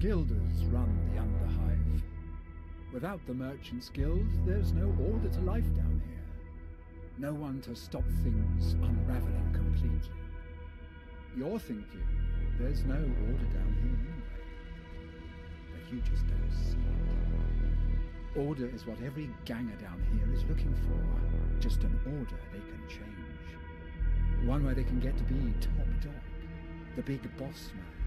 Guilders run the Underhive. Without the Merchants Guild, there's no order to life down here. No one to stop things unraveling completely. You're thinking there's no order down here anyway. But you just don't see it. Order is what every ganger down here is looking for. Just an order they can change. One where they can get to be top dog, the big boss man.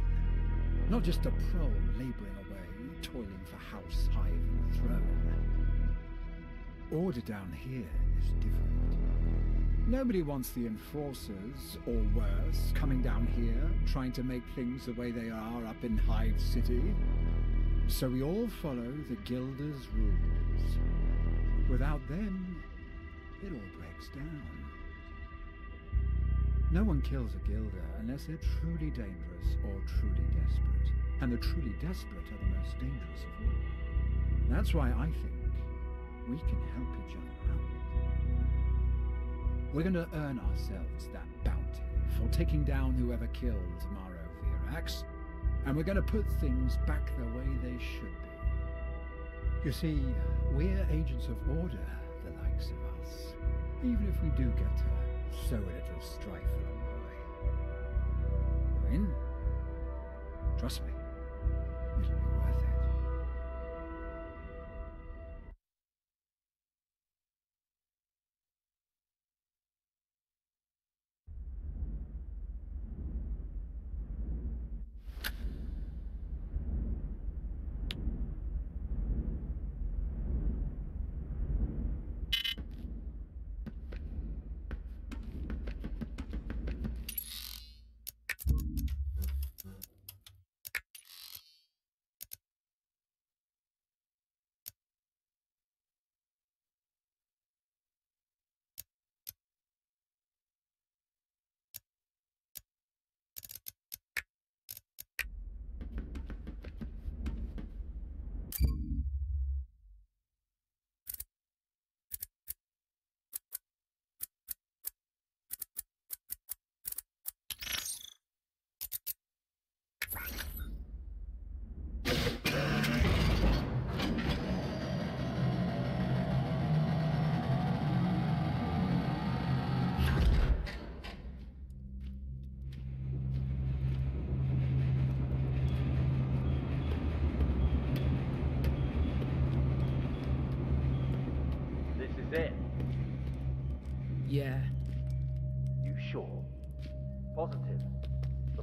Not just a pro laboring away, toiling for house, hive, and throne. Order down here is different. Nobody wants the enforcers, or worse, coming down here, trying to make things the way they are up in Hive City. So we all follow the Guilder's rules. Without them, it all breaks down. No one kills a Guilder unless they're truly dangerous or truly desperate. And the truly desperate are the most dangerous of all. That's why I think we can help each other out. We're going to earn ourselves that bounty for taking down whoever killed Maro Virax, and we're going to put things back the way they should be. You see, we're agents of order, the likes of us, even if we do get to sow a little strife along the way. You're in? Trust me,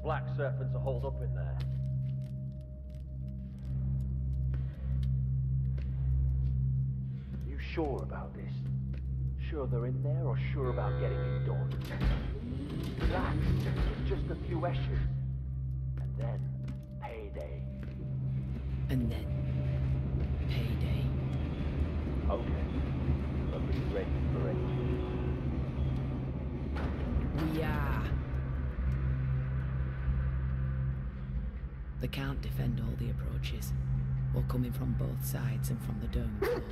Black Serpents are holed up in there. You sure about this? Sure they're in there or sure about getting it done? Relax. Just a few eshes. And then, payday. And then. Payday. Okay. But be ready for it. We are. They can't defend all the approaches. Or coming from both sides and from the dome.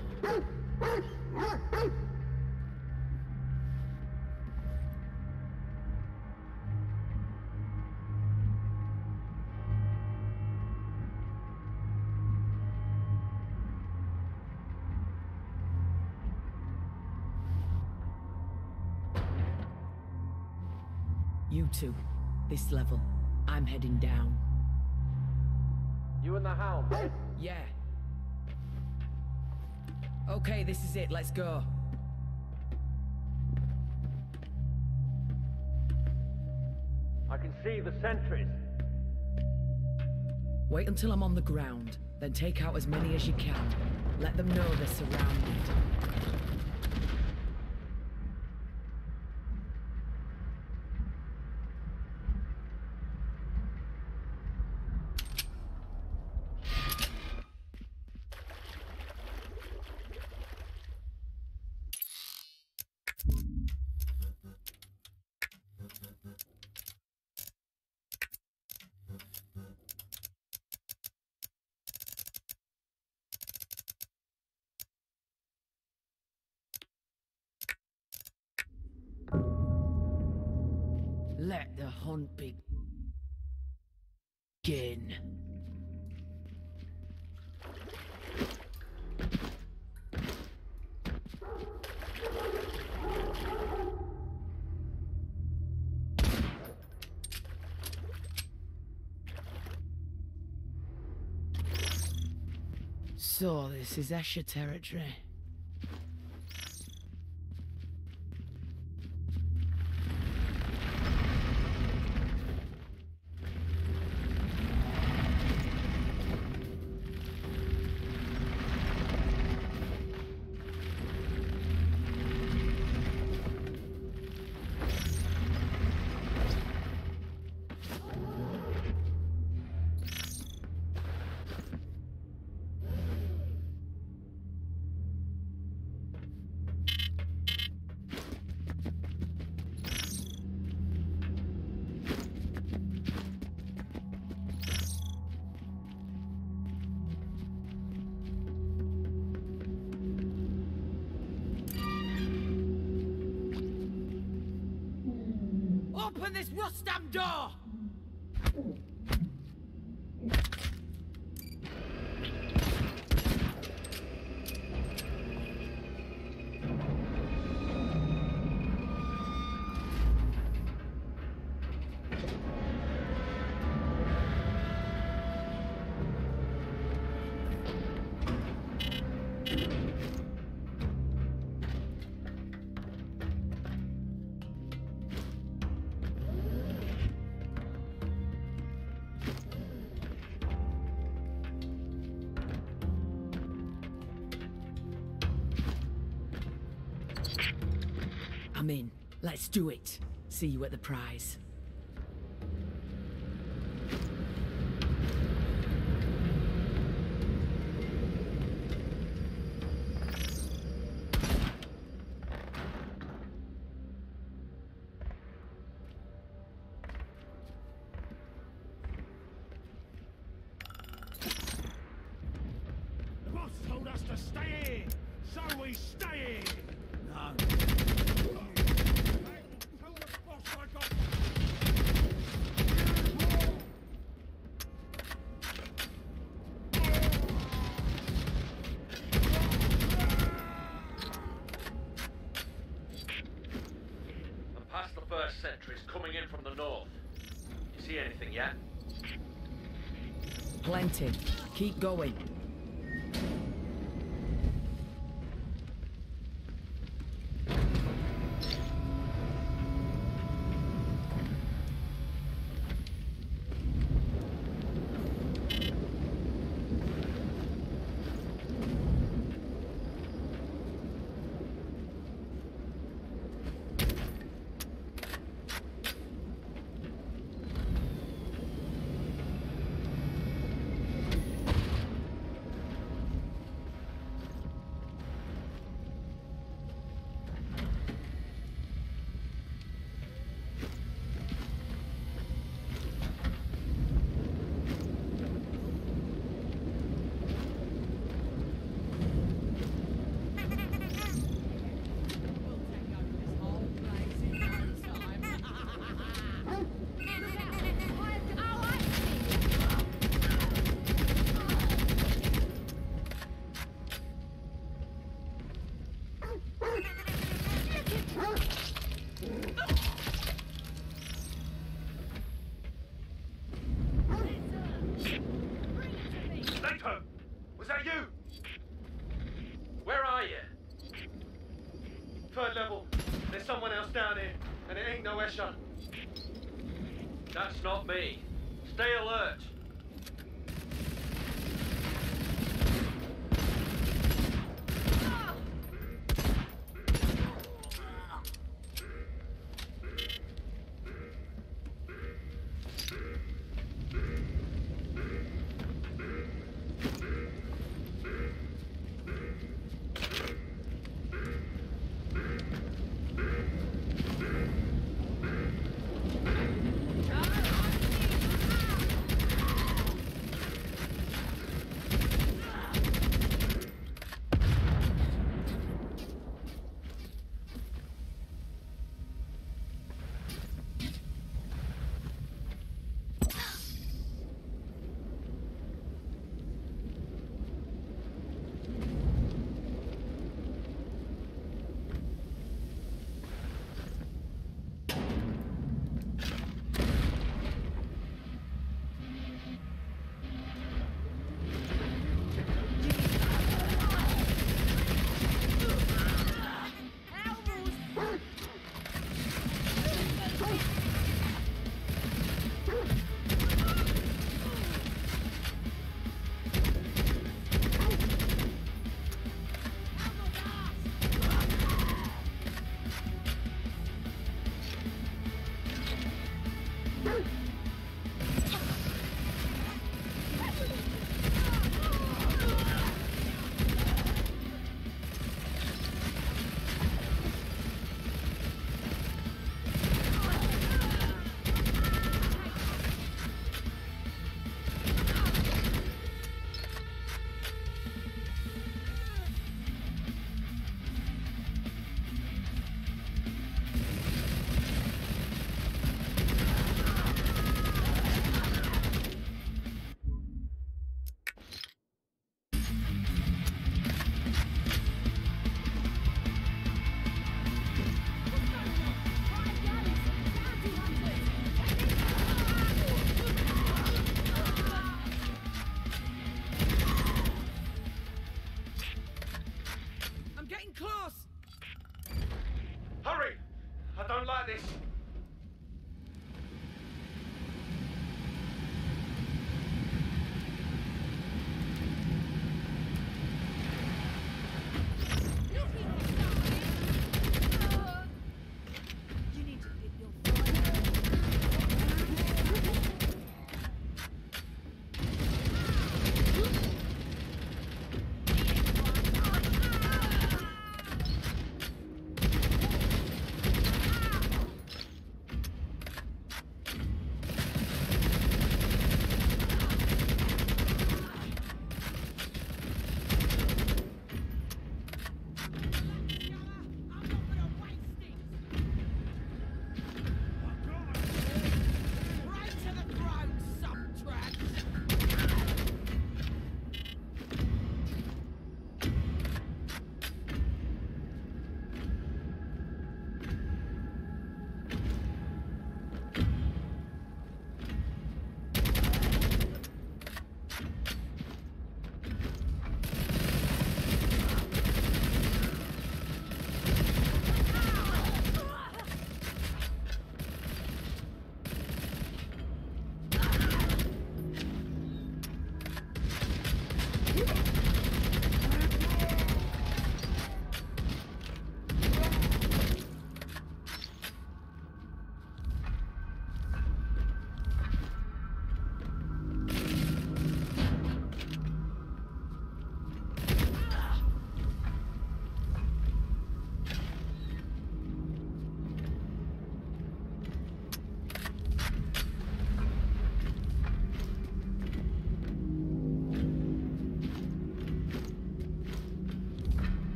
You two, this level. I'm heading down. You and the hound? Yeah. Okay, this is it. Let's go. I can see the sentries. Wait until I'm on the ground, then take out as many as you can. Let them know they're surrounded. This is Escher territory. See you at the prize. going.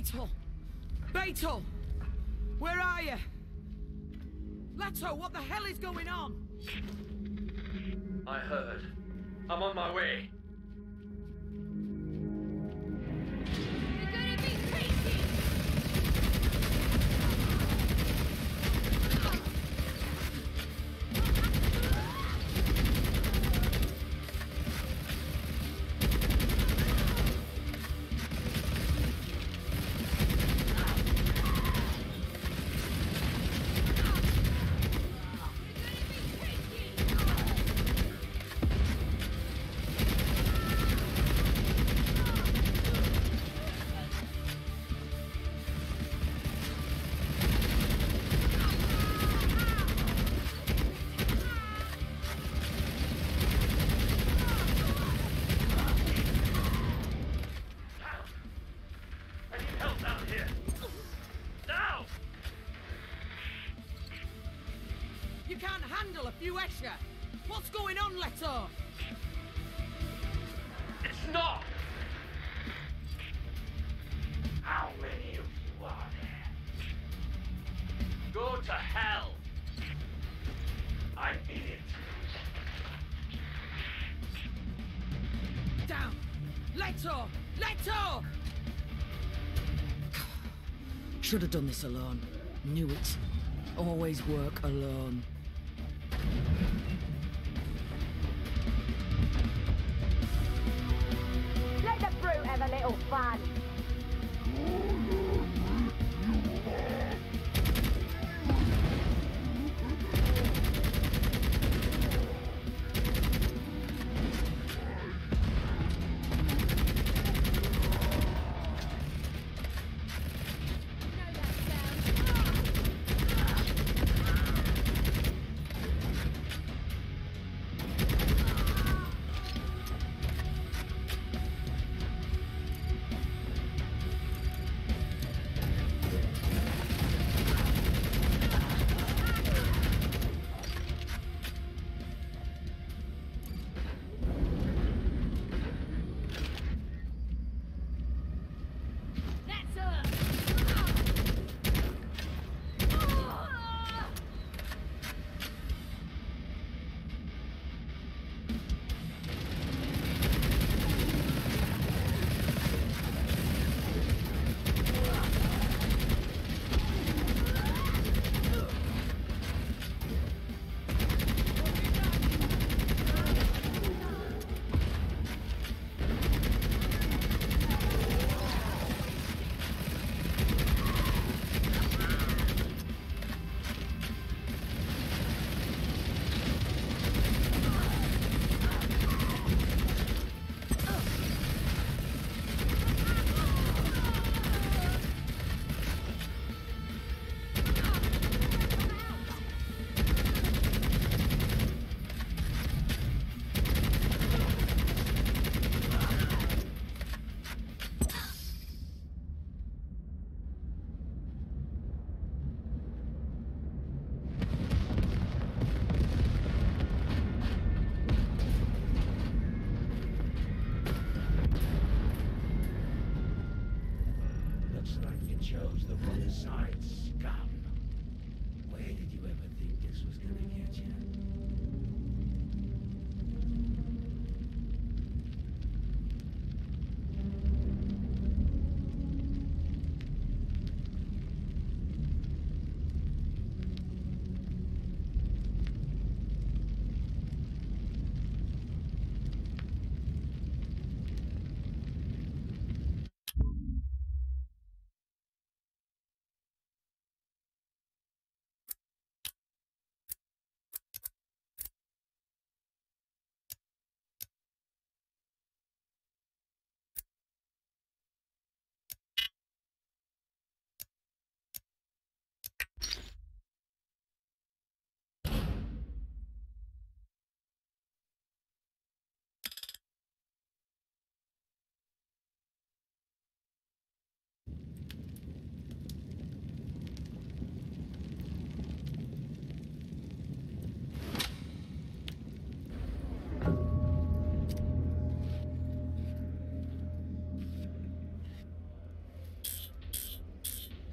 Beetle! Beetle! Where are you? Leto, what the hell is going on? I heard. I'm on my way. A Escher! What's going on, Leto? It's not! How many of you are there? Go to hell! I mean it. Down! Leto! Leto! Should have done this alone. Knew it. Always work alone.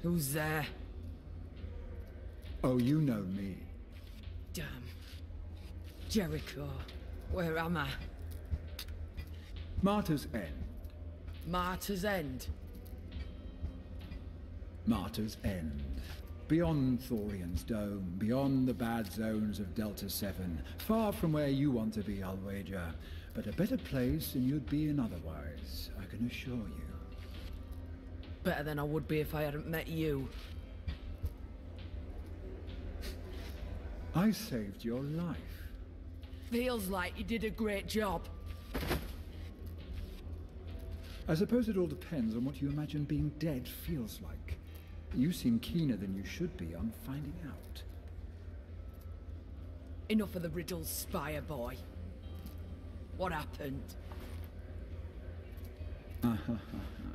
Who's there? Oh, you know me. Damn. Jericho. Where am I? Martyr's End. Martyr's End. Martyr's End. Beyond Thorian's Dome, beyond the bad zones of Delta 7, far from where you want to be, I'll wager, but a better place than you'd be in otherwise, I can assure you. Better than I would be if I hadn't met you. I saved your life. Feels like you did a great job. I suppose it all depends on what you imagine being dead feels like. You seem keener than you should be on finding out. Enough of the riddles, Spire boy. What happened?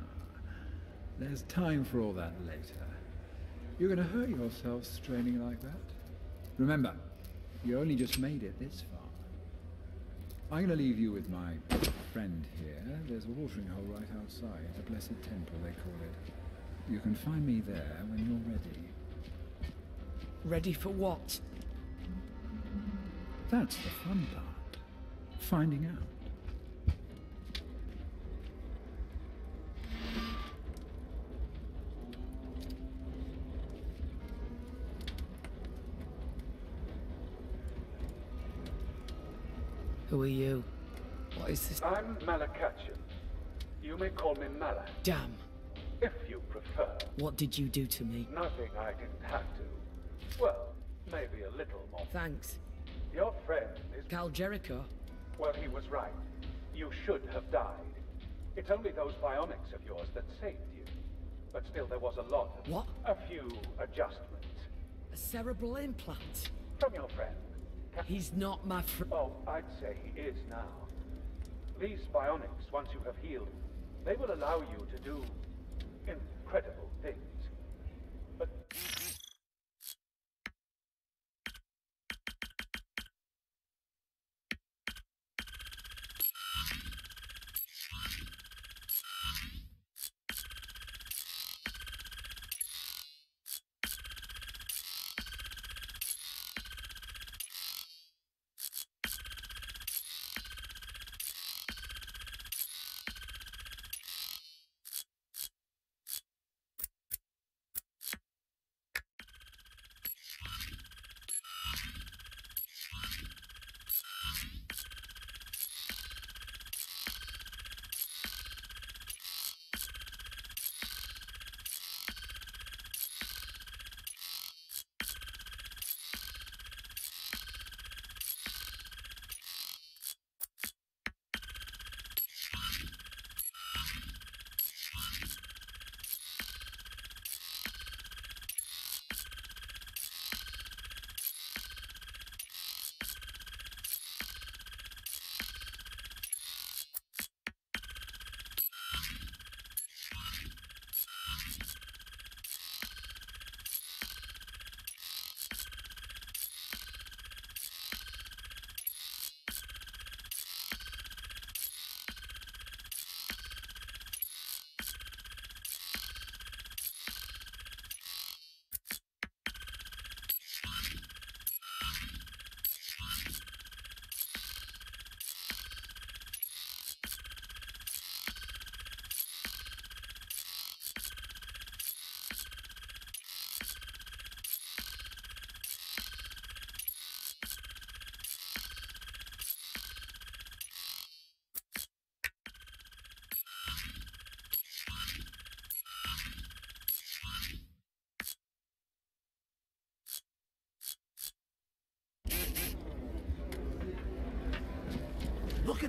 There's time for all that later. You're going to hurt yourself straining like that. Remember, you only just made it this far. I'm going to leave you with my friend here. There's a watering hole right outside, the Blessed Temple, they call it. You can find me there when you're ready. Ready for what? That's the fun part. Finding out. Who are you? What is this? I'm Malakachin. You may call me Mala, Damn. if you prefer. What did you do to me? Nothing I didn't have to. Well, maybe a little more. Thanks. Your friend is... Kal Jericho? Well, he was right. You should have died. It's only those bionics of yours that saved you. But still, there was a lot of... What? A few adjustments. A cerebral implant? From your friend. He's not my fr- Oh, I'd say he is now. These bionics, once you have healed, they will allow you to do incredible things. But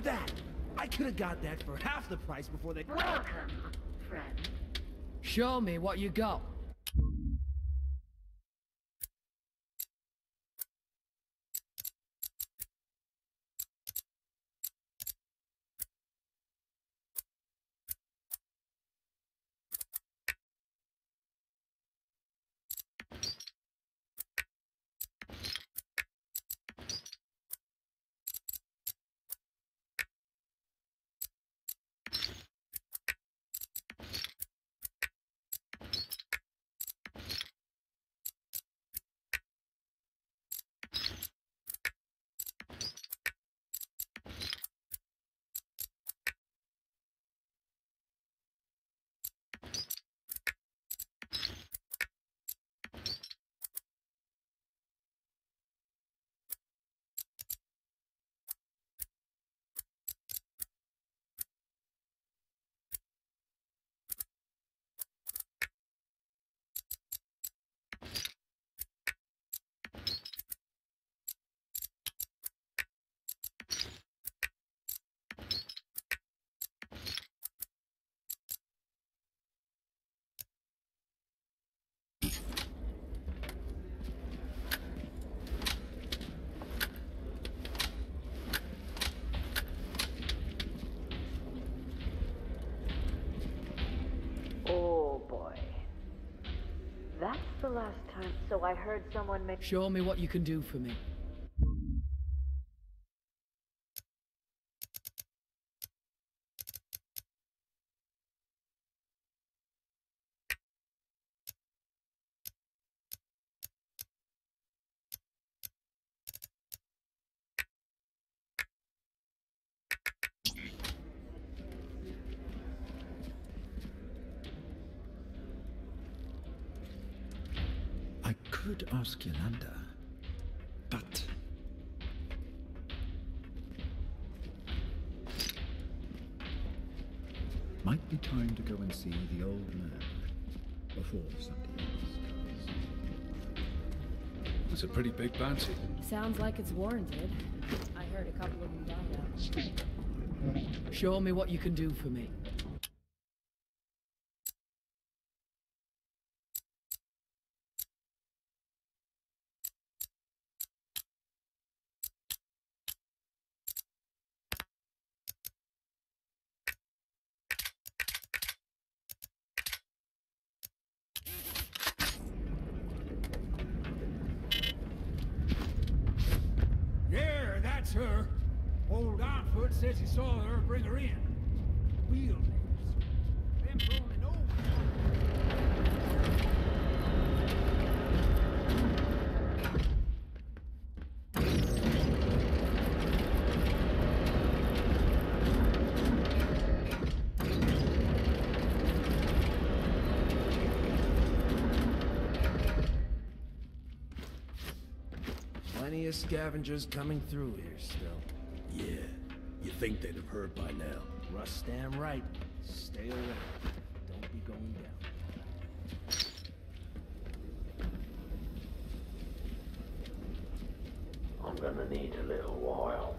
that? I could have got that for half the price before they. Welcome, friend. Show me what you got. The last time. So I heard someone make. Show me what you can do for me. Pretty big bounty. Sounds like it's warranted. I heard a couple of them died out. Show me what you can do for me. Yeah, that's her. Old Arnfoot says he saw her bring her in. Wheel nails. Them rolling over. Plenty of scavengers coming through here still. Yeah. You think they'd have heard by now. Russ, damn right. Stay away. Don't be going down. I'm gonna need a little while.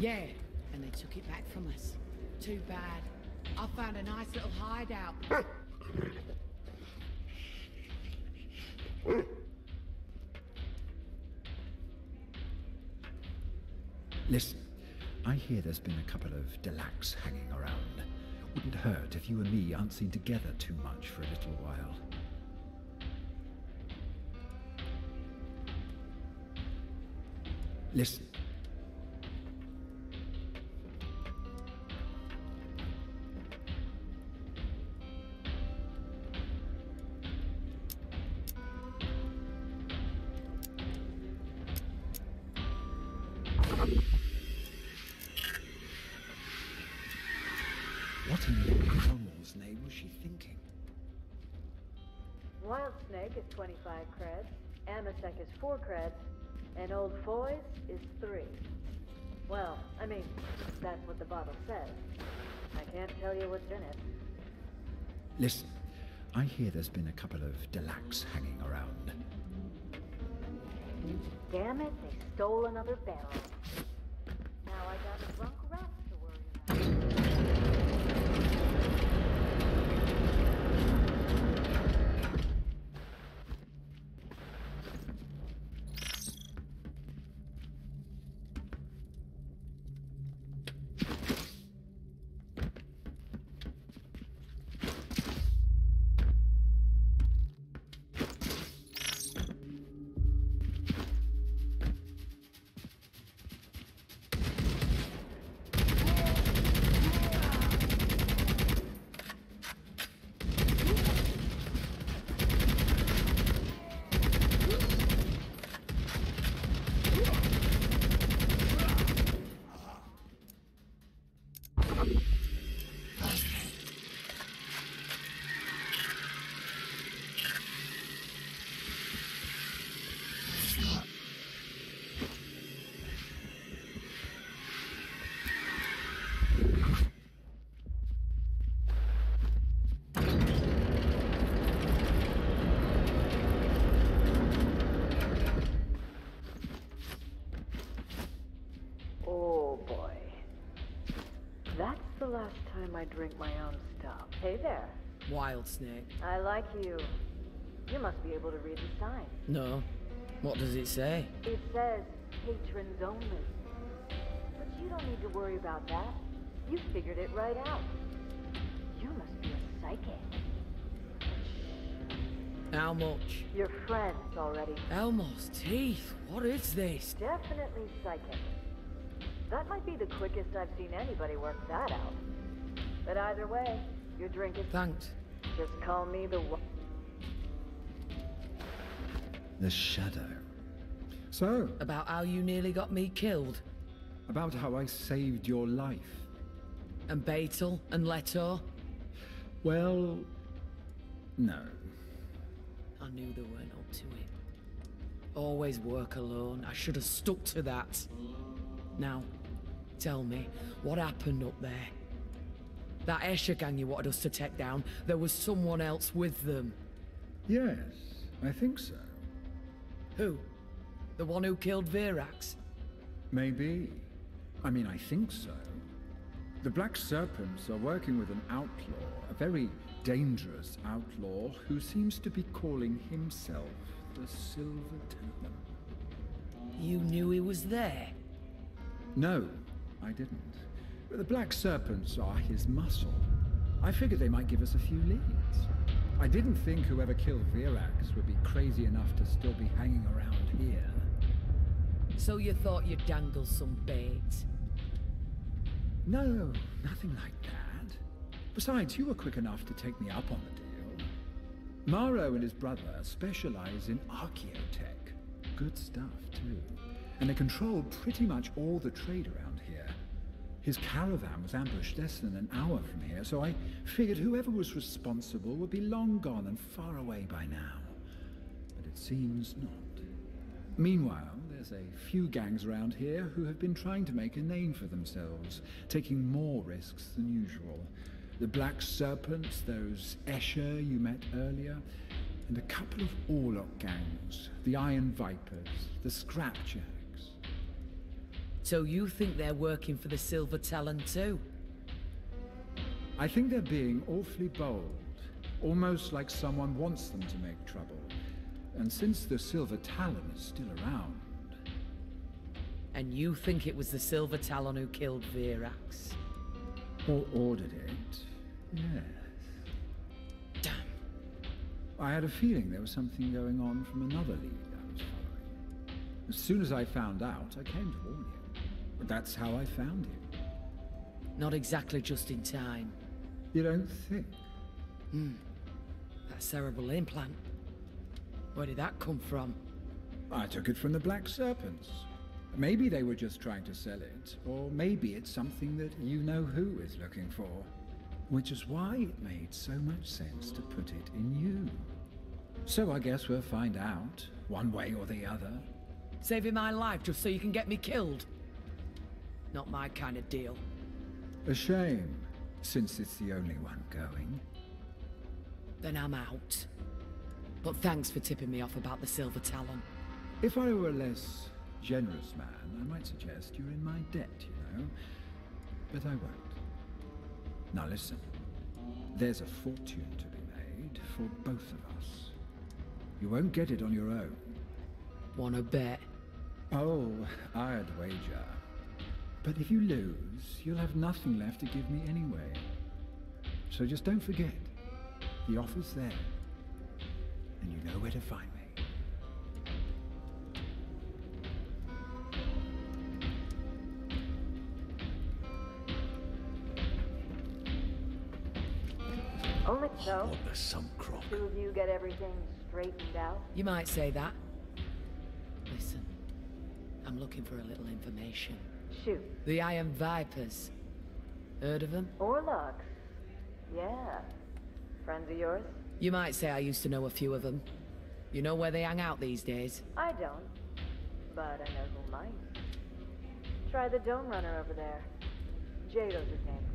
Yeah, and they took it back from us. Too bad. I found a nice little hideout. Listen, I hear there's been a couple of Delaques hanging around. Wouldn't hurt if you and me aren't seen together too much for a little while. Listen. Is 3. Well, I mean, that's what the bottle says. I can't tell you what's in it. Listen, I hear there's been a couple of Delaques hanging around. Damn it, they stole another barrel. I drink my own stuff. Hey there. Wild snake. I like you. You must be able to read the sign. No. What does it say? It says patrons only. But you don't need to worry about that. You figured it right out. You must be a psychic. How much? Your friends already. Elmo's teeth. What is this? Definitely psychic. That might be the quickest I've seen anybody work that out. But either way, your drink is. Thanks. Just call me the. The Shadow. So, About how you nearly got me killed. about how I saved your life. And Beetle and Leto. Well, no. I knew they weren't up to it. Always work alone. I should have stuck to that. Now, tell me, what happened up there? That Escher gang you wanted us to take down, there was someone else with them. Yes, I think so. Who? The one who killed Virax? Maybe. I mean, I think so. The Black Serpents are working with an outlaw, a very dangerous outlaw, who seems to be calling himself the Silver Talon. You knew he was there? No, I didn't. The Black Serpents are his muscle. I figured they might give us a few leads. I didn't think whoever killed Virax would be crazy enough to still be hanging around here. So you thought you'd dangle some bait? No, nothing like that. Besides, you were quick enough to take me up on the deal. Maro and his brother specialize in archaeotech. Good stuff, too. And they control pretty much all the trade around. His caravan was ambushed less than an hour from here, so I figured whoever was responsible would be long gone and far away by now. But it seems not. Meanwhile, there's a few gangs around here who have been trying to make a name for themselves, taking more risks than usual. The Black Serpents, those Escher you met earlier, and a couple of Orlok gangs, the Iron Vipers, the Scrapjacks. So you think they're working for the Silver Talon too? I think they're being awfully bold, almost like someone wants them to make trouble. And since the Silver Talon is still around, And you think it was the Silver Talon who killed Virax? or ordered it, yes. Damn. I had a feeling there was something going on from another lead I was following. As soon as I found out, I came to warn you. But that's how I found you. Not exactly just in time. You don't think? Hmm. That cerebral implant. Where did that come from? I took it from the Black Serpents. Maybe they were just trying to sell it, or maybe it's something that you know who is looking for. Which is why it made so much sense to put it in you. So I guess we'll find out, one way or the other. Saving my life just so you can get me killed? Not my kind of deal. A shame. Since it's the only one going. Then I'm out. But thanks for tipping me off about the Silver Talon. If I were a less generous man, I might suggest you're in my debt, you know. But I won't. Now listen. There's a fortune to be made for both of us. You won't get it on your own. Wanna bet? Oh, I'd wager. But if you lose, you'll have nothing left to give me anyway. So just don't forget, the offer's there. And you know where to find me. Only so. What the some crock? Two of you get everything straightened out. You might say that. Listen, I'm looking for a little information. Shoot. The Iron Vipers. Heard of them? Orloks. Yeah. Friends of yours? You might say I used to know a few of them. You know where they hang out these days? I don't. But I know who might. Try the Dome Runner over there. Jado's his name.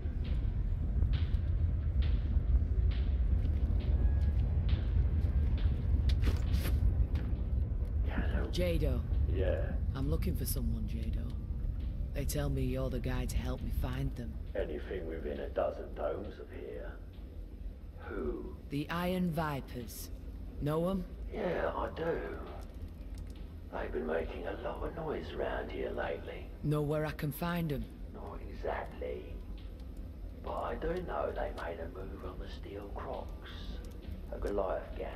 Jado. Yeah. I'm looking for someone, Jado. They tell me you're the guy to help me find them. Anything within a dozen domes of here. Who? The Iron Vipers. Know them? Yeah, I do. They've been making a lot of noise around here lately. Know where I can find them? Not exactly. But I do know they made a move on the Steel Crocs. A Goliath gang,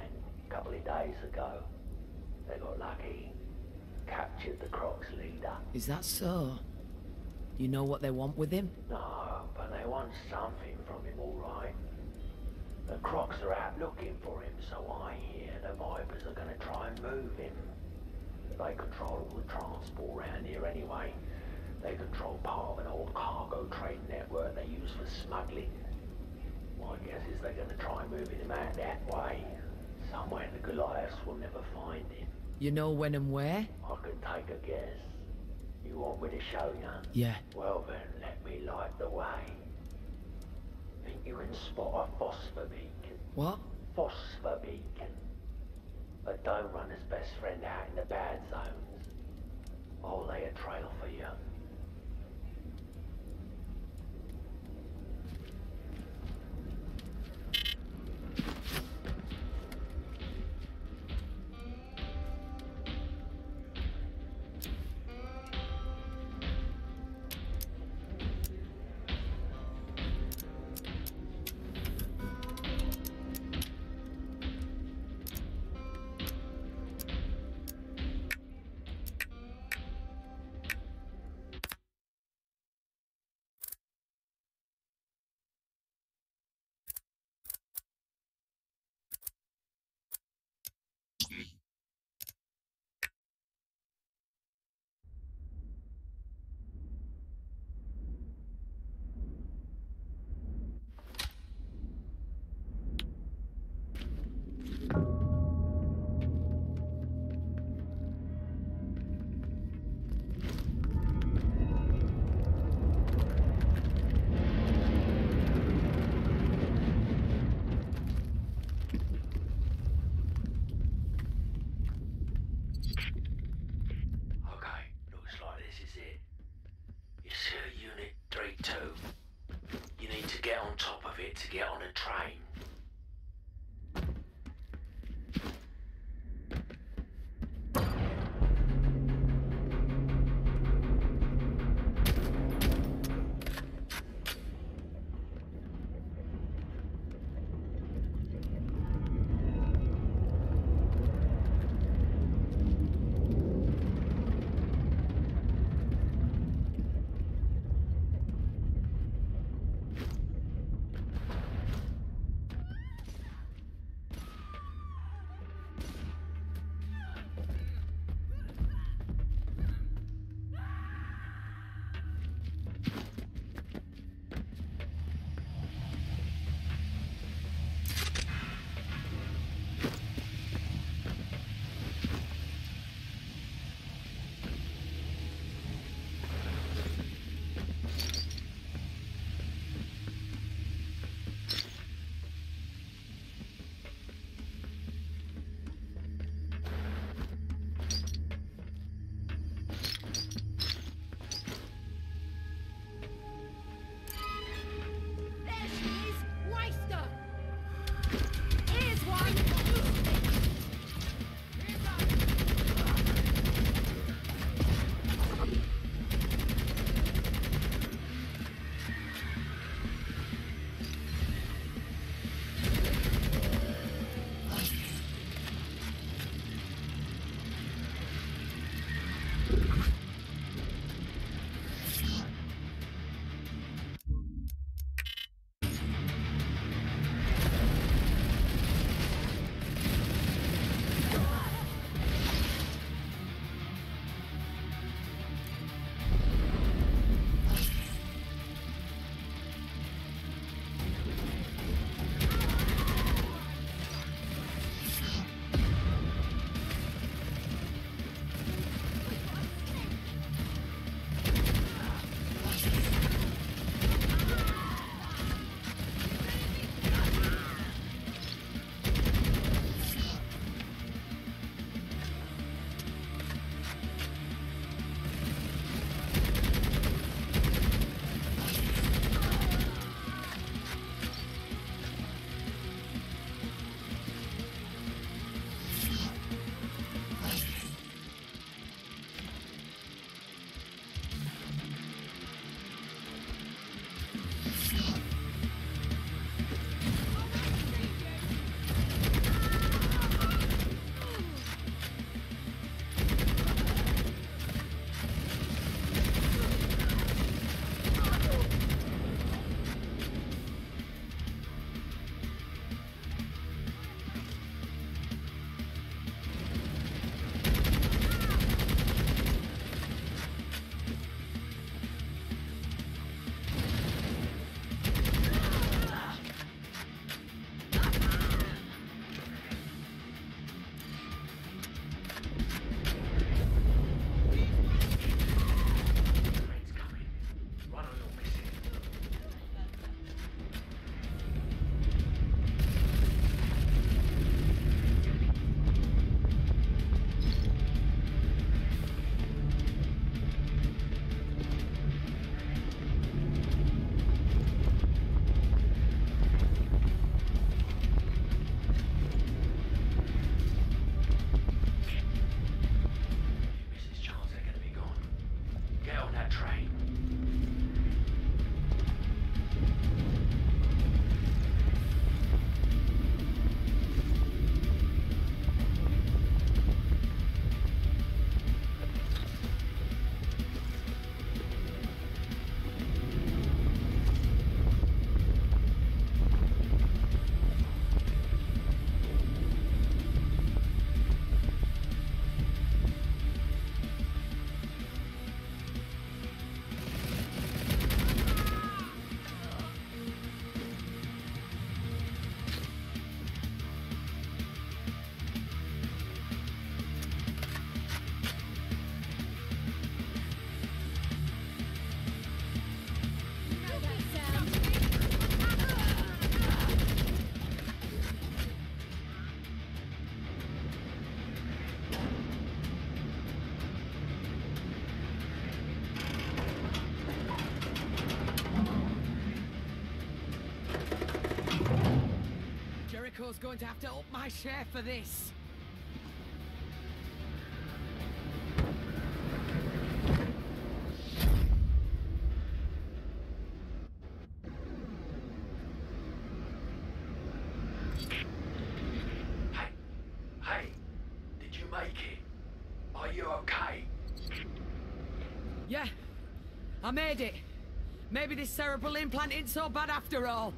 a couple of days ago. They got lucky. Captured the Crocs leader. Is that so? You know what they want with him? No, but they want something from him, all right. The Crocs are out looking for him, so I hear the Vipers are going to try and move him. They control all the transport around here anyway. They control part of an old cargo trade network they use for smuggling. My guess is they're going to try moving him out that way. Somewhere the Goliaths will never find him. You know when and where? I can take a guess. You want me to show you? Yeah. Well then, let me light the way. Think you can spot a phosphor beacon? What? Phosphor beacon. But don't run his best friend out in the bad zones. I'll lay a trail for you. try. Going to have to up my share for this. Hey, hey, did you make it? Are you okay? Yeah, I made it. Maybe this cerebral implant ain't so bad after all.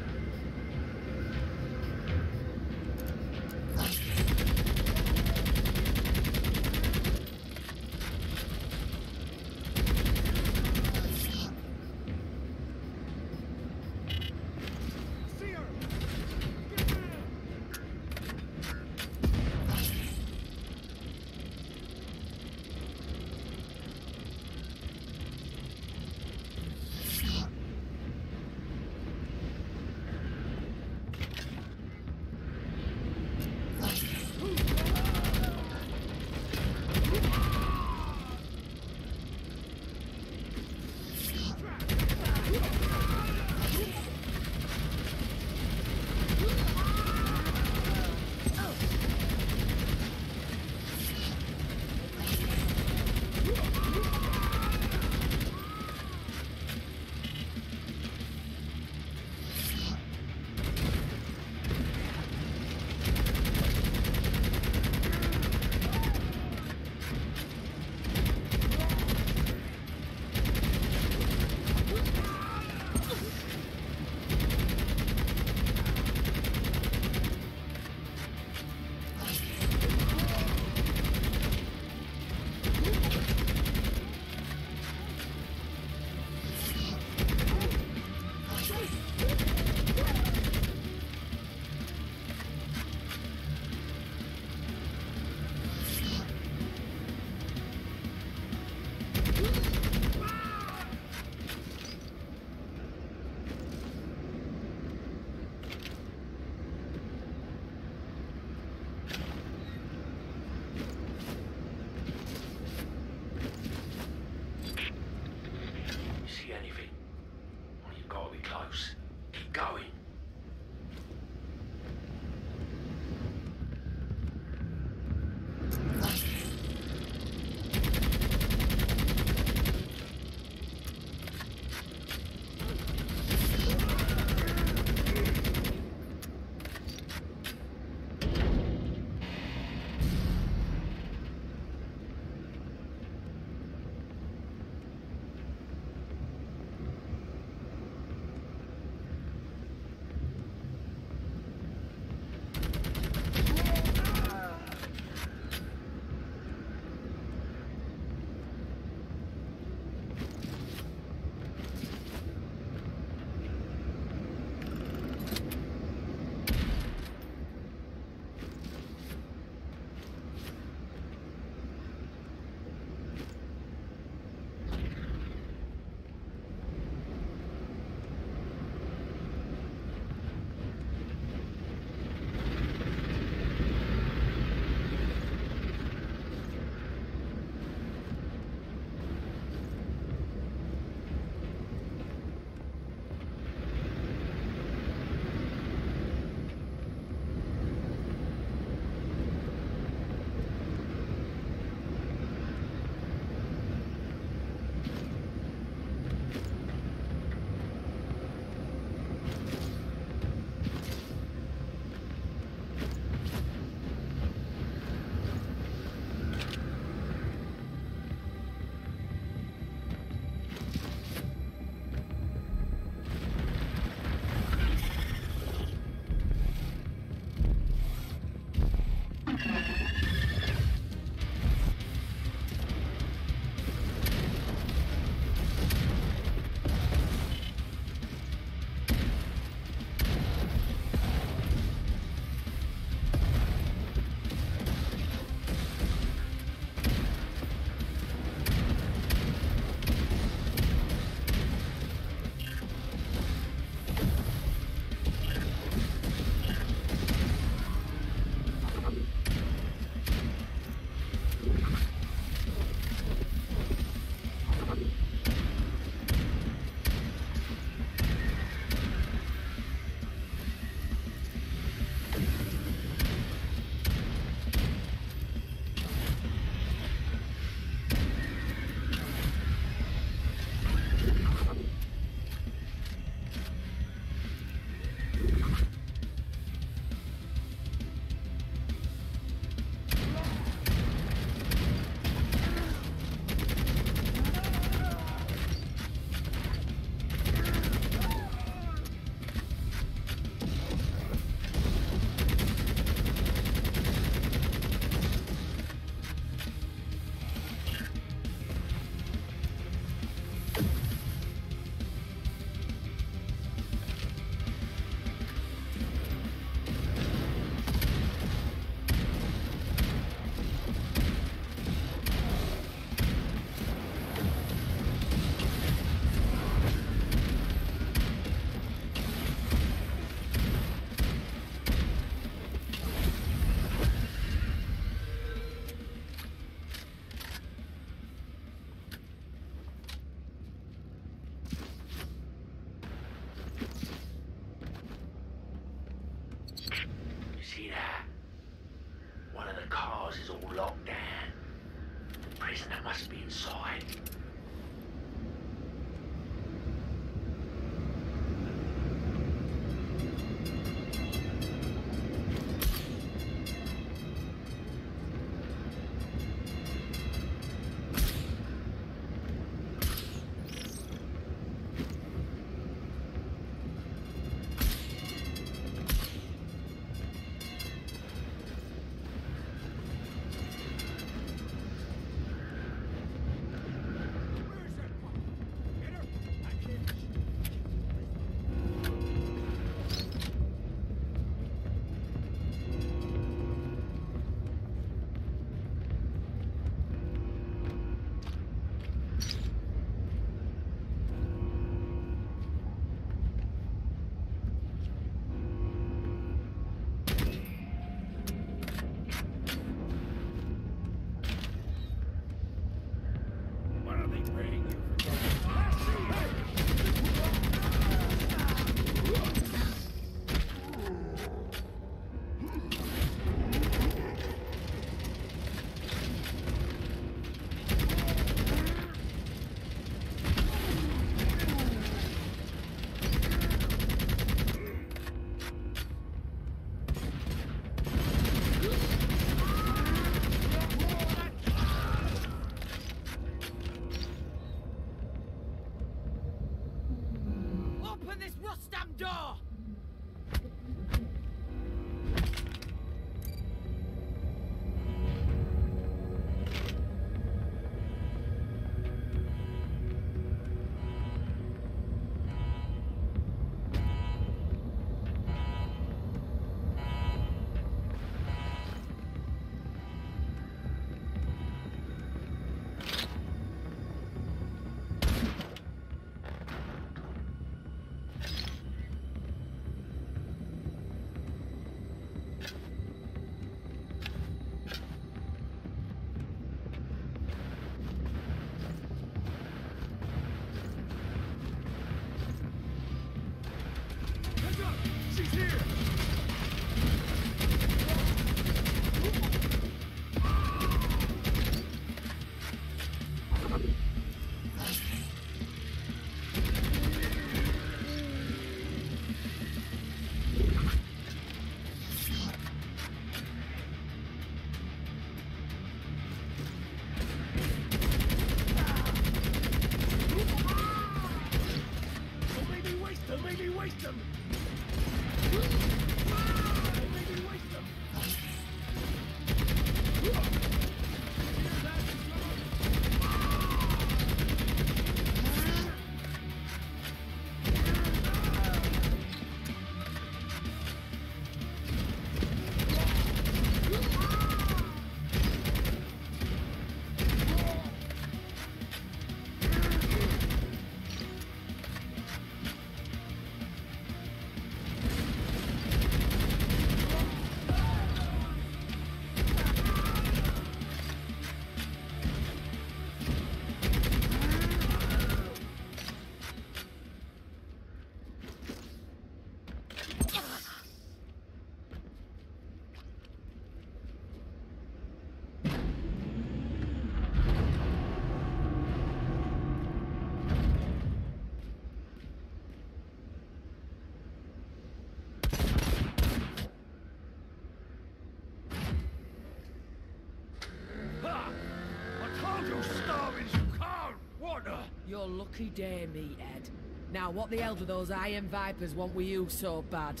Lucky day, meathead. Now, what the hell do those Iron Vipers want with you so bad?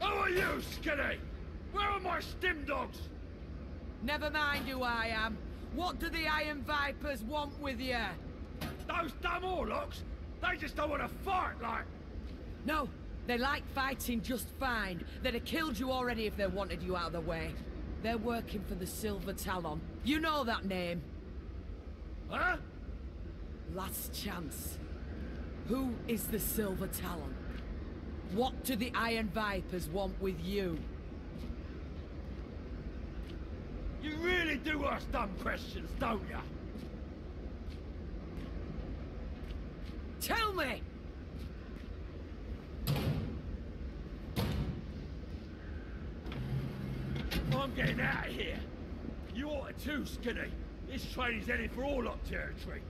Who are you, Skinny? Where are my stim dogs? Never mind who I am. What do the Iron Vipers want with you? Those dumb Orloks? They just don't want to fight like... No, they like fighting just fine. They'd have killed you already if they wanted you out of the way. They're working for the Silver Talon. You know that name. Huh? last chance. Who is the Silver Talon? What do the Iron Vipers want with you? You really do ask dumb questions, don't you? Tell me! I'm getting out of here. You ought to too, Skinny. This train is headed for all up territory.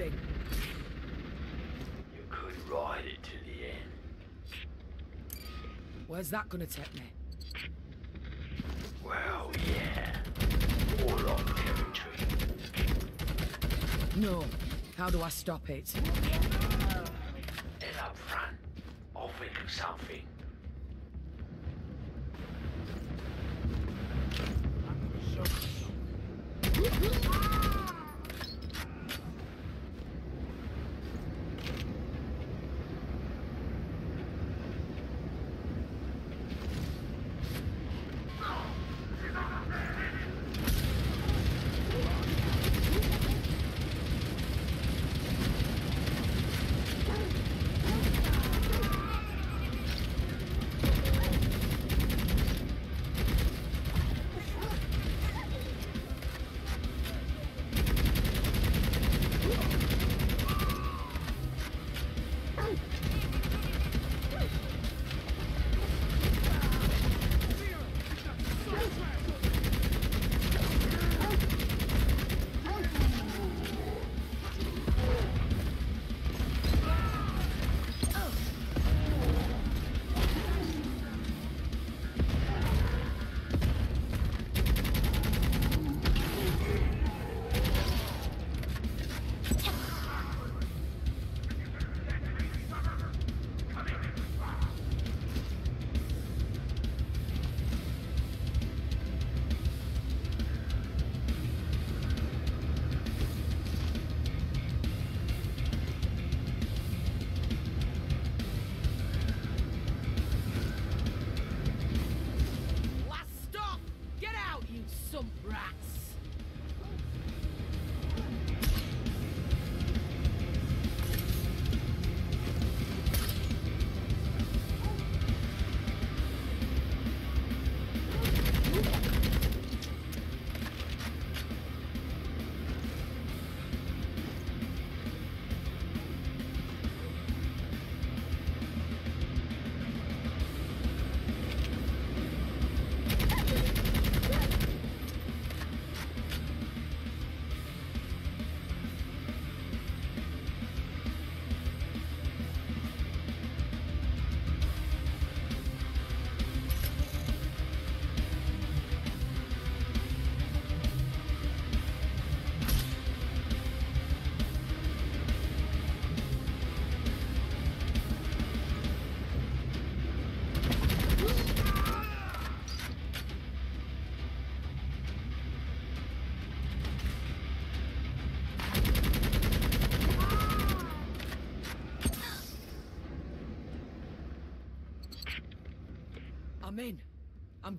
anything. You could ride it to the end. Where's that gonna take me? Well, yeah. All on territory. No. How do I stop it? And up front, offer you something.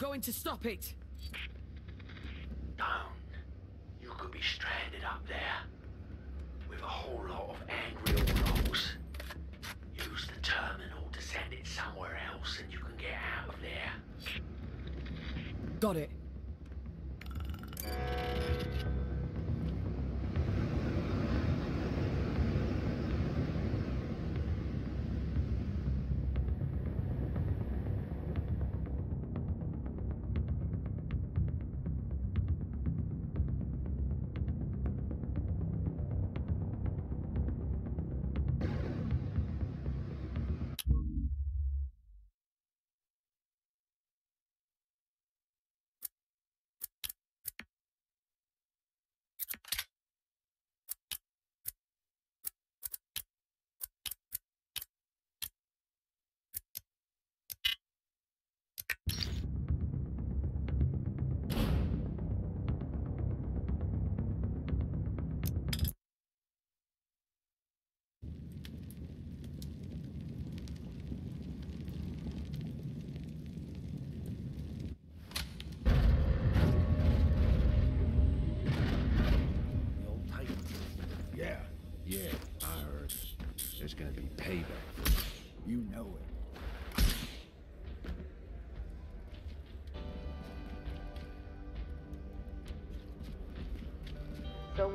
going to stop it!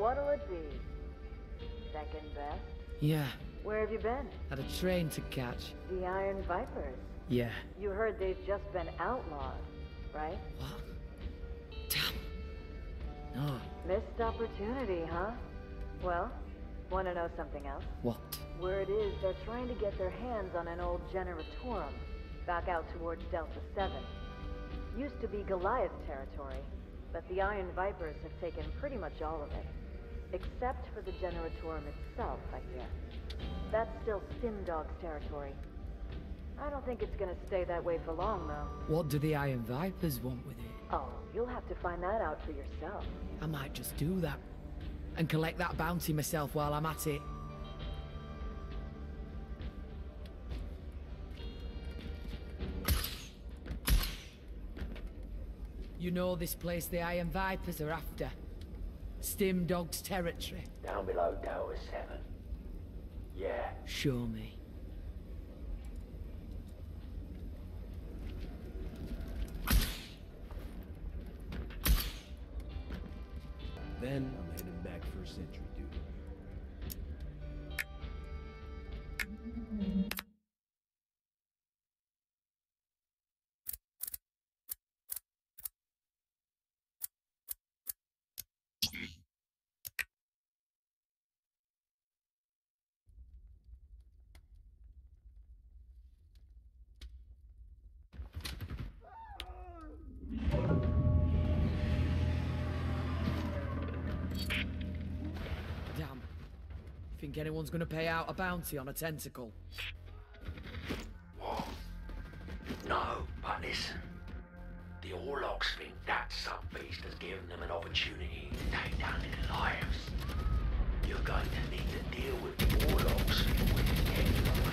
What'll it be? Second best? Yeah, Where have you been? had a train to catch. The Iron Vipers. Yeah. You heard they've just been outlawed, right? What? Damn. No. Missed opportunity, huh? Well, want to know something else? What? Where it is, they're trying to get their hands on an old Generatorum, back out towards Delta 7. Used to be Goliath territory, but the Iron Vipers have taken pretty much all of it. Except for the Generatorum itself, I guess. That's still Simdog's territory. I don't think it's gonna stay that way for long, though. What do the Iron Vipers want with it? Oh, you'll have to find that out for yourself. I might just do that. And collect that bounty myself while I'm at it. You know this place the Iron Vipers are after. Stim Dog's territory. Down below Delta 7. Yeah, Show me. Then I'm heading back for sentry Think anyone's gonna pay out a bounty on a tentacle? What? No, but listen. The Orlocks think that sub-beast has given them an opportunity to take down their lives. You're going to need to deal with the Orlocks before you get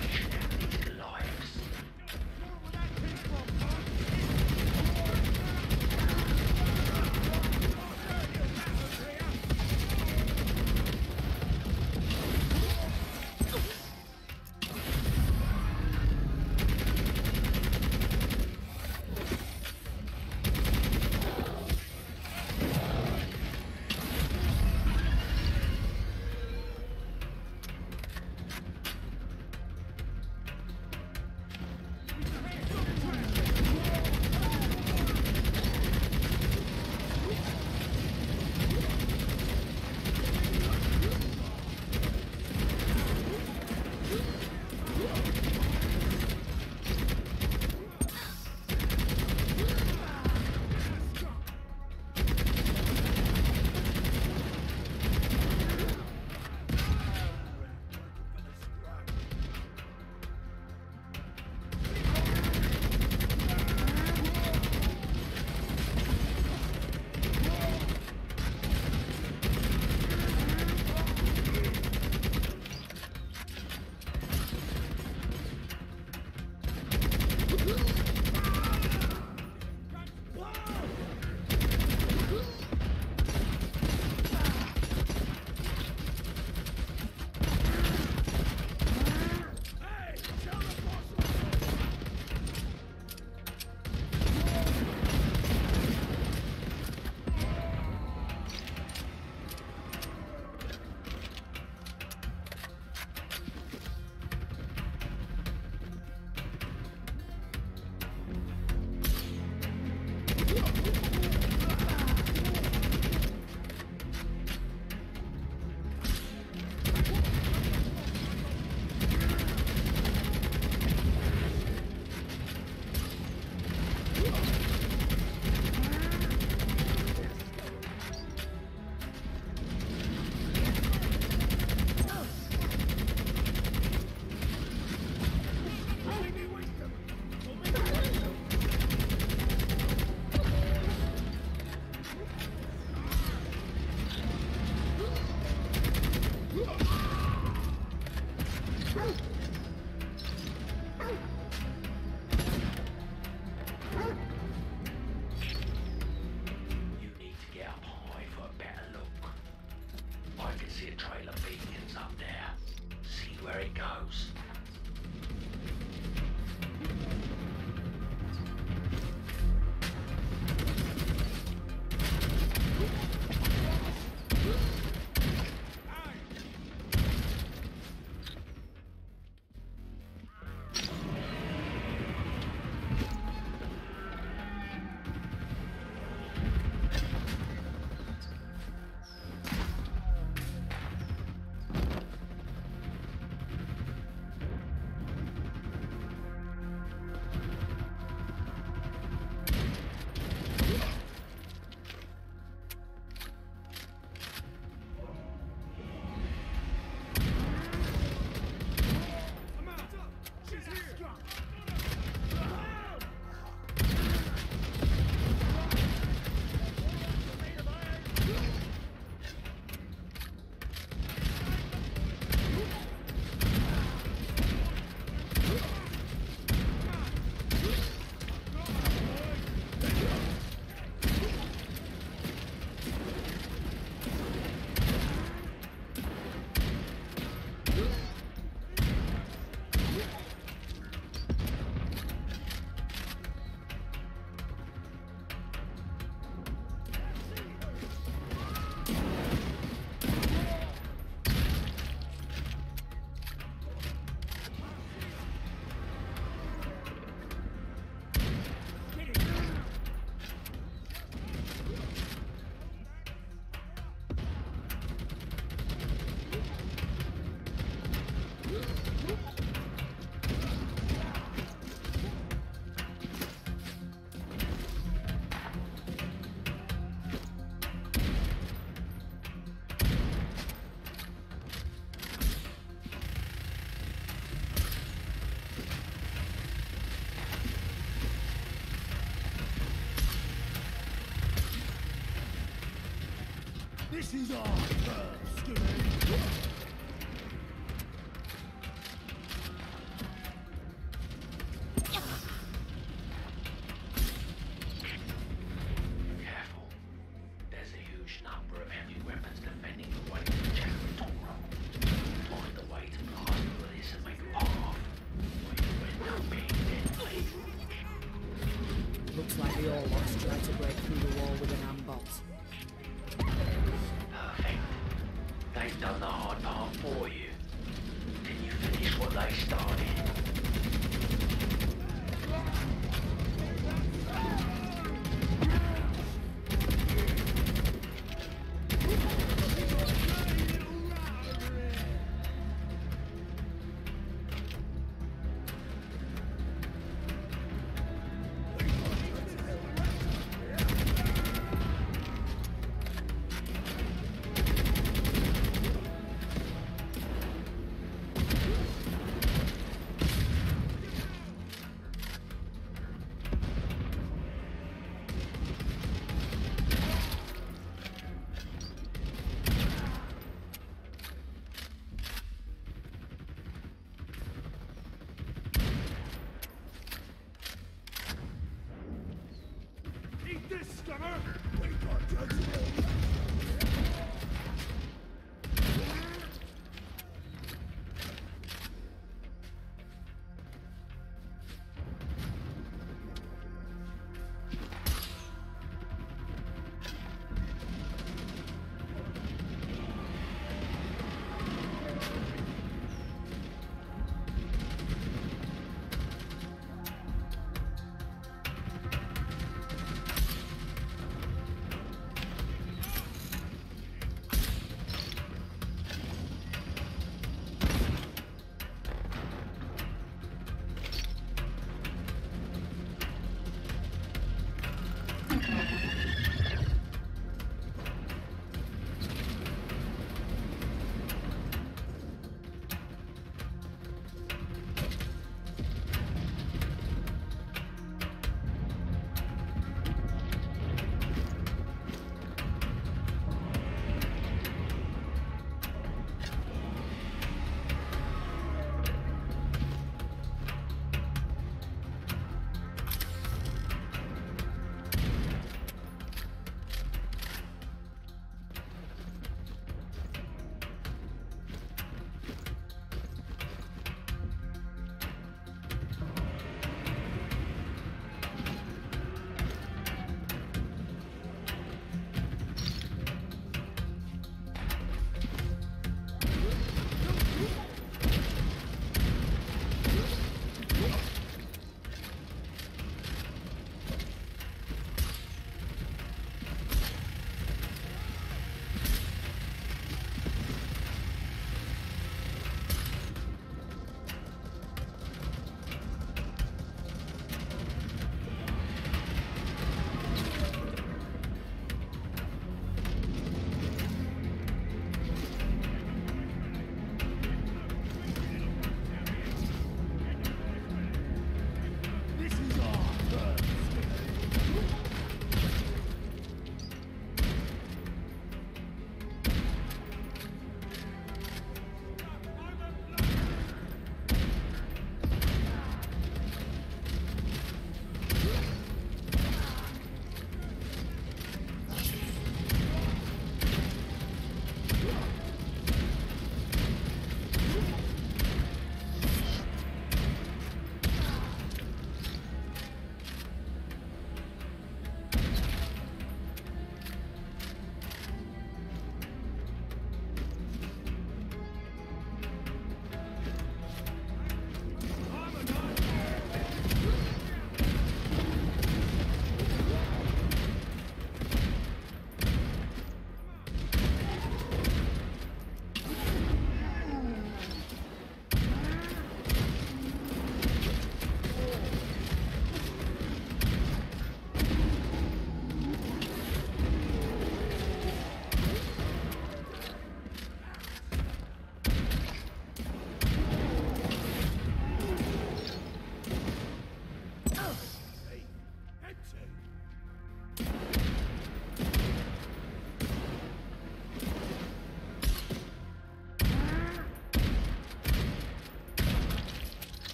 This is our turn,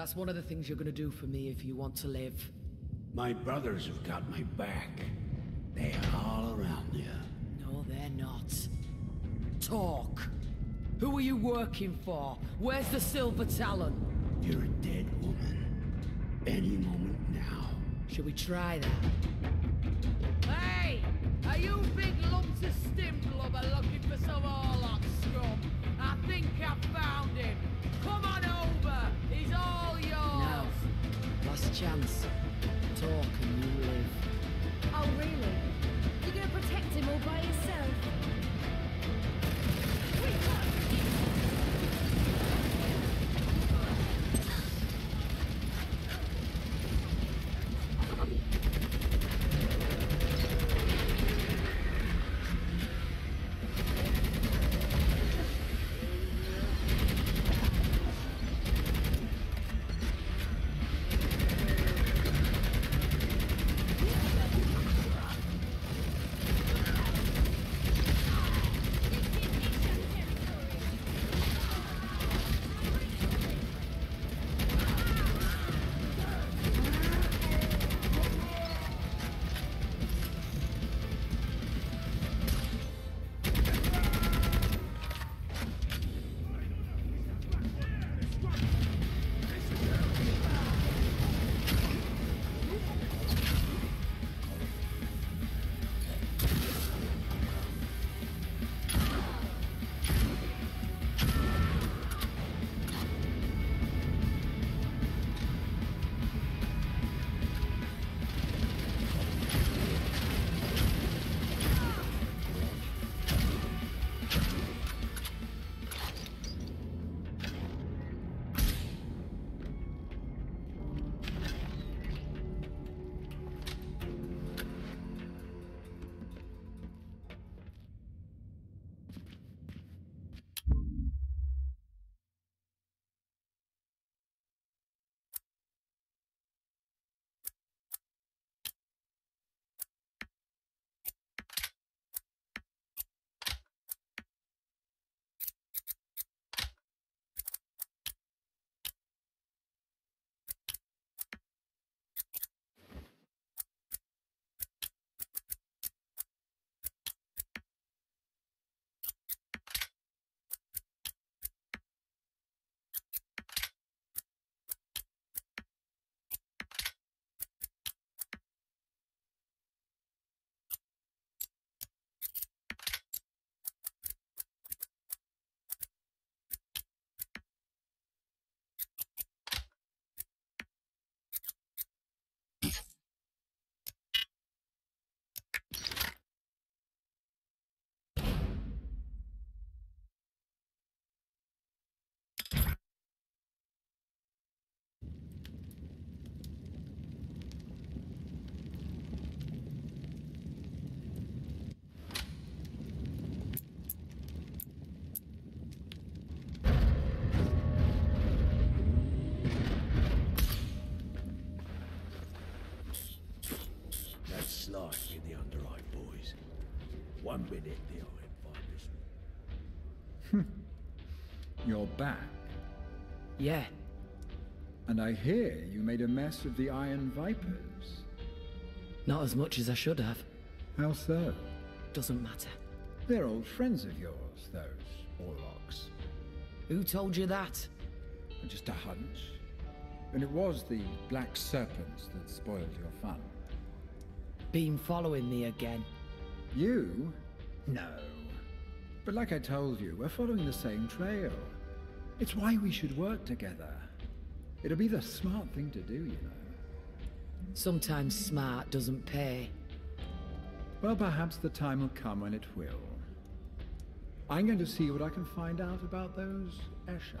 That's one of the things you're gonna do for me if you want to live. My brothers have got my back. They are all around you. No, they're not. Talk. Who are you working for? Where's the Silver Talon? You're a dead woman. Any moment now. Should we try that? Hey! Are you big lumps of stim blubber looking for some Orlock scum? I think I found him. Come on over. He's all yours. Now, last chance. Talk One minute, the Iron Vipers. You're back. Yeah, And I hear you made a mess of the Iron Vipers. not as much as I should have. How so? Doesn't matter. They're old friends of yours, those Orlocks. Who told you that? Just a hunch. And it was the Black Serpents that spoiled your fun. Been following me again. You? No. But like I told you, we're following the same trail. It's why we should work together. It'll be the smart thing to do, you know. Sometimes smart doesn't pay. Well, perhaps the time will come when it will. I'm going to see what I can find out about those Escher.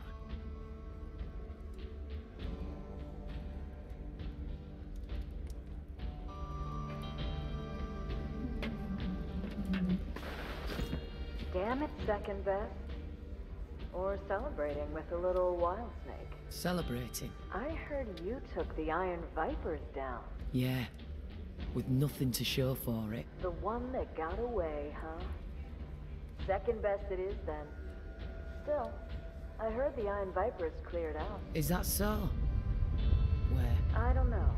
Damn it, second best. Or celebrating with a little wild snake. Celebrating. I heard you took the Iron Vipers down. Yeah. With nothing to show for it. The one that got away, huh? Second best it is then. Still, I heard the Iron Vipers cleared out. Is that so? Where? I don't know.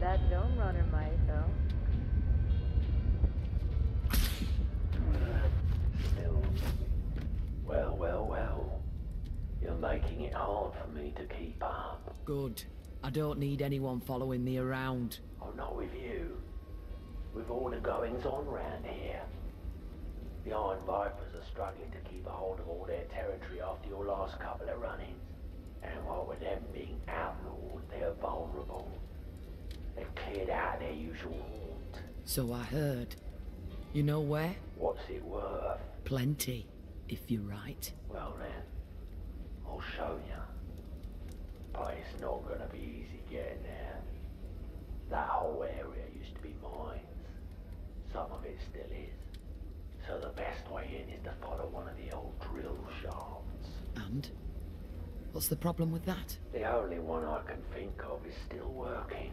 That Dome Runner might, though. Still. Well, well, well. You're making it hard for me to keep up. Good. I don't need anyone following me around. Oh, not with you. With all the goings on round here. The Iron Vipers are struggling to keep a hold of all their territory after your last couple of run-ins. And what with them being outlawed, they're vulnerable. They've cleared out their usual haunt. So I heard. You know where? What's it worth? Plenty, if you're right. Well then, I'll show you. But it's not gonna be easy getting there. That whole area used to be mines. Some of it still is. So the best way in is to follow one of the old drill shafts. And? What's the problem with that? The only one I can think of is still working.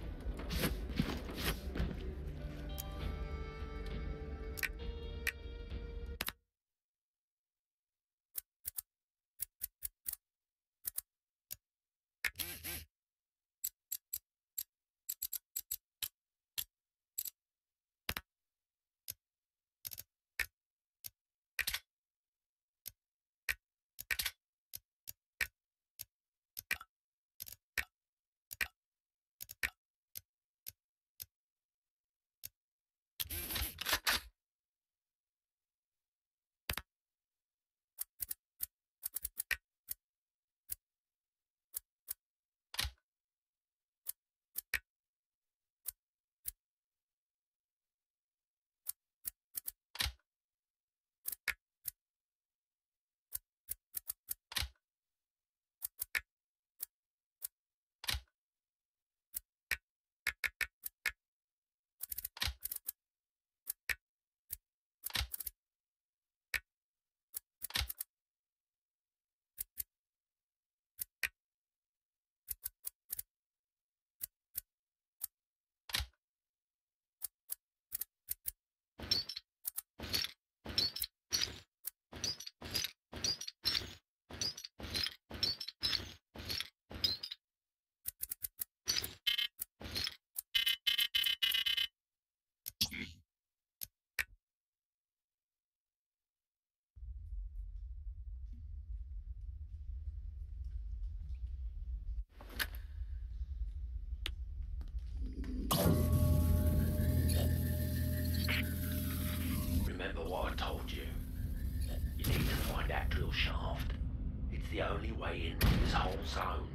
the only way into this whole zone.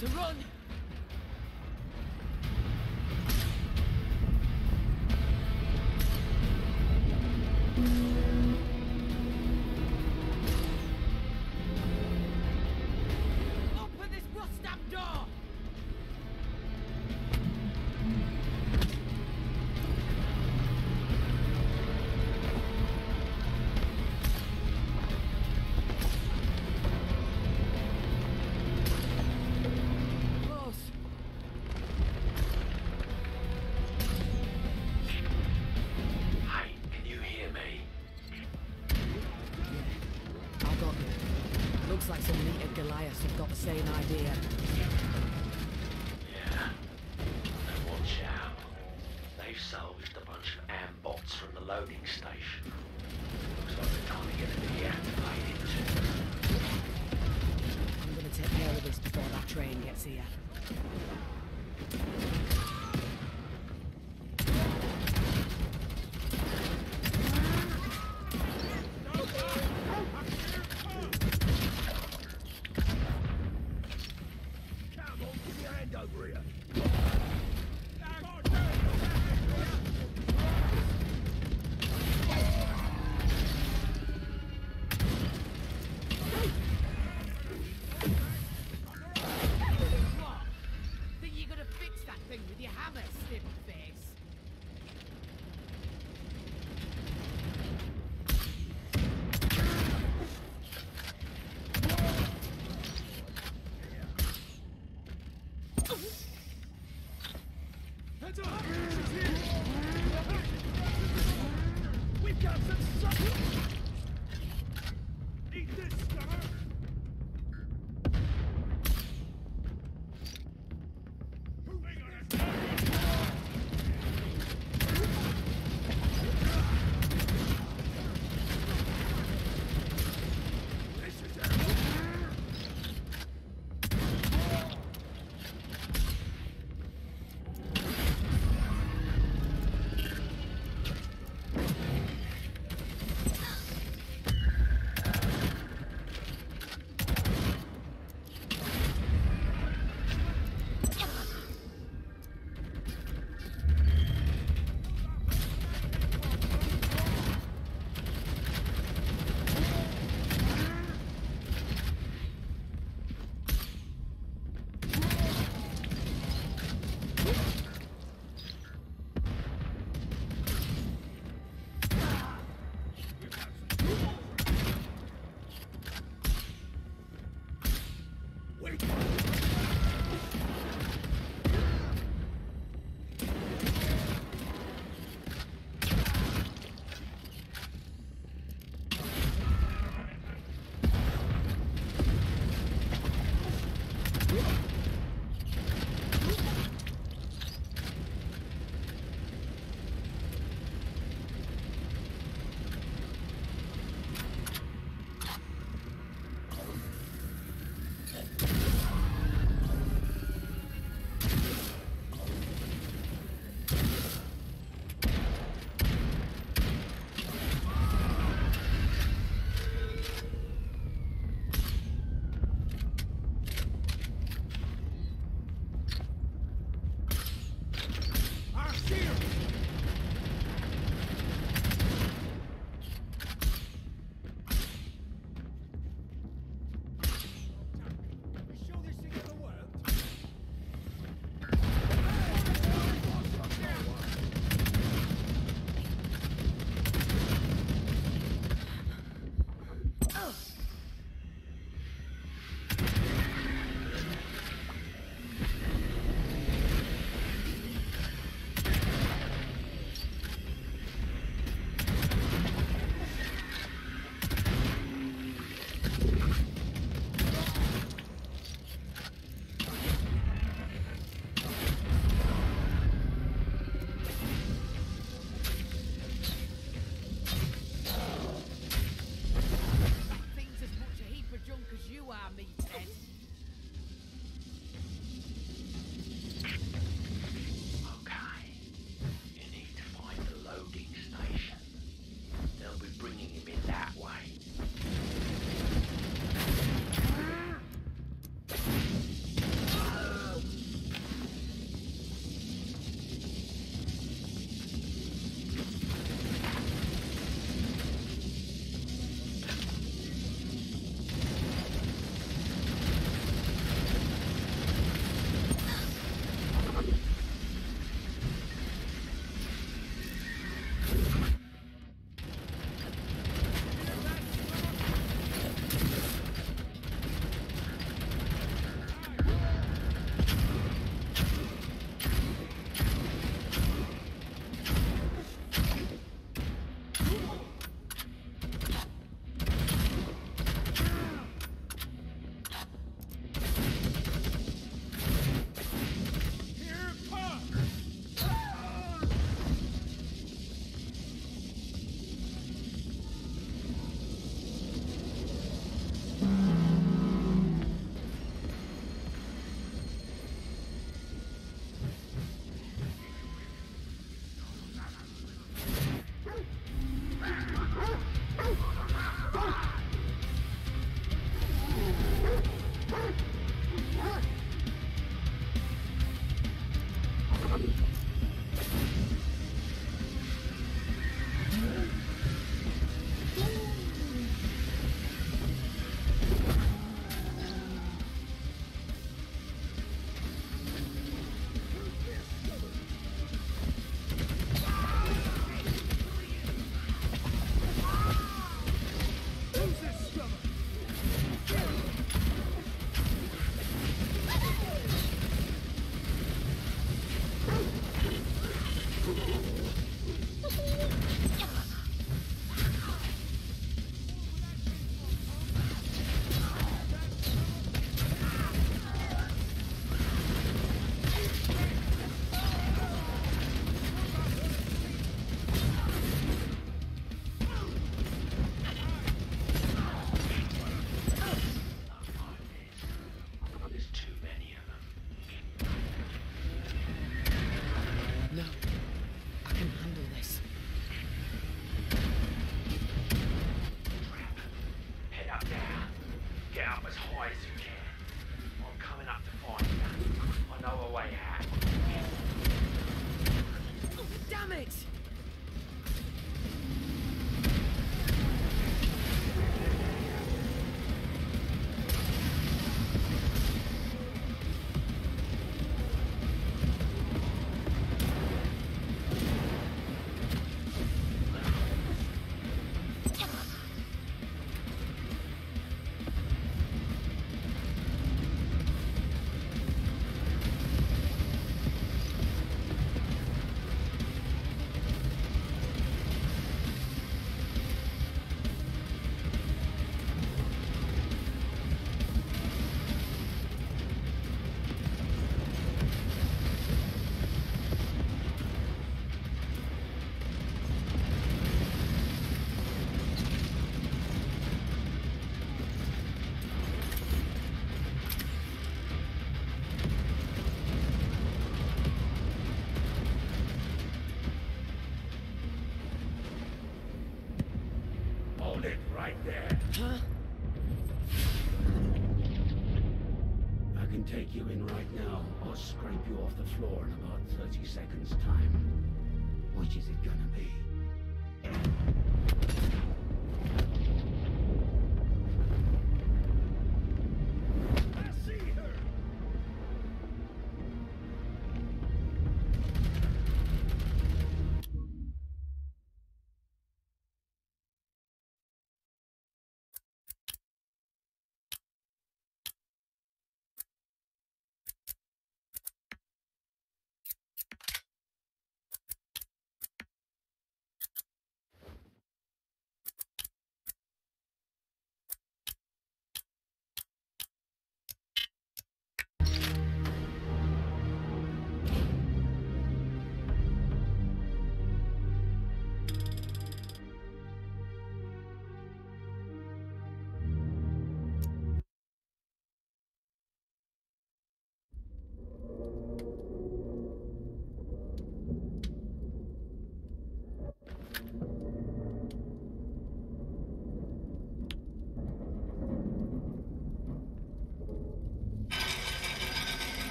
To run! Same idea.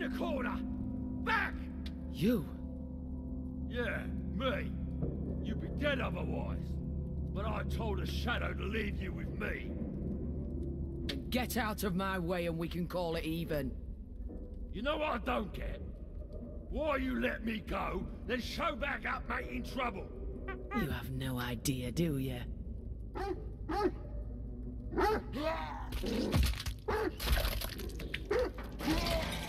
In the corner! Back! You? Yeah, me. You'd be dead otherwise. But I told a shadow to leave you with me. Then get out of my way and we can call it even. You know what I don't get? Why you let me go, then show back up making trouble? You have no idea, do you?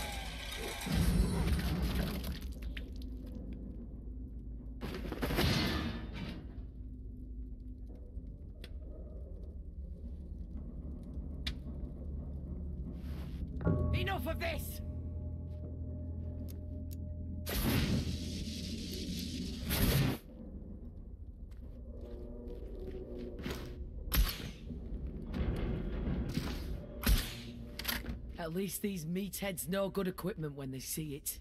least these meatheads know good equipment when they see it.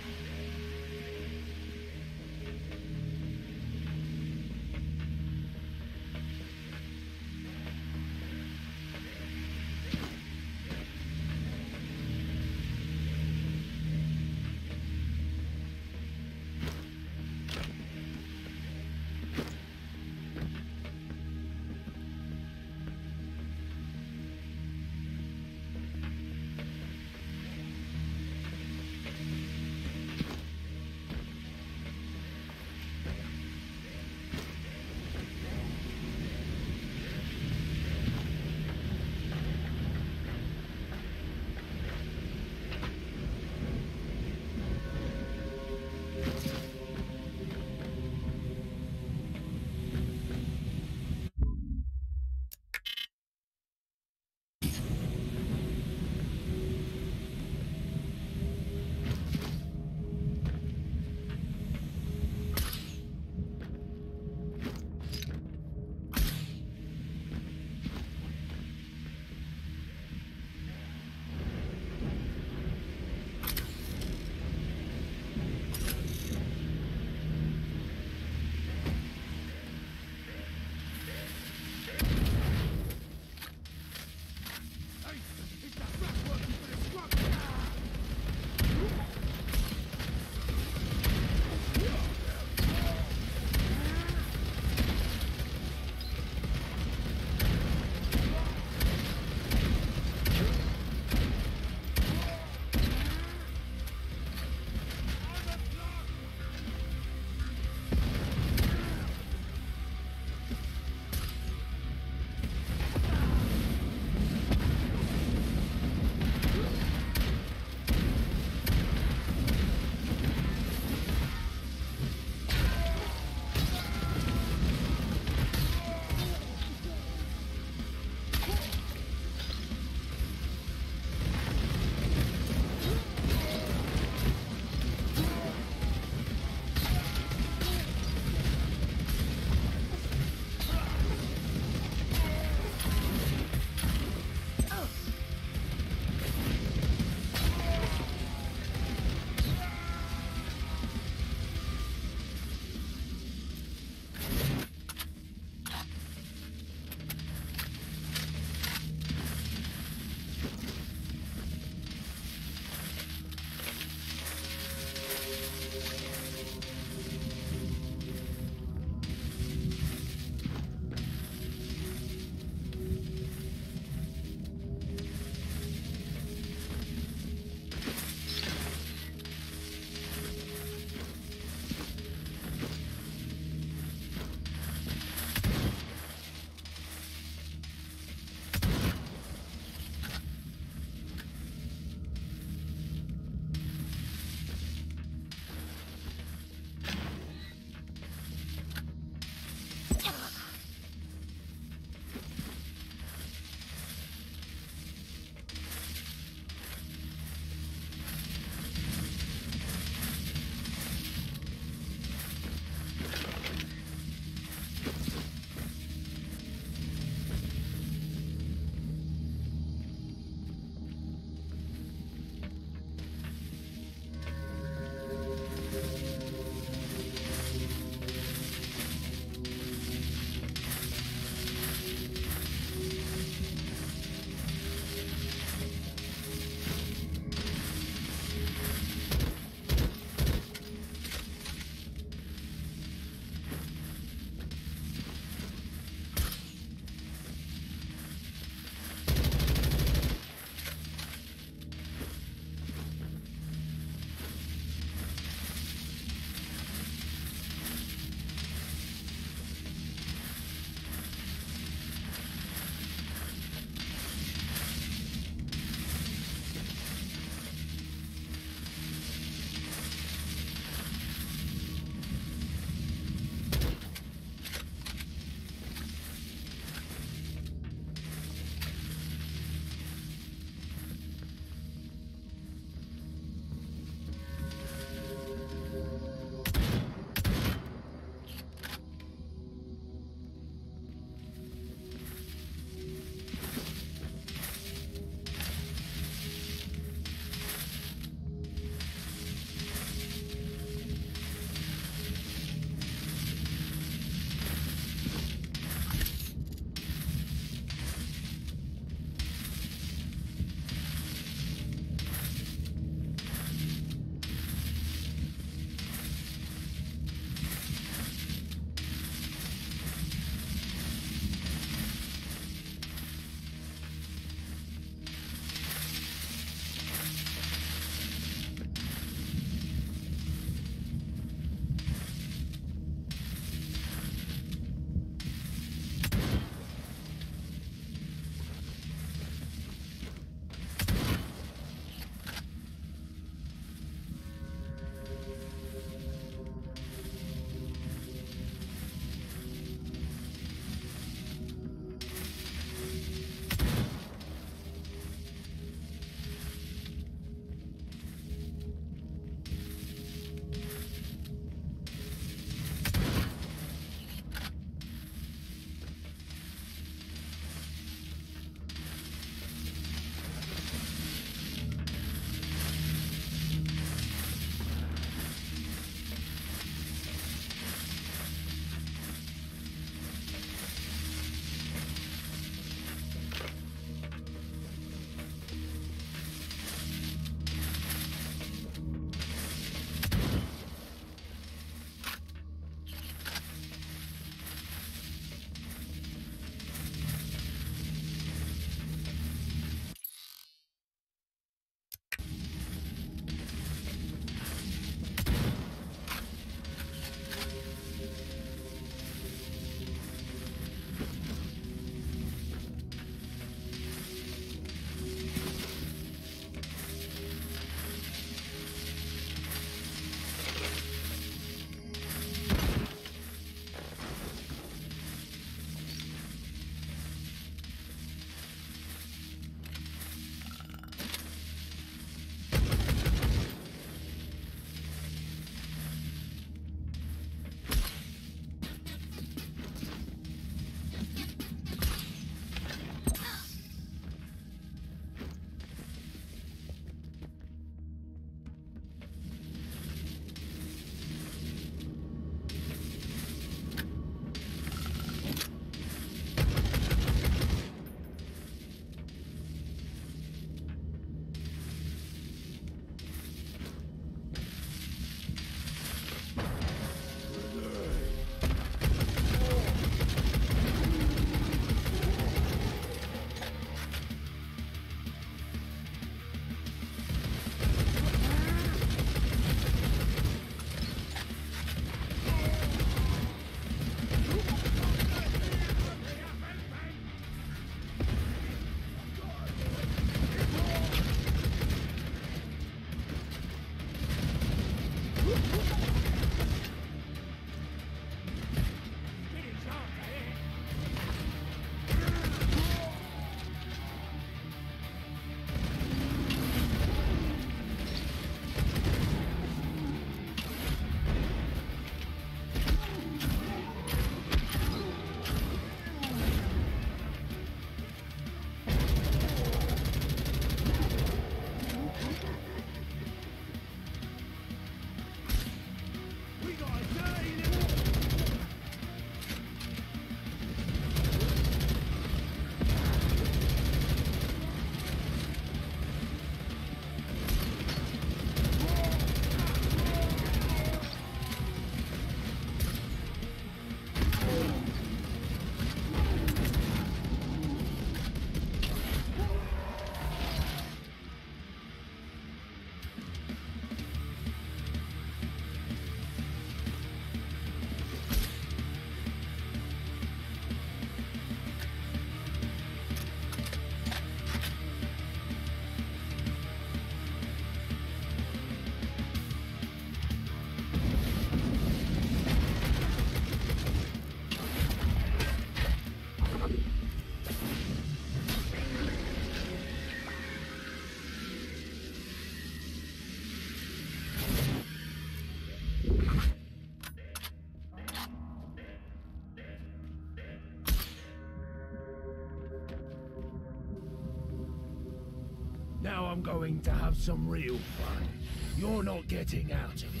I'm going to have some real fun. You're not getting out of here.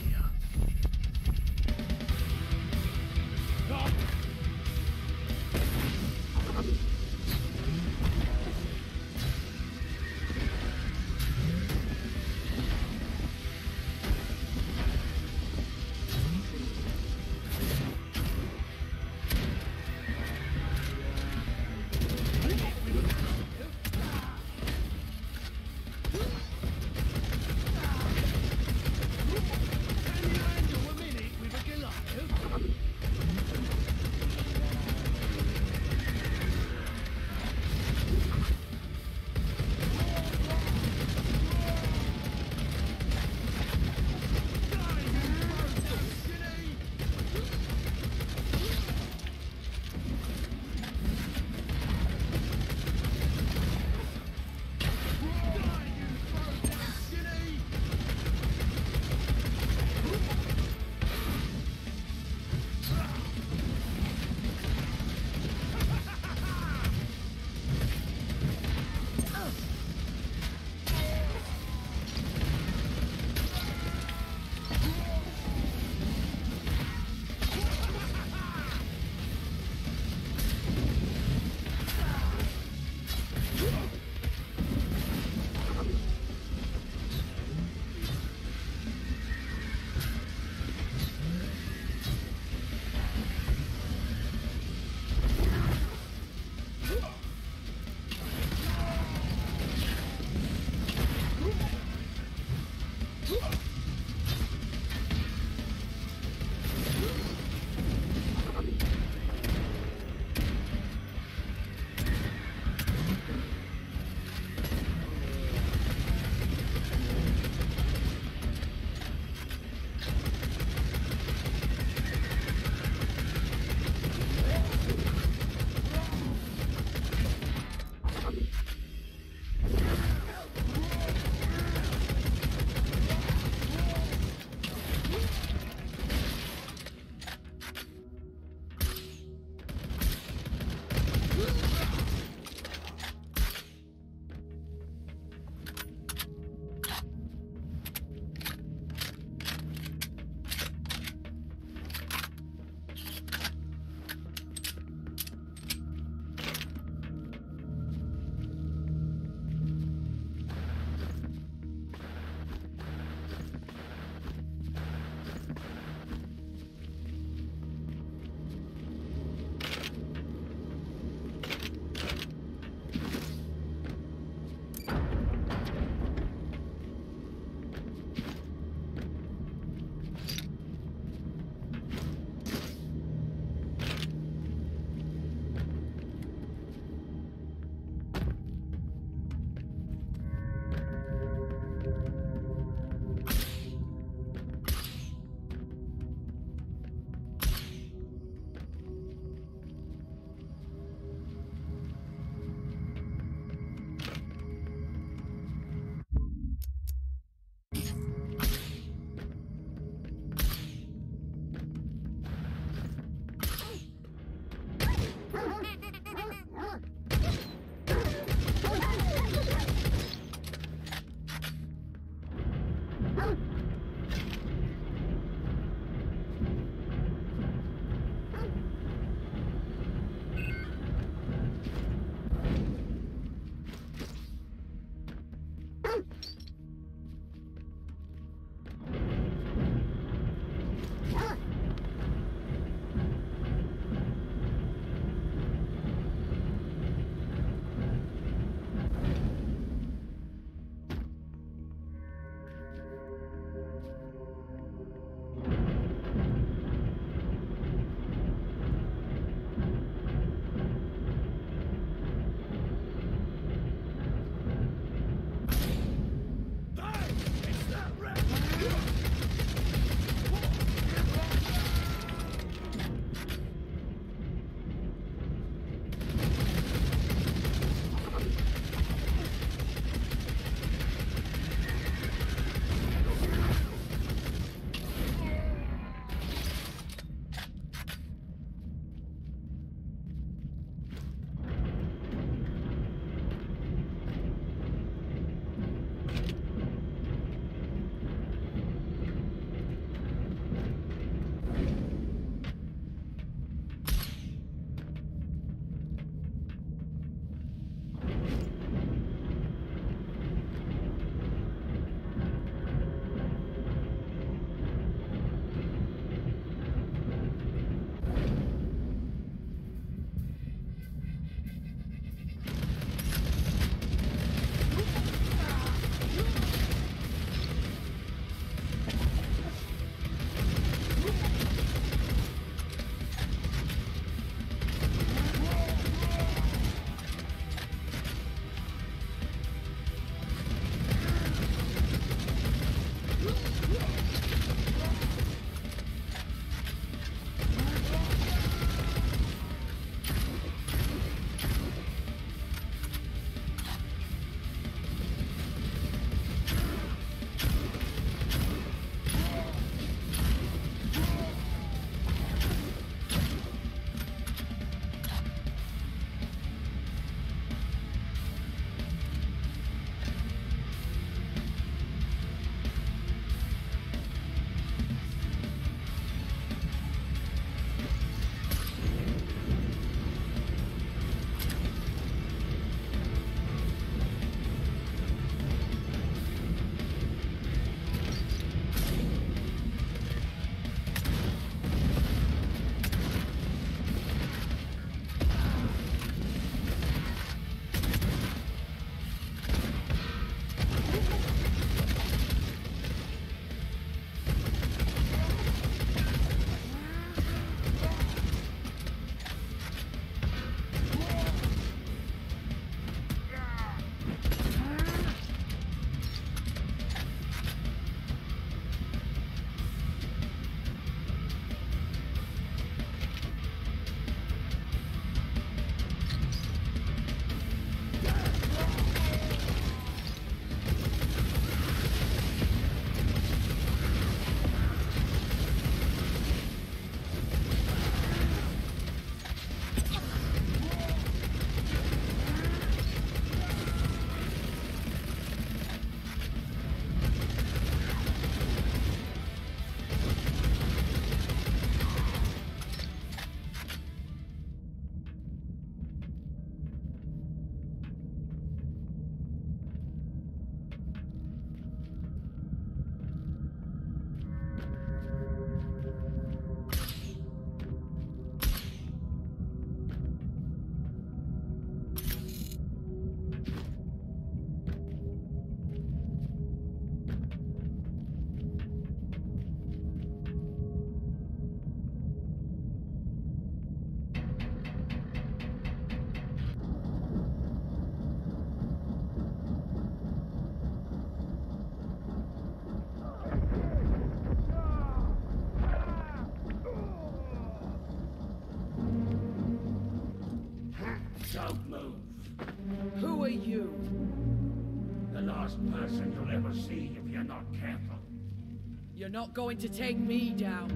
You're not going to take me down.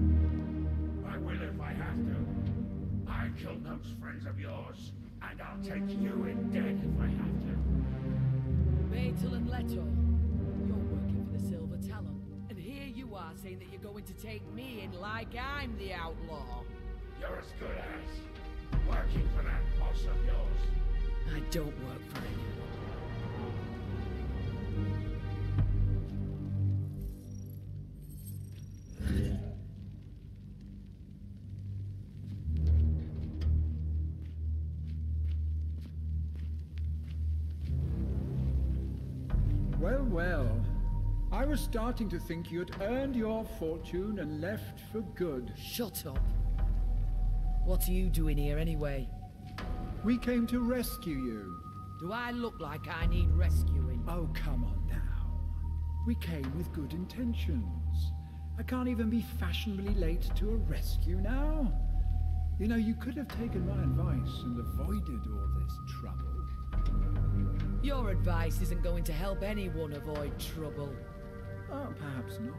I will if I have to. I killed those friends of yours, and I'll take you in dead if I have to. Betel and Leto, you're working for the Silver Talon, and here you are saying that you're going to take me in like I'm the outlaw. You're as good as working for that boss of yours. I don't work for anyone. Was starting to think you'd earned your fortune and left for good. Shut up. What are you doing here anyway? We came to rescue you. Do I look like I need rescuing? Oh, come on now. We came with good intentions. I can't even be fashionably late to a rescue now. You know, you could have taken my advice and avoided all this trouble. Your advice isn't going to help anyone avoid trouble. Oh, perhaps not.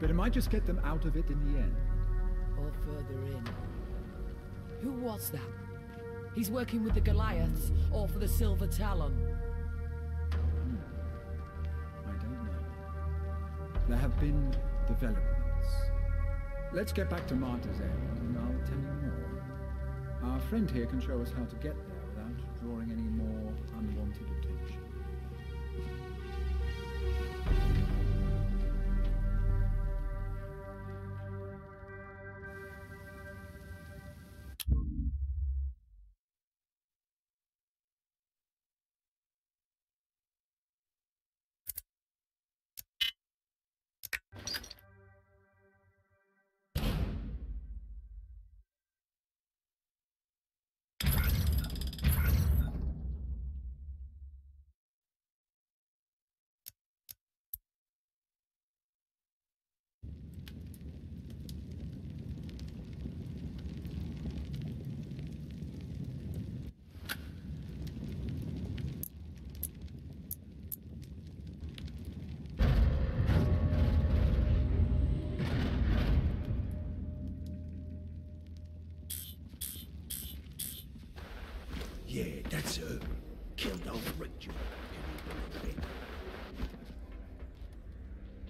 But it might just get them out of it in the end. Or further in. Who was that? He's working with the Goliaths or for the Silver Talon? Hmm. I don't know. There have been developments. Let's get back to Martyr's End, and I'll tell you more. Our friend here can show us how to get there without drawing any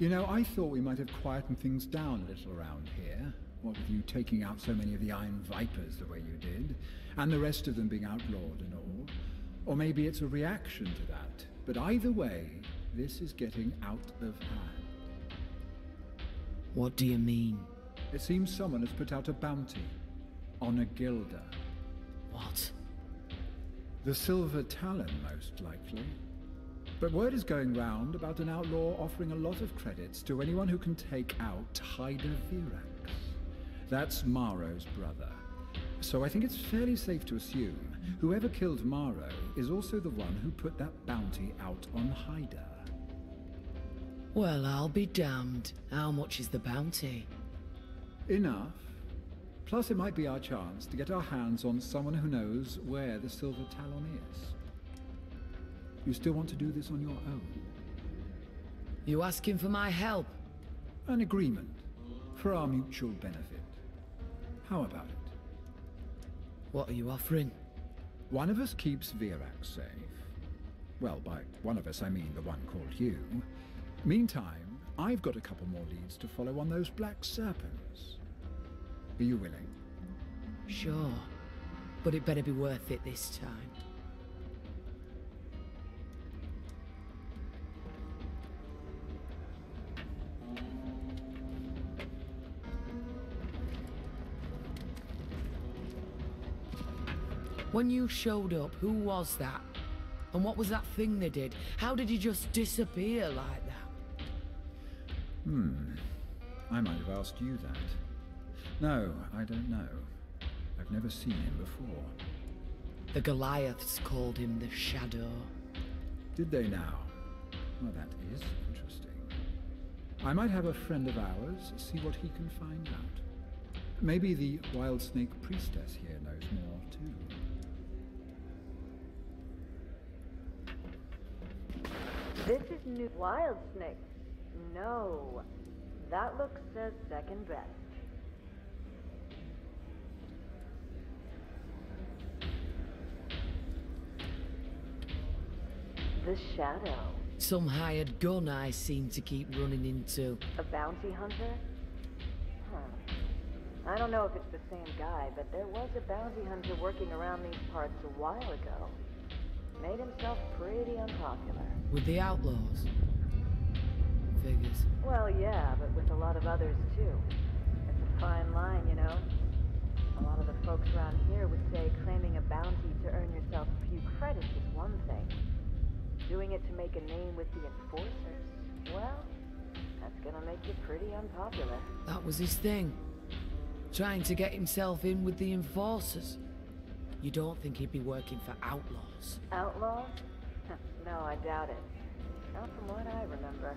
You know, I thought we might have quietened things down a little around here. What with you taking out so many of the Iron Vipers the way you did, and the rest of them being outlawed and all. Or maybe it's a reaction to that. But either way, this is getting out of hand. What do you mean? It seems someone has put out a bounty on a Guilder. What? The Silver Talon, most likely. But word is going round about an outlaw offering a lot of credits to anyone who can take out Hyder Virax. That's Maro's brother. So I think it's fairly safe to assume whoever killed Maro is also the one who put that bounty out on Hyder. Well, I'll be damned. How much is the bounty? Enough. Plus, it might be our chance to get our hands on someone who knows where the Silver Talon is. You still want to do this on your own? You asking for my help? An agreement for our mutual benefit. How about it? What are you offering? One of us keeps Virax safe. Well, by one of us, I mean the one called you. Meantime, I've got a couple more leads to follow on those black serpents. Are you willing? Sure. But it better be worth it this time. When you showed up, who was that? And what was that thing they did? How did he just disappear like that? Hmm. I might have asked you that. No, I don't know. I've never seen him before. The Goliaths called him the Shadow. Did they now? Well, that is interesting. I might have a friend of ours see what he can find out. Maybe the Wildsnake Priestess here knows more, too. This is new wild snake. No. That looks uh, second best. The shadow. Some hired gun I seem to keep running into. A bounty hunter? Huh. I don't know if it's the same guy, but there was a bounty hunter working around these parts a while ago. Made himself pretty unpopular. With the outlaws. Figures. Well, yeah, but with a lot of others too. It's a fine line, you know? A lot of the folks around here would say claiming a bounty to earn yourself a few credits is one thing. Doing it to make a name with the enforcers, well, that's gonna make you pretty unpopular. That was his thing. Trying to get himself in with the enforcers. You don't think he'd be working for outlaws? Outlaws? no, I doubt it. Not from what I remember.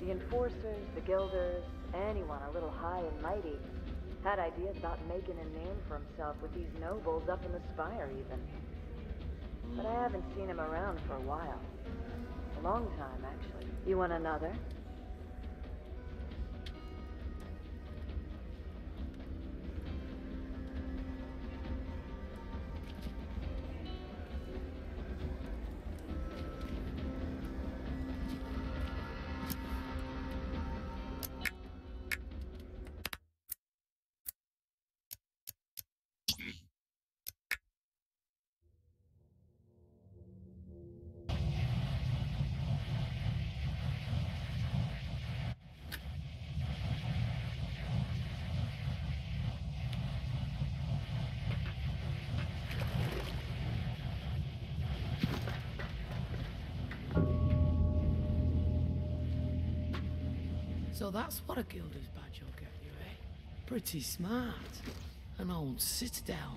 The enforcers, the guilders, anyone a little high and mighty had ideas about making a name for himself with these nobles up in the spire even. But I haven't seen him around for a while. A long time, actually. You want another? So that's what a guilder's badge will get you, eh? Pretty smart. An old citadel.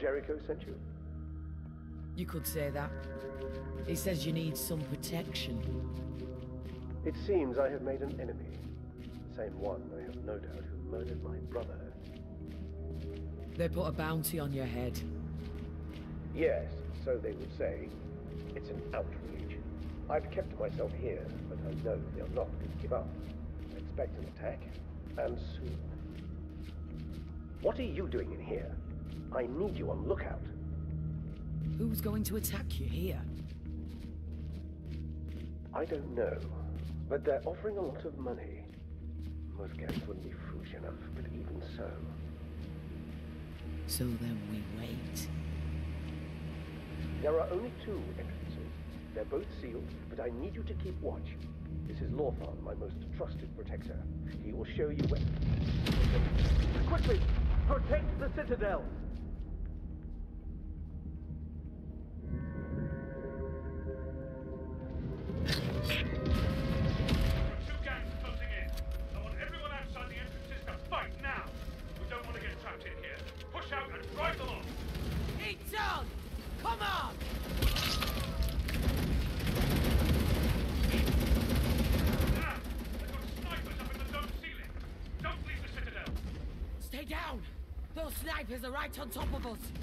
Jericho sent you? You could say that. He says you need some protection. It seems I have made an enemy. The same one, I have no doubt, who murdered my brother. They put a bounty on your head. Yes, so they would say. It's an outrage. I've kept myself here, but I know they're not going to give up. I expect an attack, and soon. What are you doing in here? I need you on lookout. Who's going to attack you here? I don't know, but they're offering a lot of money. Most guests wouldn't be foolish enough, but even so. So then we wait. There are only two entrances. They're both sealed, but I need you to keep watch. This is Lawthon, my most trusted protector. He will show you where... Quickly! Protect the Citadel! Snipers right on top of us!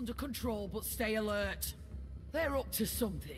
Under control, but stay alert. They're up to something.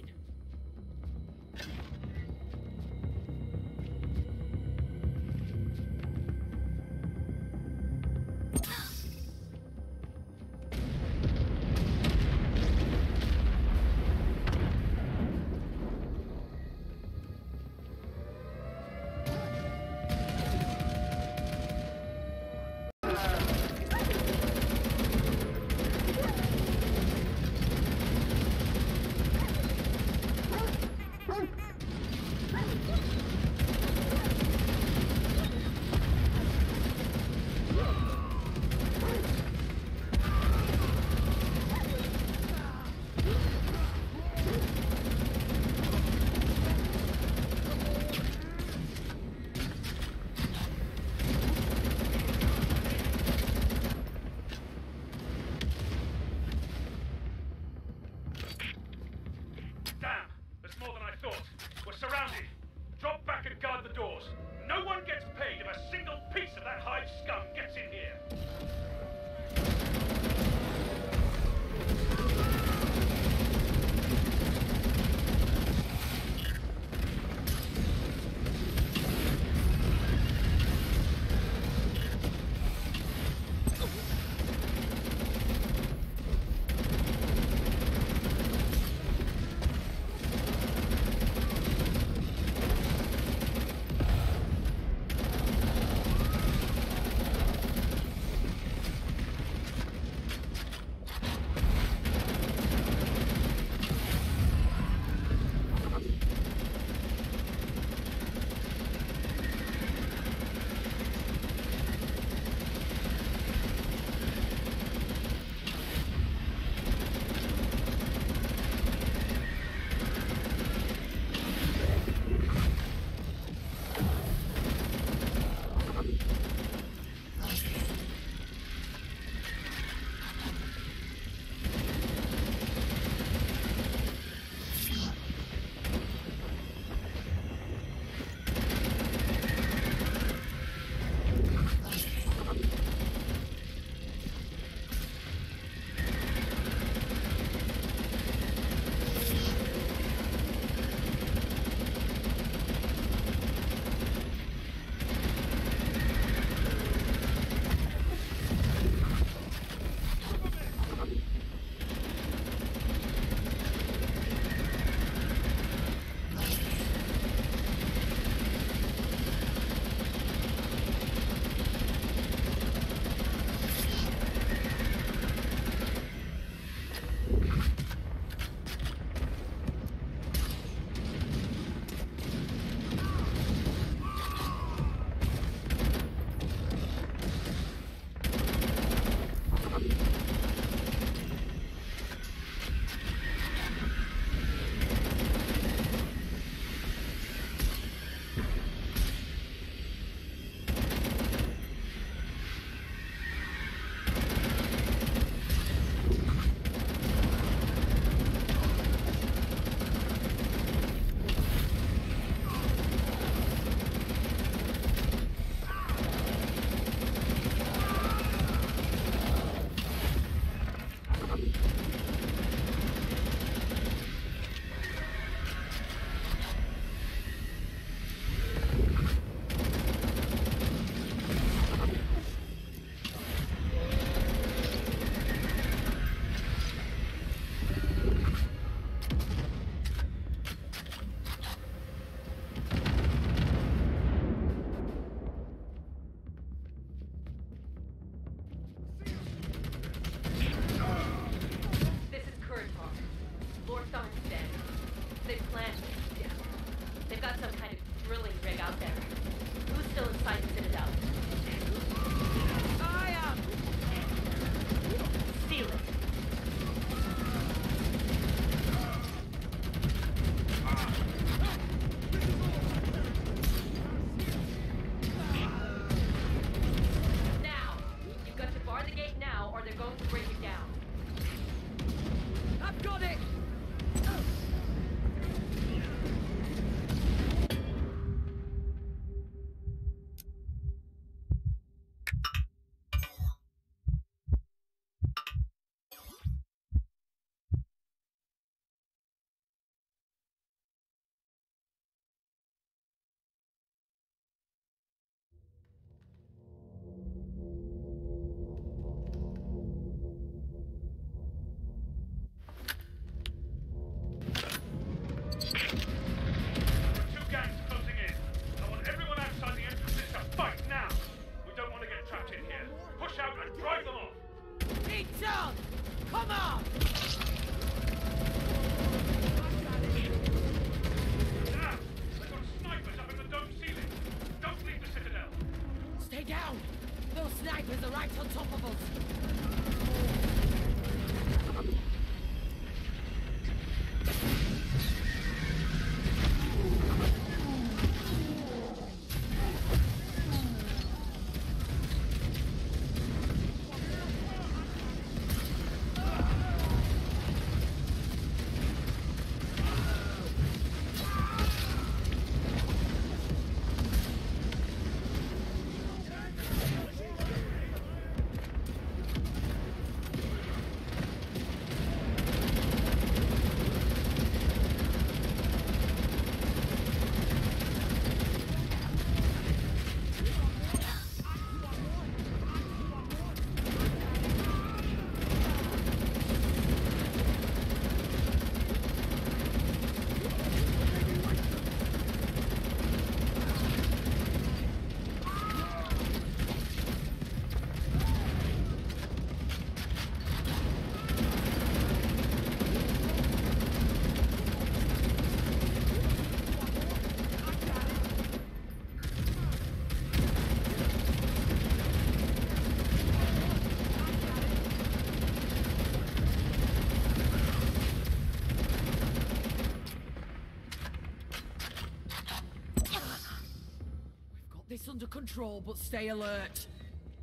Control, but stay alert.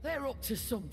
They're up to something.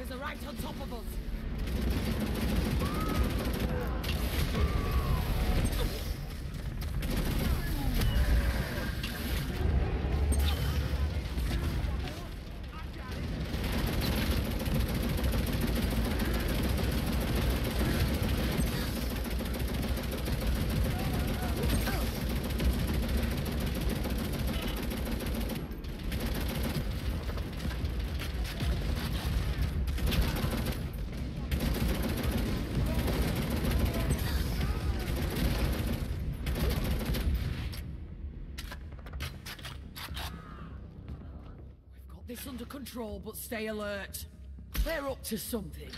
Snipers are right on top of us. We've got this under control, but stay alert. They're up to something.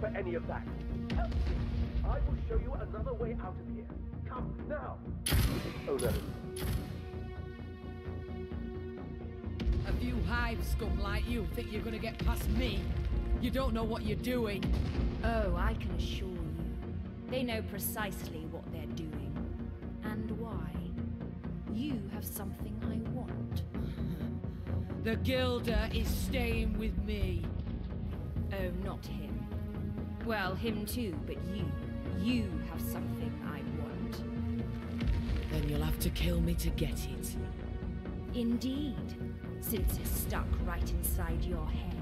For any of that. Help me. I will show you another way out of here. Come, now. Oh, no. A few hive scum like you think you're gonna get past me. You don't know what you're doing. Oh, I can assure you. They know precisely what they're doing. And why. You have something I want. The Guilder is staying with me. Oh, not him. Well, him too, but you. You have something I want. Then you'll have to kill me to get it. Indeed, since it's stuck right inside your head.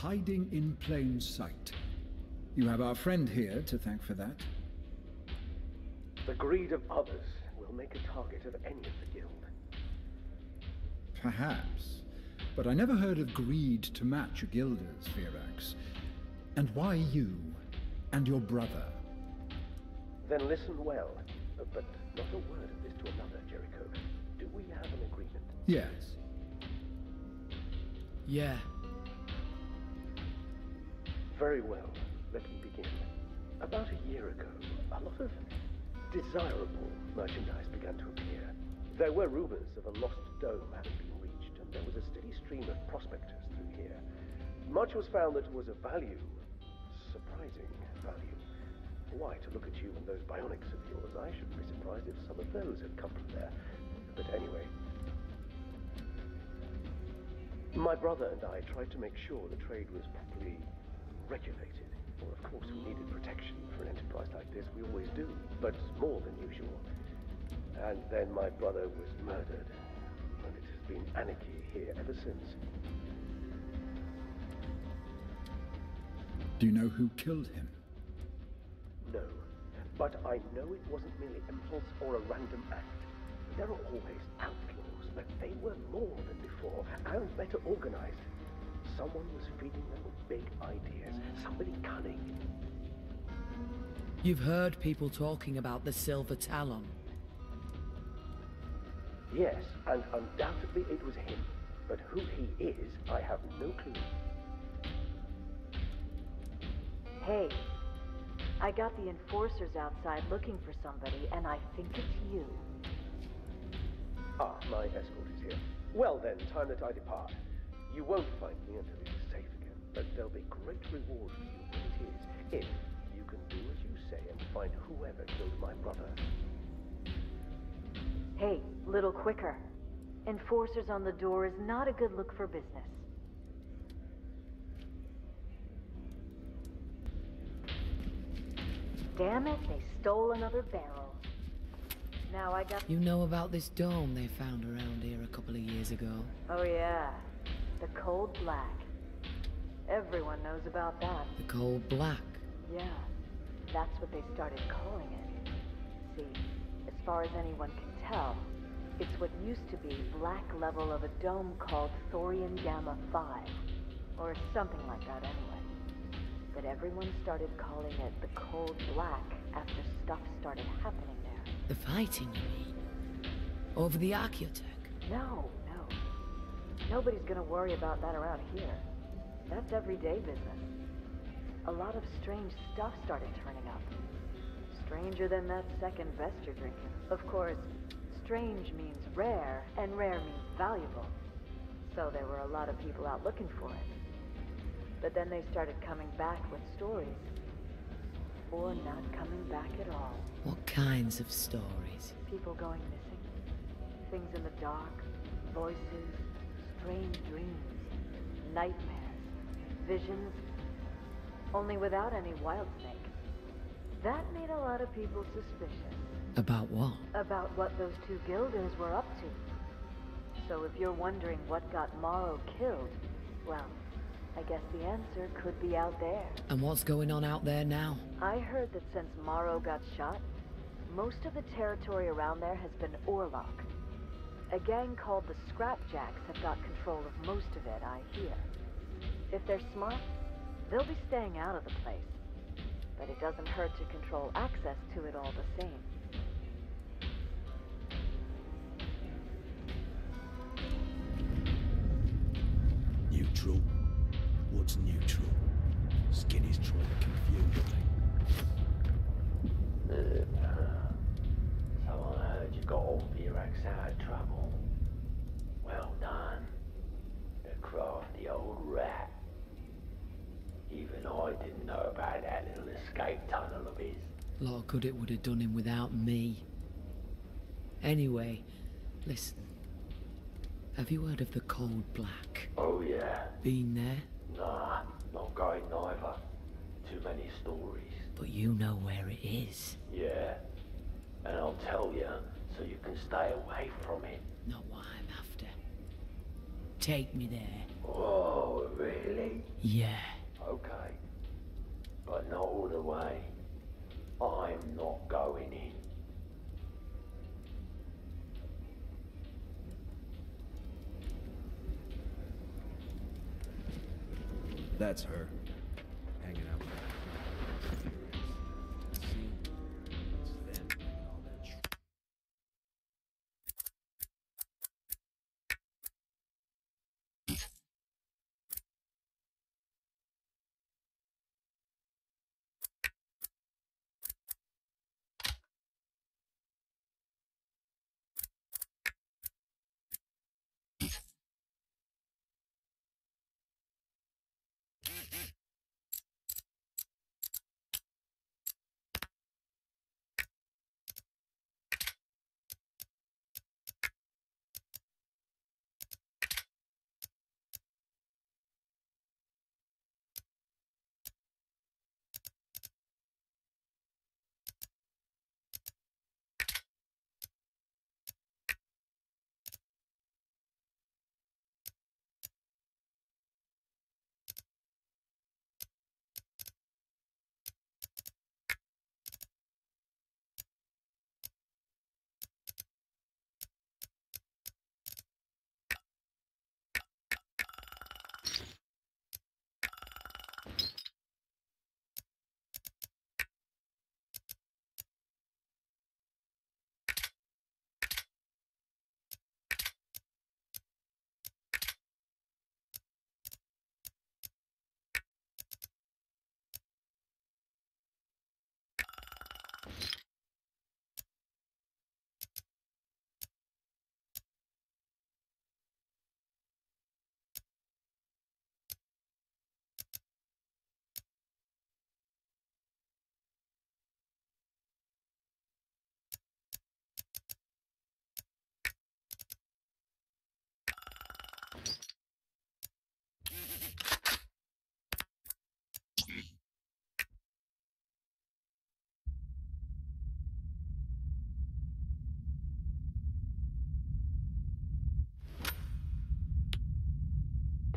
Hiding in plain sight. You have our friend here to thank for that. The greed of others will make a target of any of the guild. Perhaps. But I never heard of greed to match a guilder's, Virax. And why you? And your brother? Then listen well, but not a word of this to another, Jericho. Do we have an agreement? Yes. Yeah. Very well. Let me begin. About a year ago, a lot of desirable merchandise began to appear. There were rumors of a lost dome having been reached, and there was a steady stream of prospectors through here. Much was found that was of value, surprising value. Why, to look at you and those bionics of yours, I shouldn't be surprised if some of those had come from there. But anyway, my brother and I tried to make sure the trade was properly regulated. For of course we needed protection for an enterprise like this, we always do, but more than usual. And then my brother was murdered, and it has been anarchy here ever since. Do you know who killed him? No, but I know it wasn't merely impulse or a random act. There are always outlaws, but they were more than before, and better organized. Someone was feeding them big ideas, somebody cunning. You've heard people talking about the Silver Talon. Yes, and undoubtedly it was him. But who he is, I have no clue. Hey, I got the enforcers outside looking for somebody, and I think it's you. Ah, my escort is here. Well then, time that I depart. You won't find me until it is safe again, but there'll be great reward for you when it is, if you can do as you say and find whoever killed my brother. Hey, little quicker. Enforcers on the door is not a good look for business. Damn it, they stole another barrel. Now I got. You know about this dome they found around here a couple of years ago? Oh, yeah. The Cold Black. Everyone knows about that. The Cold Black. Yeah. That's what they started calling it. See, as far as anyone can tell, it's what used to be black level of a dome called Thorian Gamma 5. Or something like that anyway. But everyone started calling it the Cold Black after stuff started happening there. The fighting, you mean? Over the Archaeotech? No, no. Nobody's gonna worry about that around here. That's everyday business. A lot of strange stuff started turning up. Stranger than that second best you're drinking. Of course, strange means rare, and rare means valuable. So there were a lot of people out looking for it. But then they started coming back with stories. Or not coming back at all. What kinds of stories? People going missing. Things in the dark. Voices. Strange dreams. Nightmares. Visions. Only without any wild snake. That made a lot of people suspicious. About what? About what those two Guilders were up to. So if you're wondering what got Morrow killed, well, I guess the answer could be out there. And what's going on out there now? I heard that since Morrow got shot, most of the territory around there has been Orlok. A gang called the Scrapjacks have got control of most of it, I hear. If they're smart, they'll be staying out of the place. But it doesn't hurt to control access to it all the same. Neutral? What's neutral? Skinny's trying to confuse me. So I heard you got all Virax out of trouble. Well done. The crafty old rat. Even I didn't know about that little escape tunnel of his. lot of good it would have done him without me. Anyway, listen. Have you heard of the Cold Black? Oh yeah. Been there? Nah, not going neither. Too many stories. But you know where it is. Yeah. And I'll tell you so you can stay away from it. Not what I'm after. Take me there. Oh, really? Yeah. Okay. But not all the way. I'm not going in. That's her.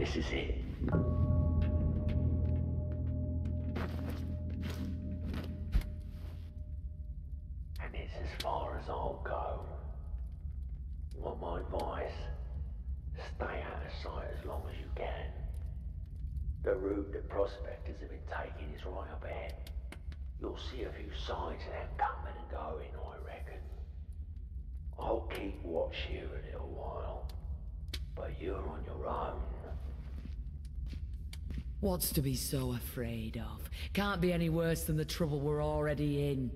This is it. And it's as far as I'll go. Want my advice? Stay out of sight as long as you can. The route the prospectors have been taking is right up ahead. You'll see a few signs of them coming and going, I reckon. I'll keep watch here a little while, but you're on your own. What's to be so afraid of? Can't be any worse than the trouble we're already in.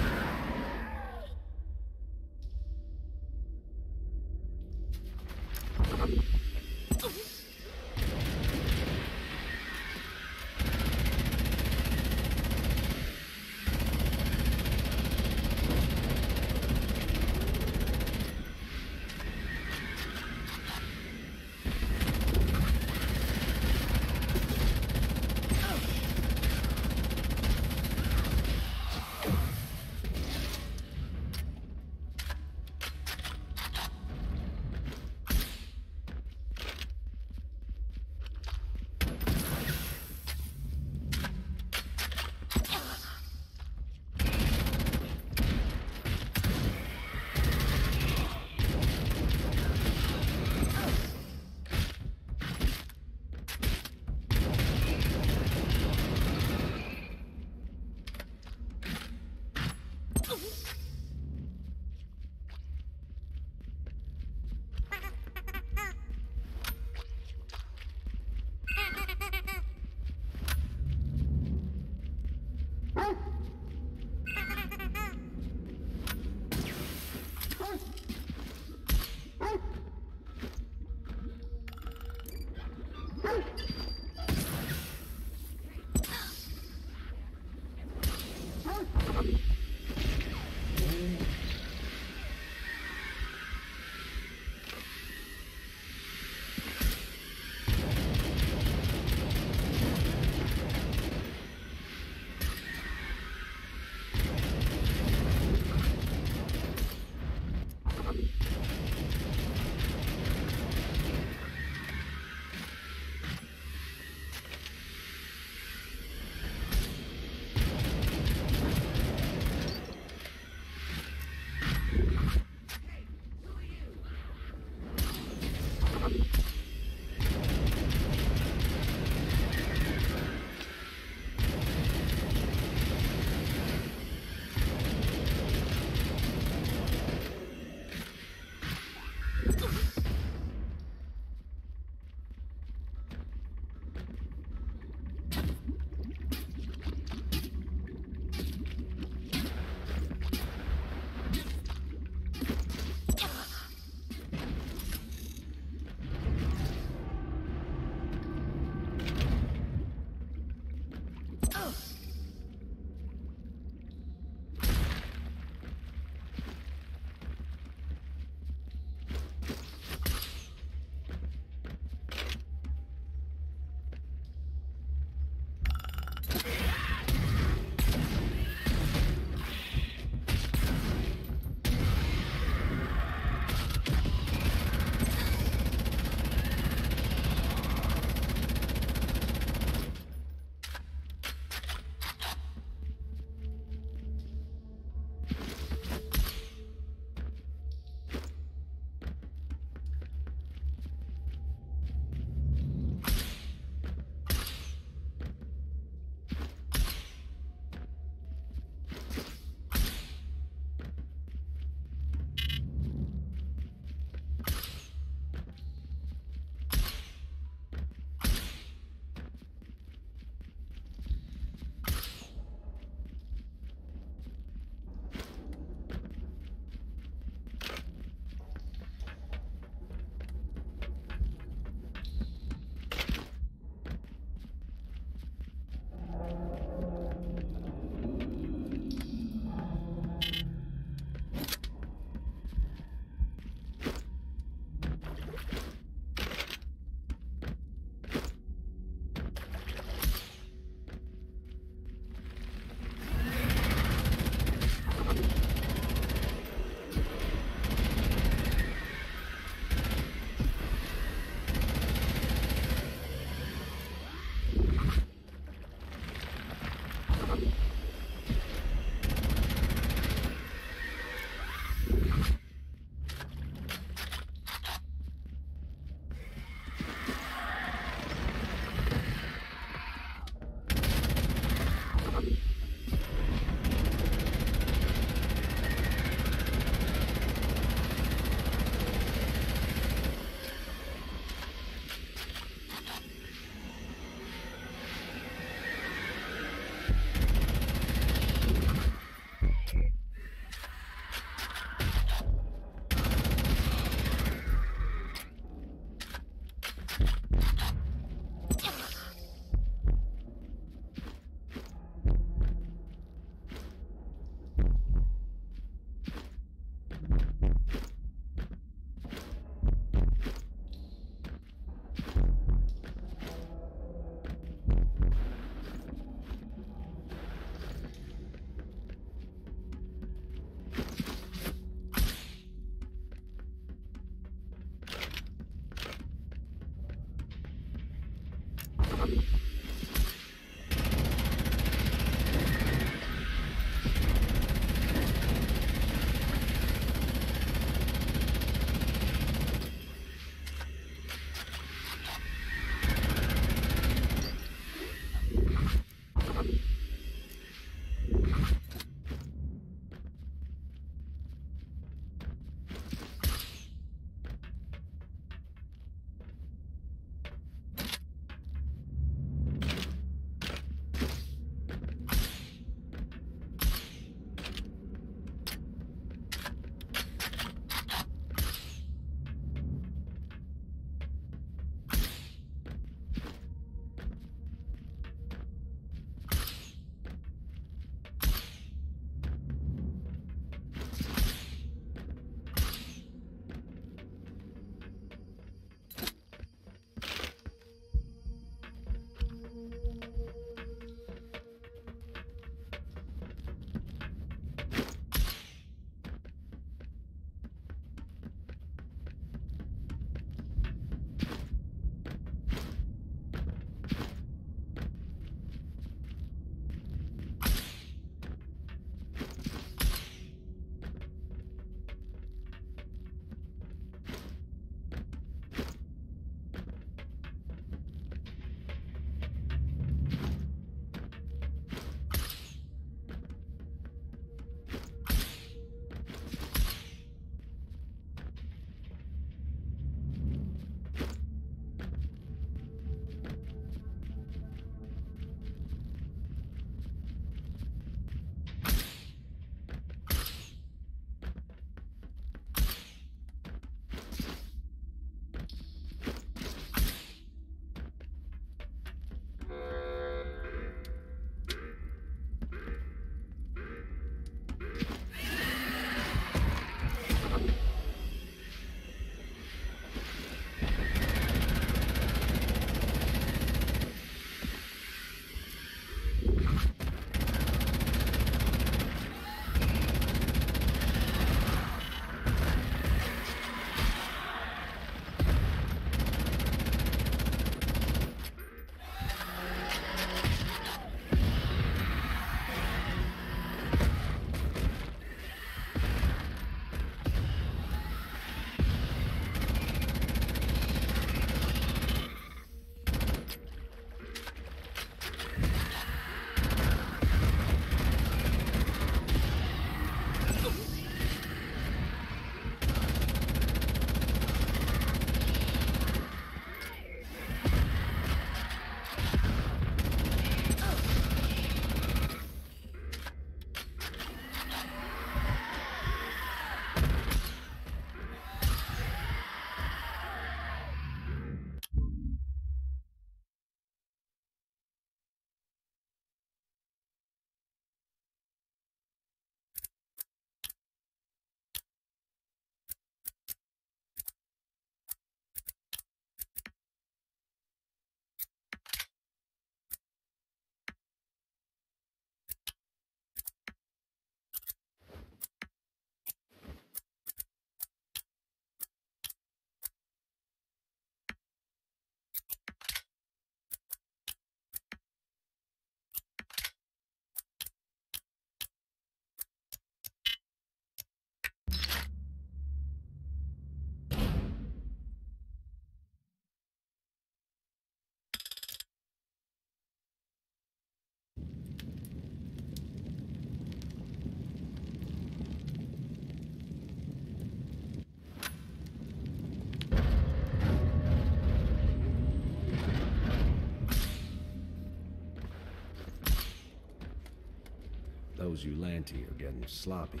Those Ulanti are getting sloppy.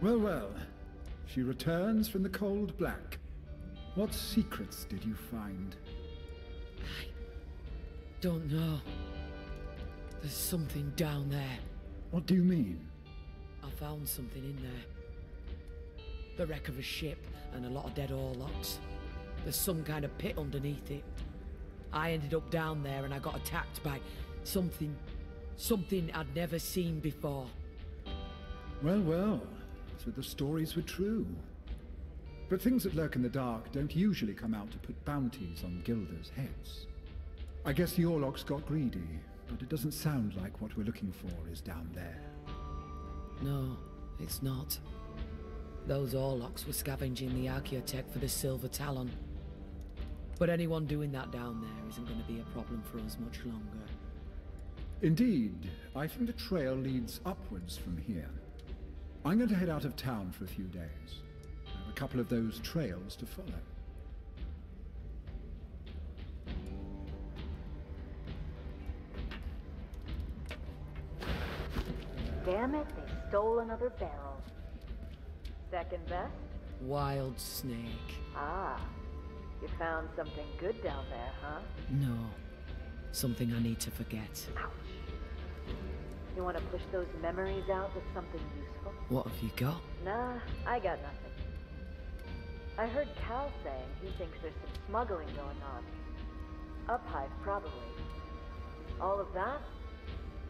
Well, well. She returns from the cold black. What secrets did you find? I don't know. There's something down there. What do you mean? I found something in there. The wreck of a ship and a lot of dead Orloks. There's some kind of pit underneath it. I ended up down there and I got attacked by something. something I'd never seen before. Well, well. So the stories were true. But things that lurk in the dark don't usually come out to put bounties on Guilders' heads. I guess the Orloks got greedy, but it doesn't sound like what we're looking for is down there. No, it's not. Those Orloks were scavenging the Archaeotech for the Silver Talon. But anyone doing that down there isn't going to be a problem for us much longer. Indeed, I think the trail leads upwards from here. I'm going to head out of town for a few days. I have a couple of those trails to follow. Damn it, they stole another barrel. Second best? Wildsnake. Ah, you found something good down there, huh? No. Something I need to forget. Ouch. You want to push those memories out with something useful? What have you got? Nah, I got nothing. I heard Kal saying he thinks there's some smuggling going on. Uphive, probably. All of that?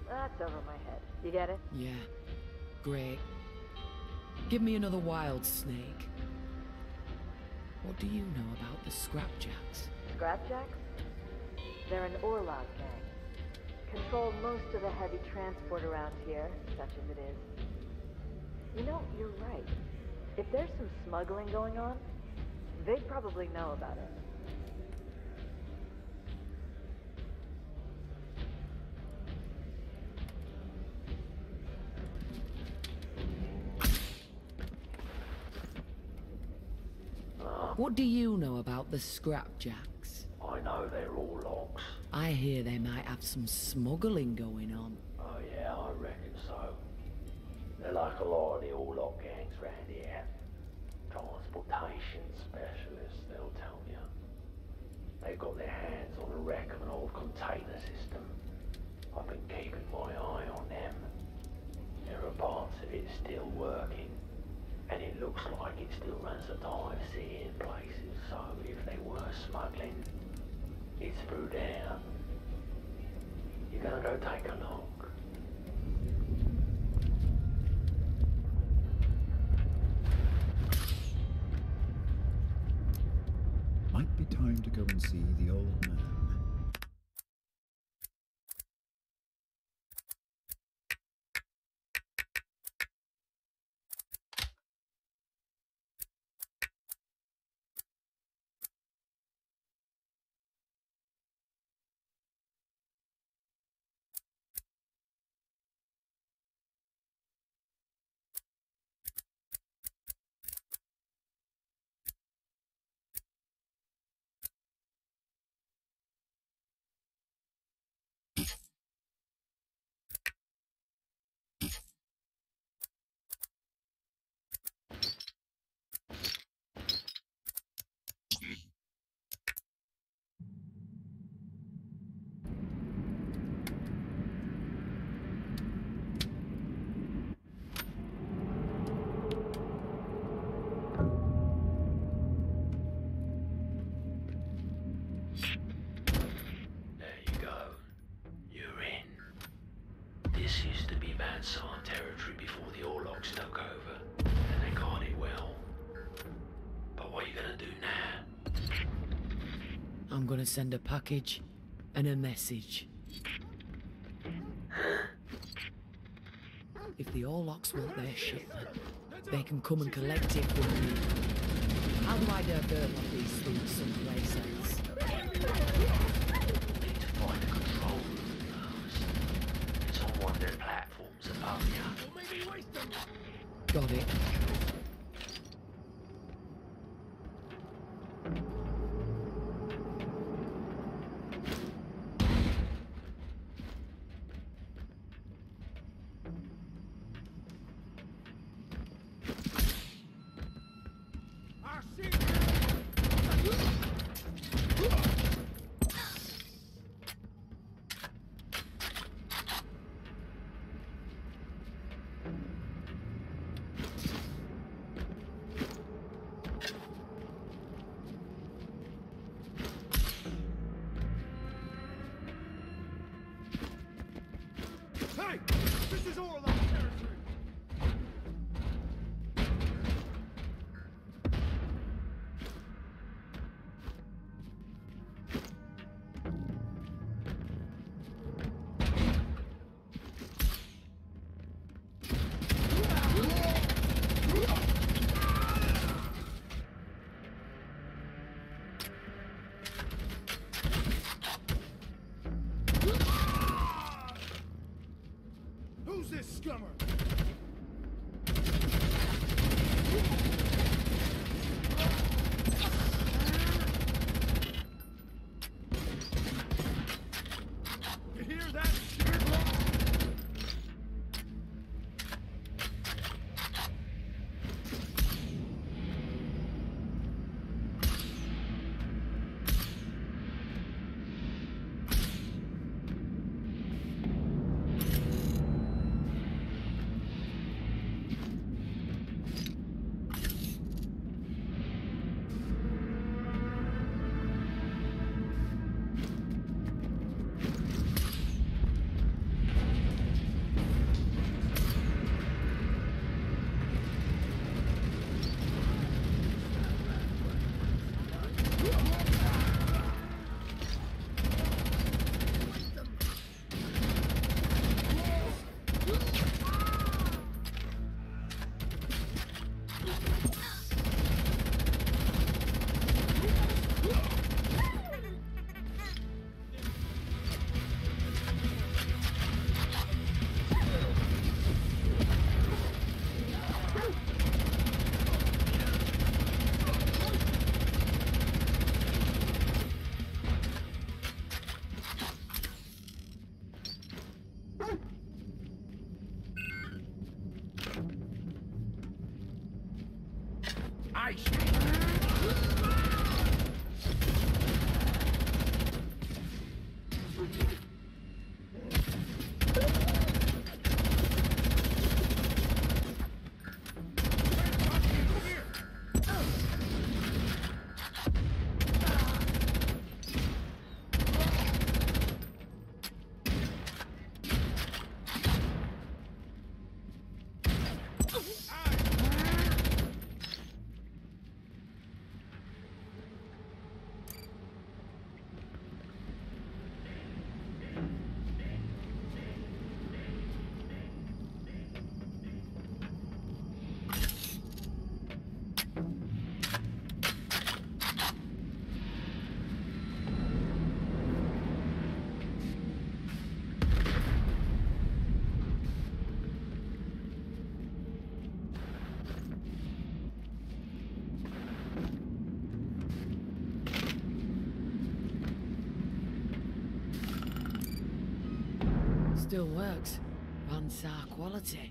That's over my head. You get it? Yeah. Great. Give me another Wildsnake. What do you know about the Scrapjacks? Scrapjacks? They're an Orlok gang. Control most of the heavy transport around here, such as it is. You know, you're right. If there's some smuggling going on, they'd probably know about it. What do you know about the Scrapjacks? I know they're Orloks. I hear they might have some smuggling going on. Oh yeah, I reckon so. They're like a lot of the Orlok gangs round here. Transportation specialists, they'll tell you. They've got their hands on the wreck of an old container system. I've been keeping my eye on them. There are parts of it still working. And it looks like it still runs dive sea in places, so if they were smuggling, it's through there. You're gonna go take a look. Might be time to go and see the old man. Gonna send a package and a message. If the Orloks want their shipment, they can come and collect it from me. How do I divert one of these things someplace else? Find a control room first. It's on one of their platforms above you. Got it. Still works. Ransar quality.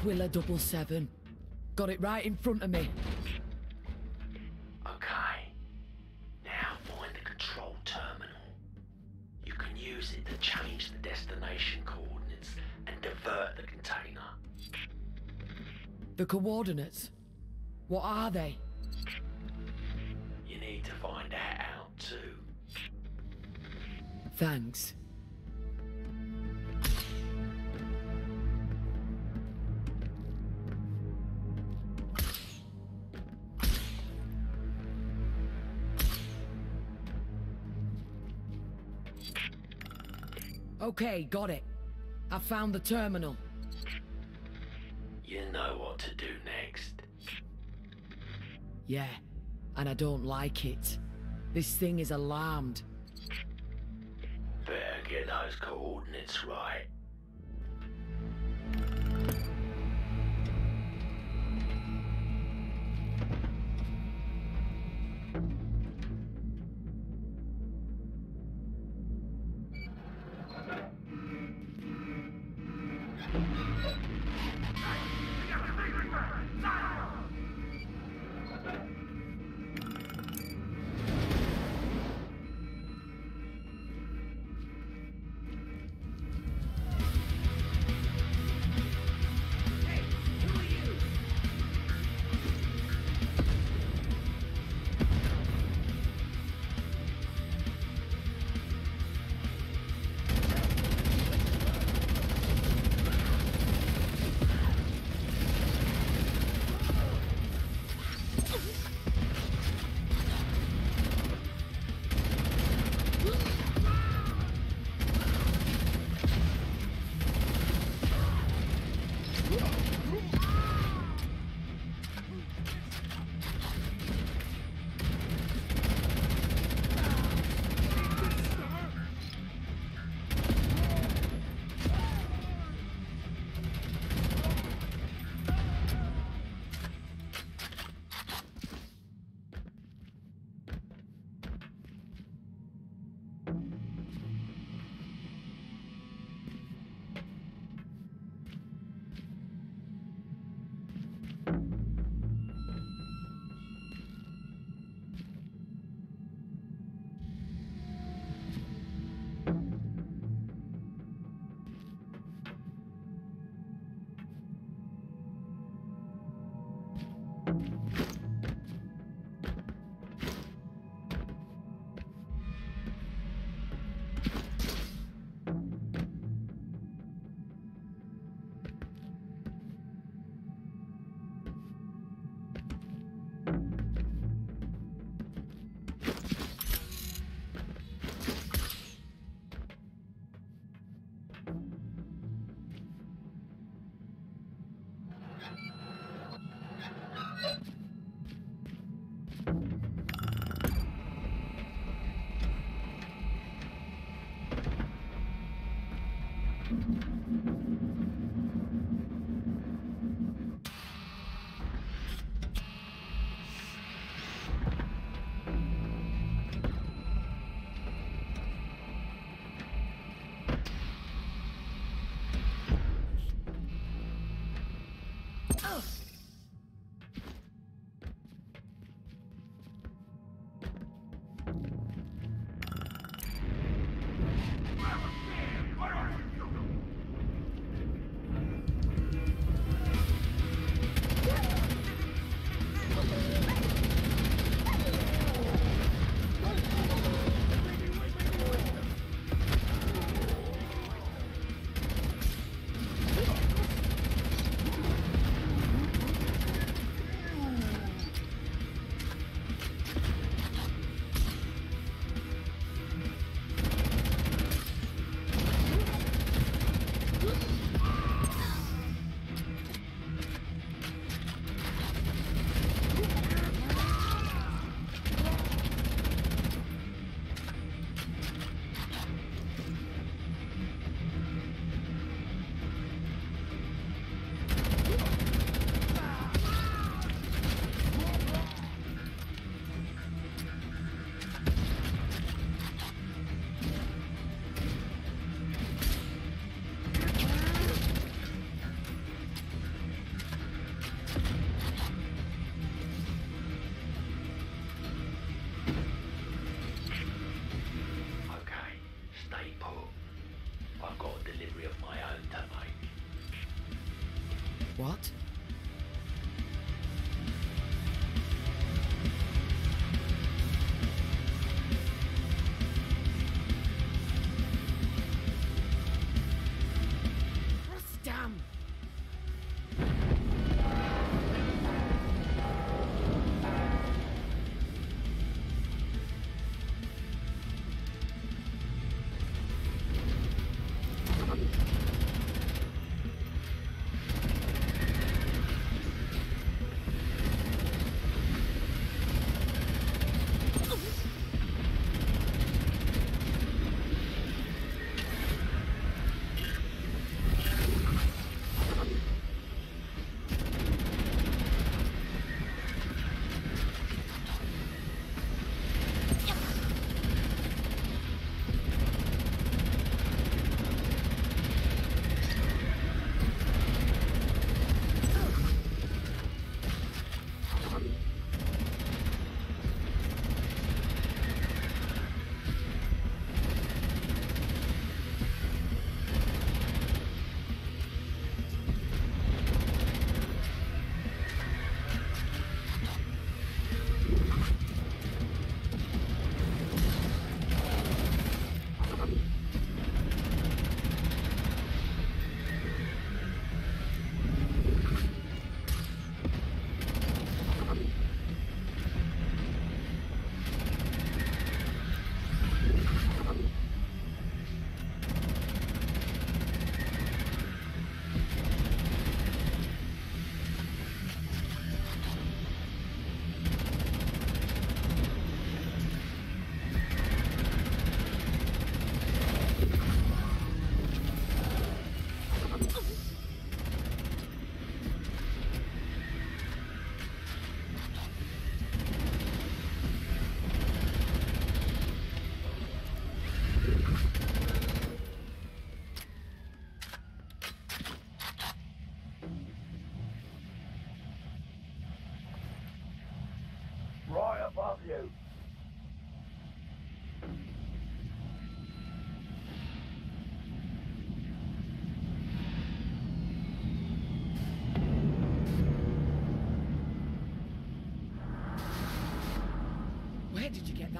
Aquila double seven. Got it right in front of me. Okay. Now find the control terminal. You can use it to change the destination coordinates and divert the container. The coordinates. What are they? You need to find that out too. Thanks. Okay, got it. I found the terminal. You know what to do next. Yeah, and I don't like it. This thing is alarmed. Better get those coordinates right. What?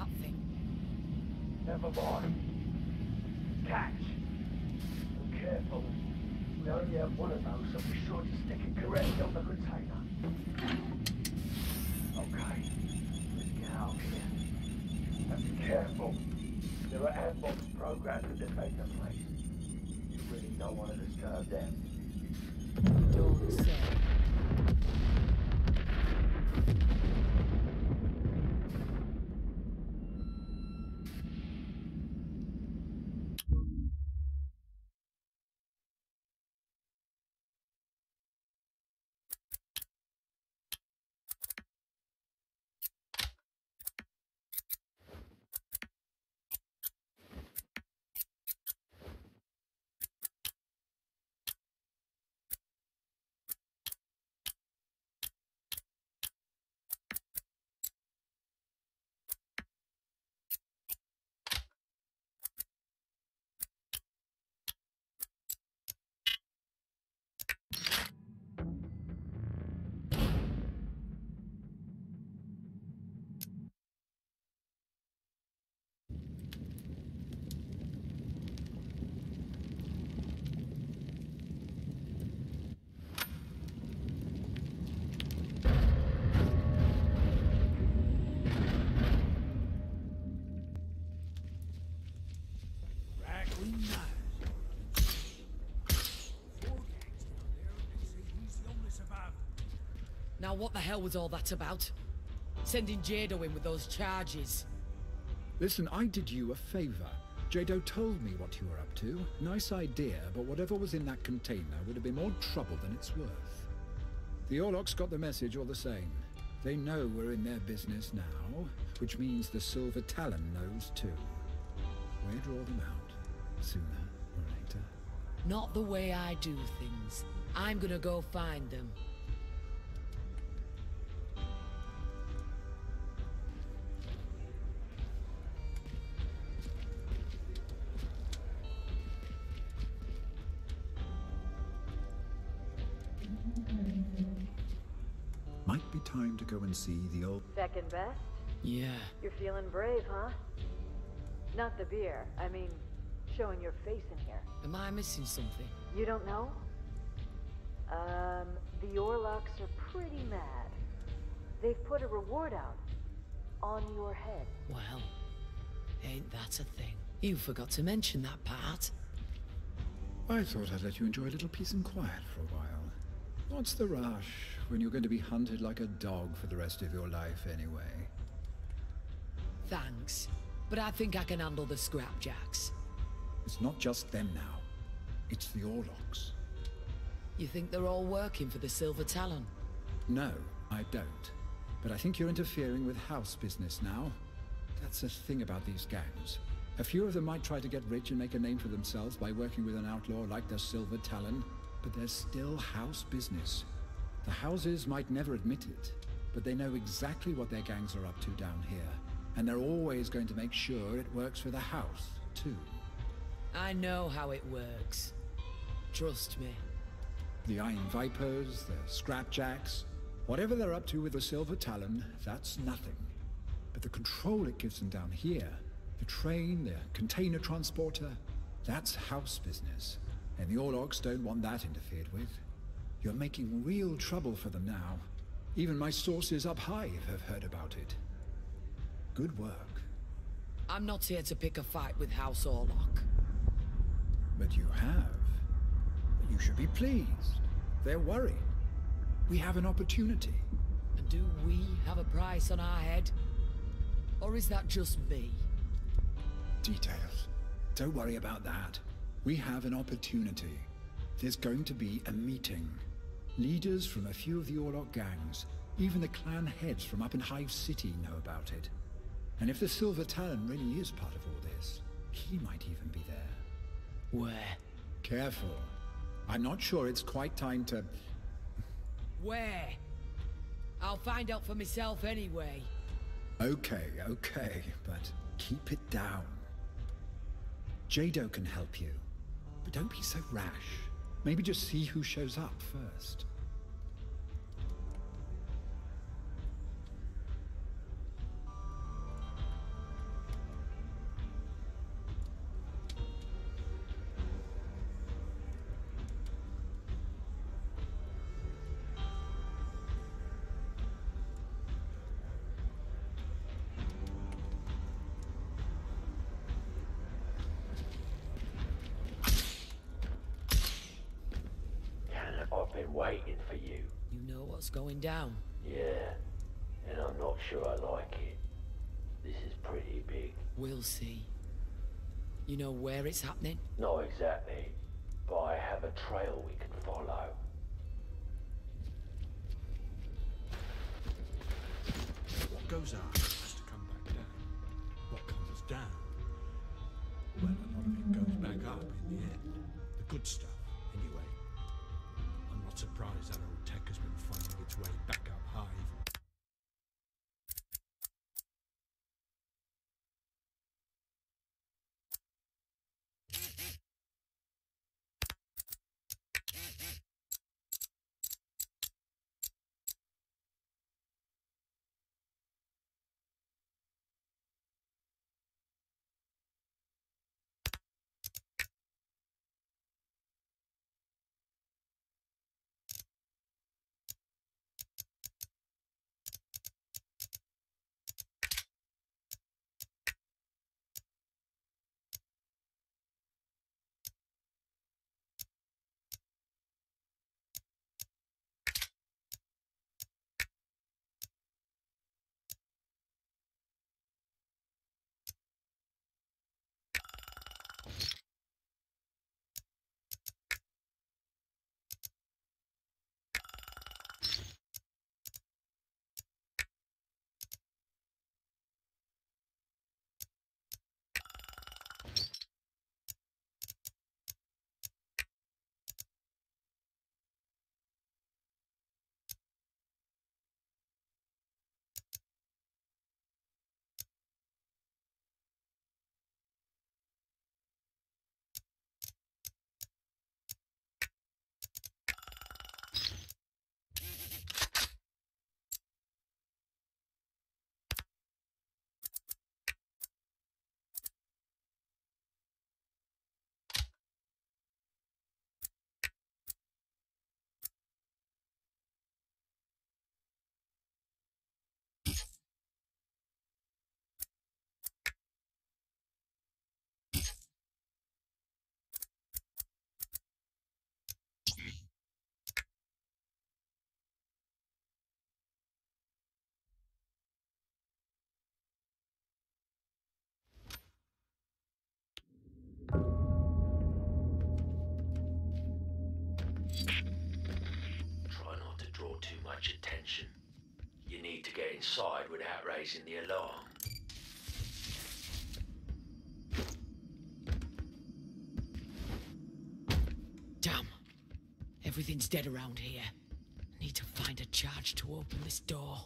Did you get that thing? Never mind. Catch. Be careful. We only have one of those, so be sure to stick it correctly on the container. Okay. Let's get out here. And be careful. There are ambush programs to defend the place. You really don't want to disturb them. Don't say. Raccoon Knives. Four gangs down there, and they say he's the only survivor. Now what the hell was all that about? Sending Jado in with those charges. Listen, I did you a favor. Jado told me what you were up to. Nice idea, but whatever was in that container would have been more trouble than it's worth. The Orloks got the message all the same. They know we're in their business now, which means the Silver Talon knows too. We draw them out, sooner or later. Not the way I do things. I'm gonna go find them. Time to go and see the old. Second best? Yeah. You're feeling brave, huh? Not the beer. I mean, showing your face in here. Am I missing something? You don't know? Um, the Orloks are pretty mad. They've put a reward out. On your head. Well, ain't that a thing? You forgot to mention that part. I thought I'd let you enjoy a little peace and quiet for a while. What's the rush when you're going to be hunted like a dog for the rest of your life anyway? Thanks. But I think I can handle the scrapjacks. It's not just them now. It's the Orloks. You think they're all working for the Silver Talon? No, I don't. But I think you're interfering with house business now. That's the thing about these gangs. A few of them might try to get rich and make a name for themselves by working with an outlaw like the Silver Talon, but they're still house business. The houses might never admit it, but they know exactly what their gangs are up to down here. And they're always going to make sure it works for the house, too. I know how it works. Trust me. The Iron Vipers, the Scrapjacks, whatever they're up to with the Silver Talon, that's nothing. But the control it gives them down here, the train, the container transporter, that's house business. And the Orloks don't want that interfered with. You're making real trouble for them now. Even my sources up high have heard about it. Good work. I'm not here to pick a fight with House Orlock. But you have. You should be pleased. They're worried. We have an opportunity. And do we have a price on our head? Or is that just me? Details. Don't worry about that. We have an opportunity. There's going to be a meeting. Leaders from a few of the Orlok gangs, even the clan heads from up in Hive City know about it. And if the Silver Talon really is part of all this, he might even be there. Where? Careful. I'm not sure it's quite time to... Where? I'll find out for myself anyway. Okay, okay, but keep it down. Jado can help you, but don't be so rash. Maybe just see who shows up first. You know where it's happening? Not exactly, but I have a trail we can follow. What goes up has to come back down. What comes down, well, a lot of it goes back up in the end. The good stuff, attention. You need to get inside without raising the alarm. Damn. Everything's dead around here. Need to find a charge to open this door.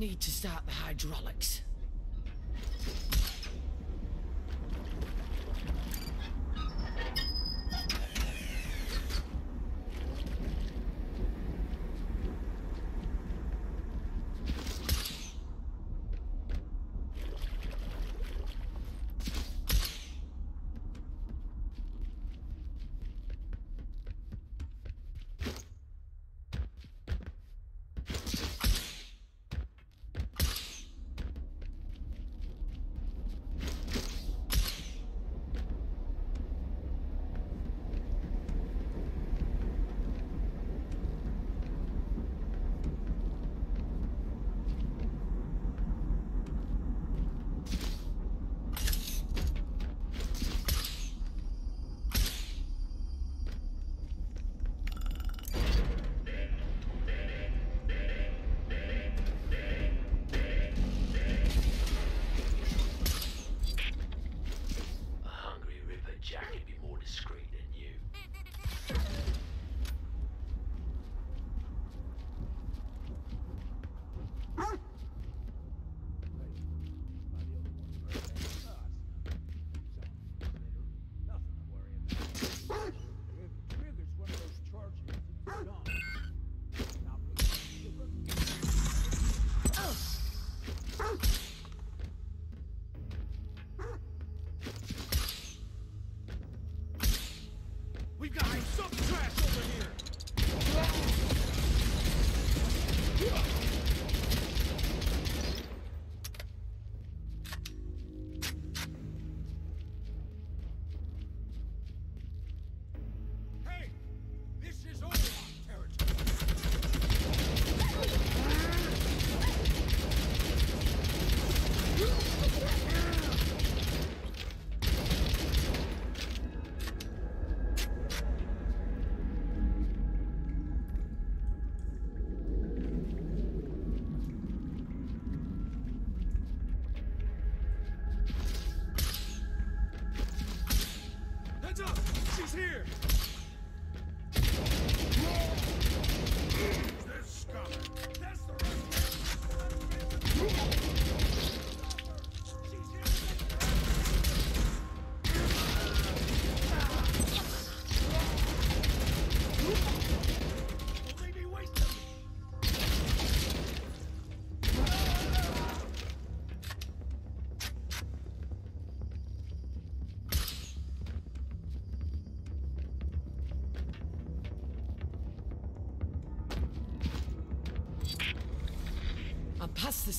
Need to start the hydraulics.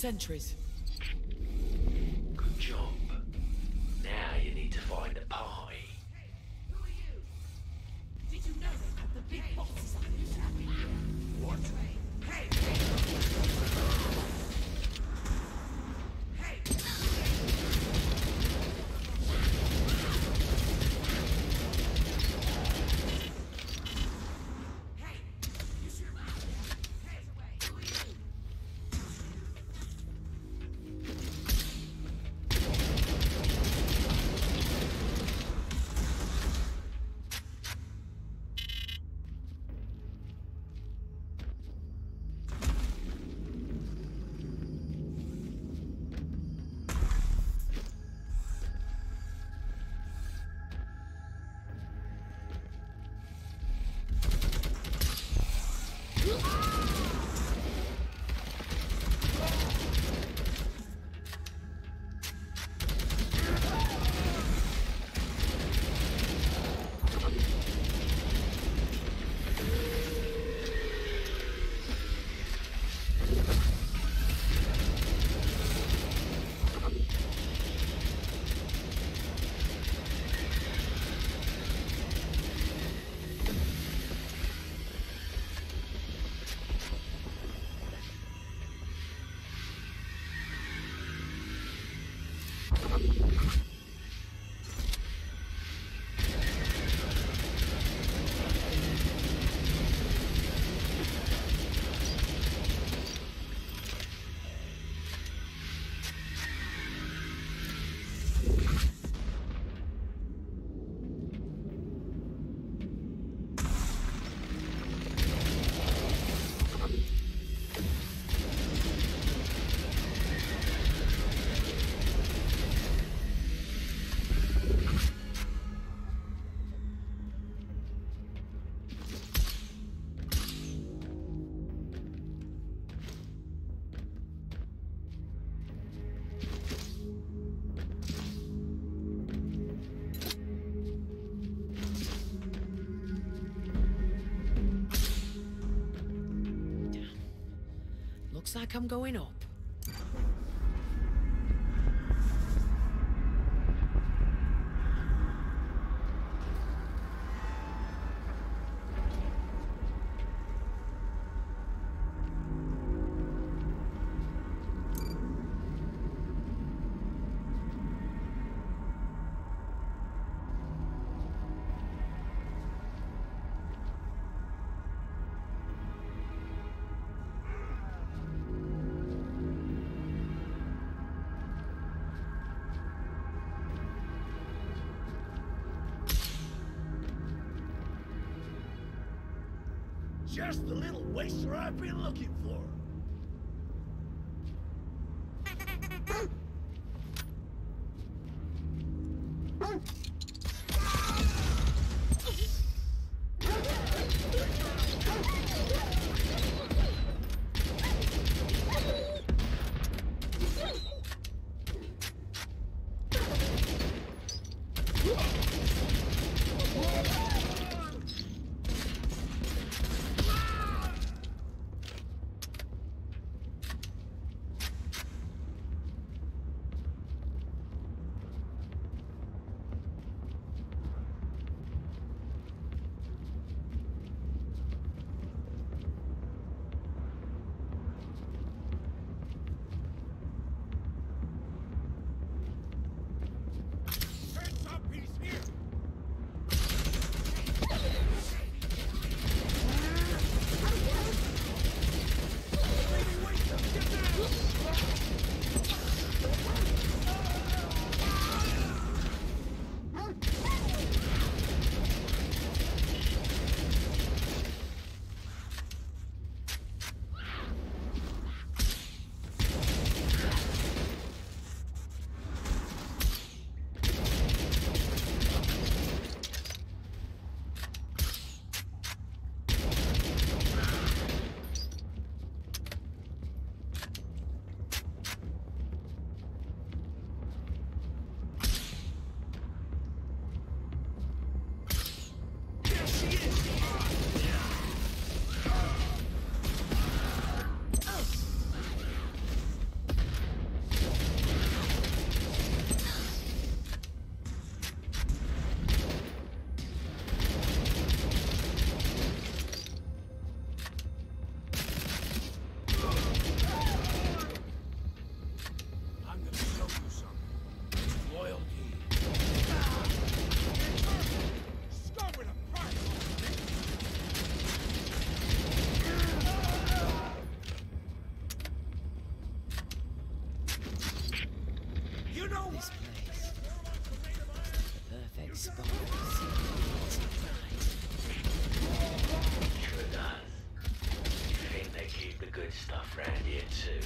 Centuries. like I'm going off. Just the little waster I've been looking for. Good stuff round here too.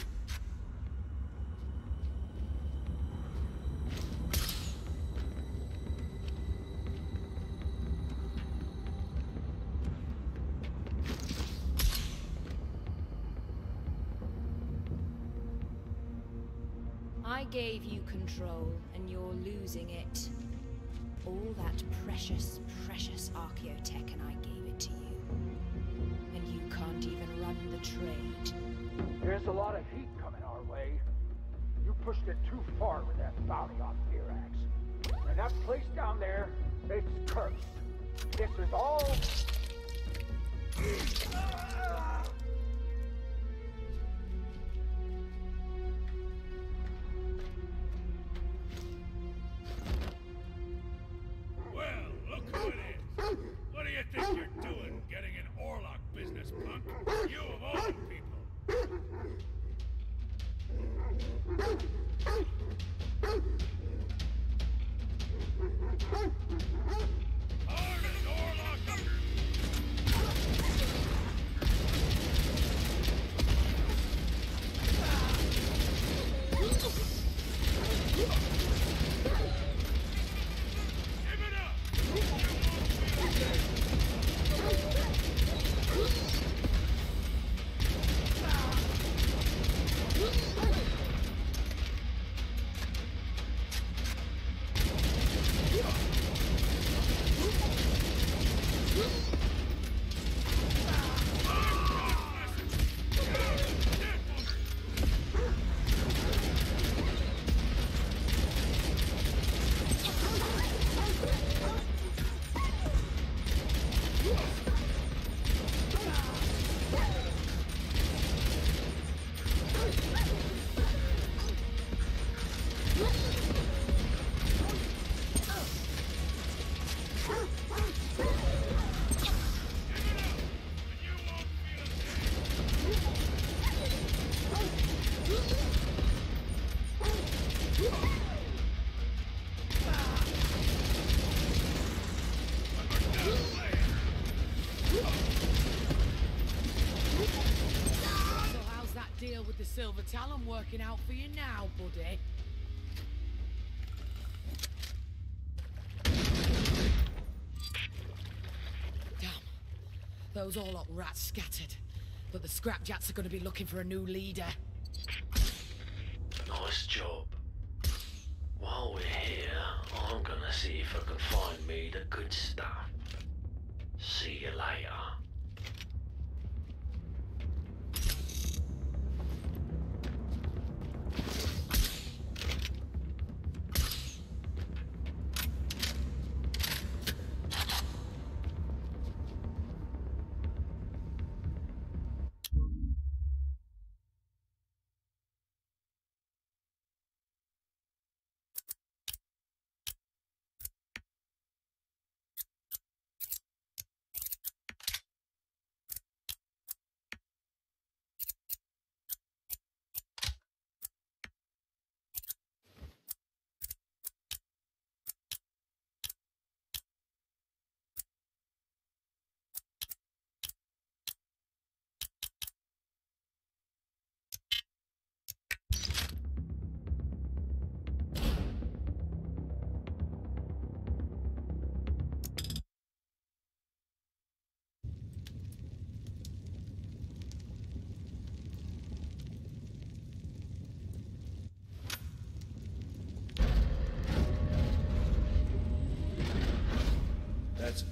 I gave you control, and you're losing it. All that precious, precious archaeotech, and I gave it to you. The trade. There's a lot of heat coming our way. You pushed it too far with that bounty on Virax. And that place down there, it's cursed. This is all... the Silver Talon working out for you now, buddy? Damn. Those Orlok rats scattered. But the Scrapjacks are going to be looking for a new leader.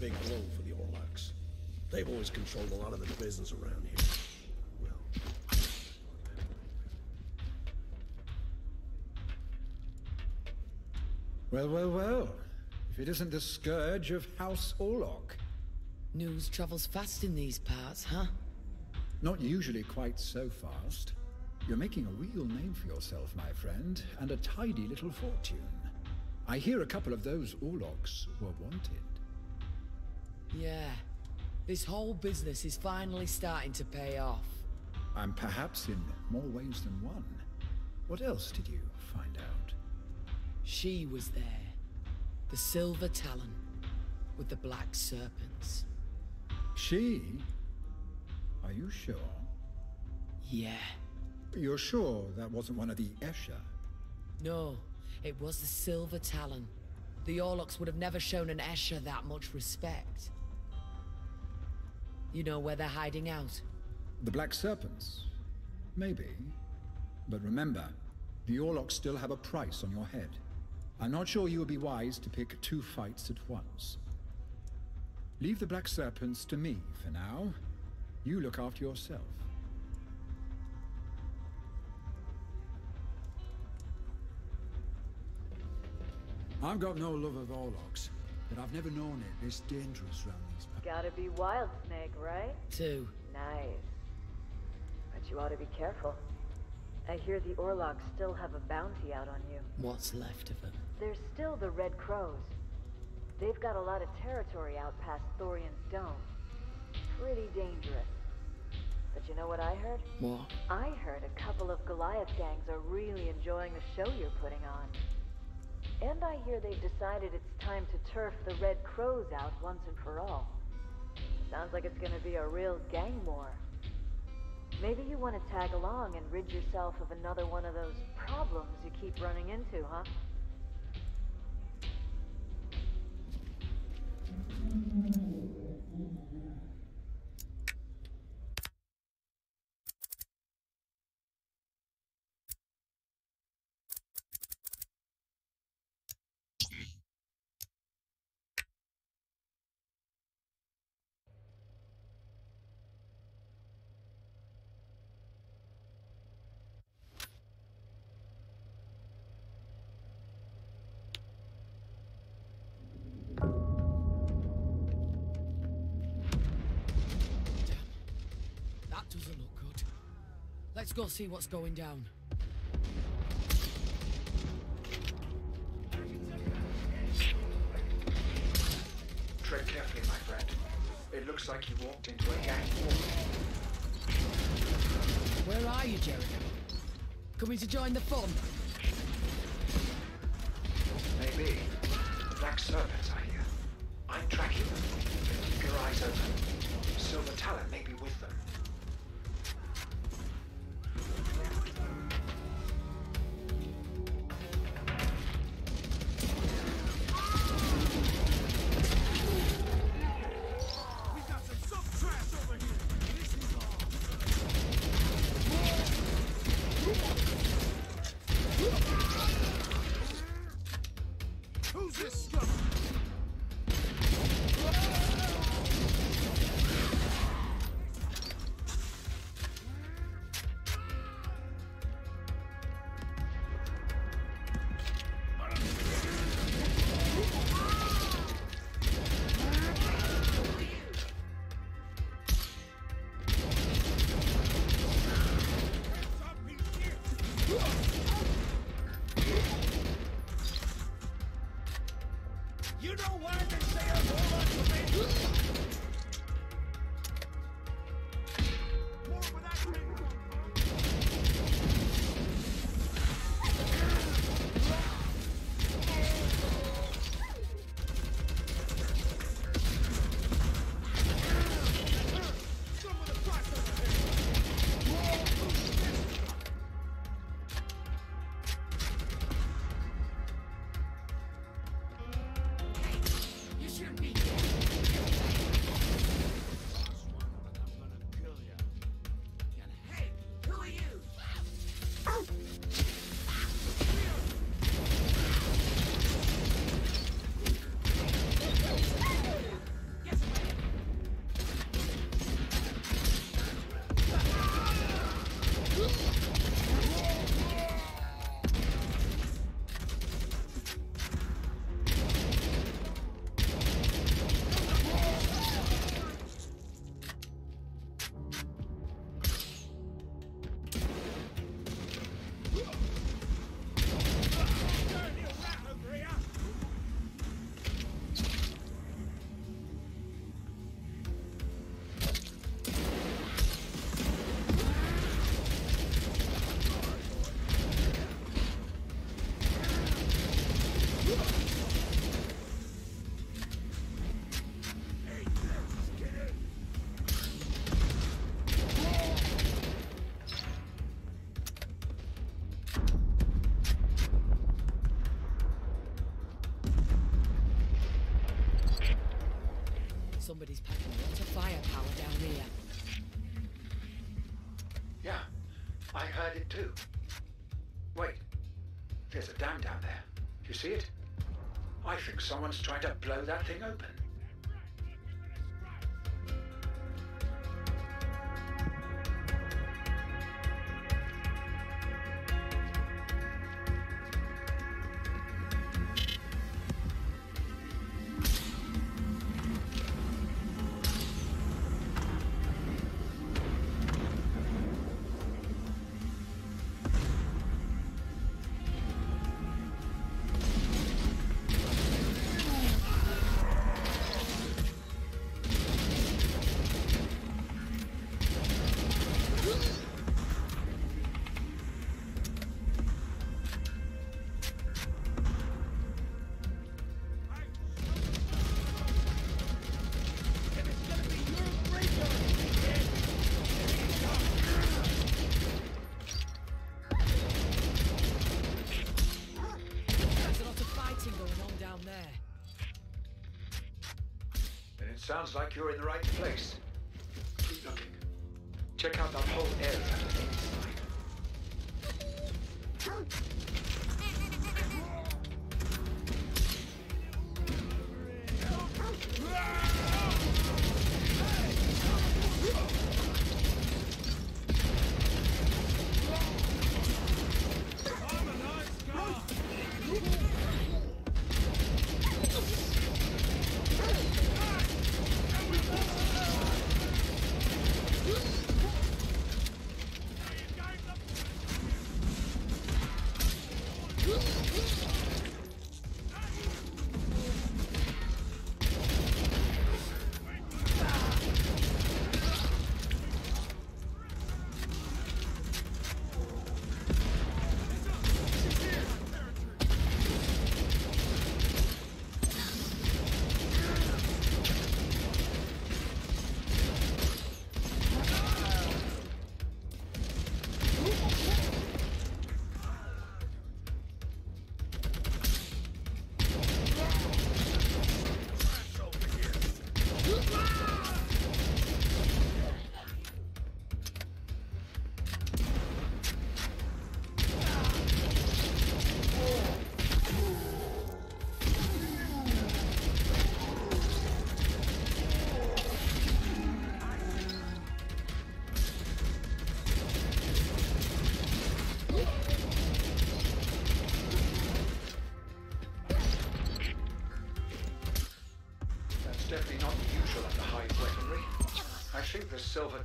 Big blow for the Orloks. They've always controlled a lot of the business around here. Well, well, well. If it isn't the scourge of House Orlok. News travels fast in these parts, huh? Not usually quite so fast. You're making a real name for yourself, my friend, and a tidy little fortune. I hear a couple of those Orloks were wanted. Yeah. This whole business is finally starting to pay off. And perhaps in more ways than one. What else did you find out? She was there. The Silver Talon. With the Black Serpents. She? Are you sure? Yeah. You're sure that wasn't one of the Escher? No, it was the Silver Talon. The Orloks would have never shown an Escher that much respect. You know where they're hiding out? The Black Serpents? Maybe. But remember, the Orloks still have a price on your head. I'm not sure you would be wise to pick two fights at once. Leave the Black Serpents to me for now. You look after yourself. I've got no love of Orloks, but I've never known it this dangerous round these. Gotta be Wild Snake, right? Two. Nice. But you ought to be careful. I hear the Orloks still have a bounty out on you. What's left of them? There's still the Red Crows. They've got a lot of territory out past Thorian's Dome. Pretty dangerous. But you know what I heard? What? I heard a couple of Goliath gangs are really enjoying the show you're putting on. And I hear they've decided it's time to turf the Red Crows out once and for all. Sounds like it's gonna be a real gang war. Maybe you want to tag along and rid yourself of another one of those problems you keep running into, huh? That Let's go see what's going down. Tread carefully, my friend. It looks like you walked into a gang war. Where are you, Jerry? Coming to join the fun? Maybe. The Black Serpents are here. I'm tracking them. Keep your eyes open. Silver Talon may be with them. see it? I think someone's trying to blow that thing open. you're in the right place.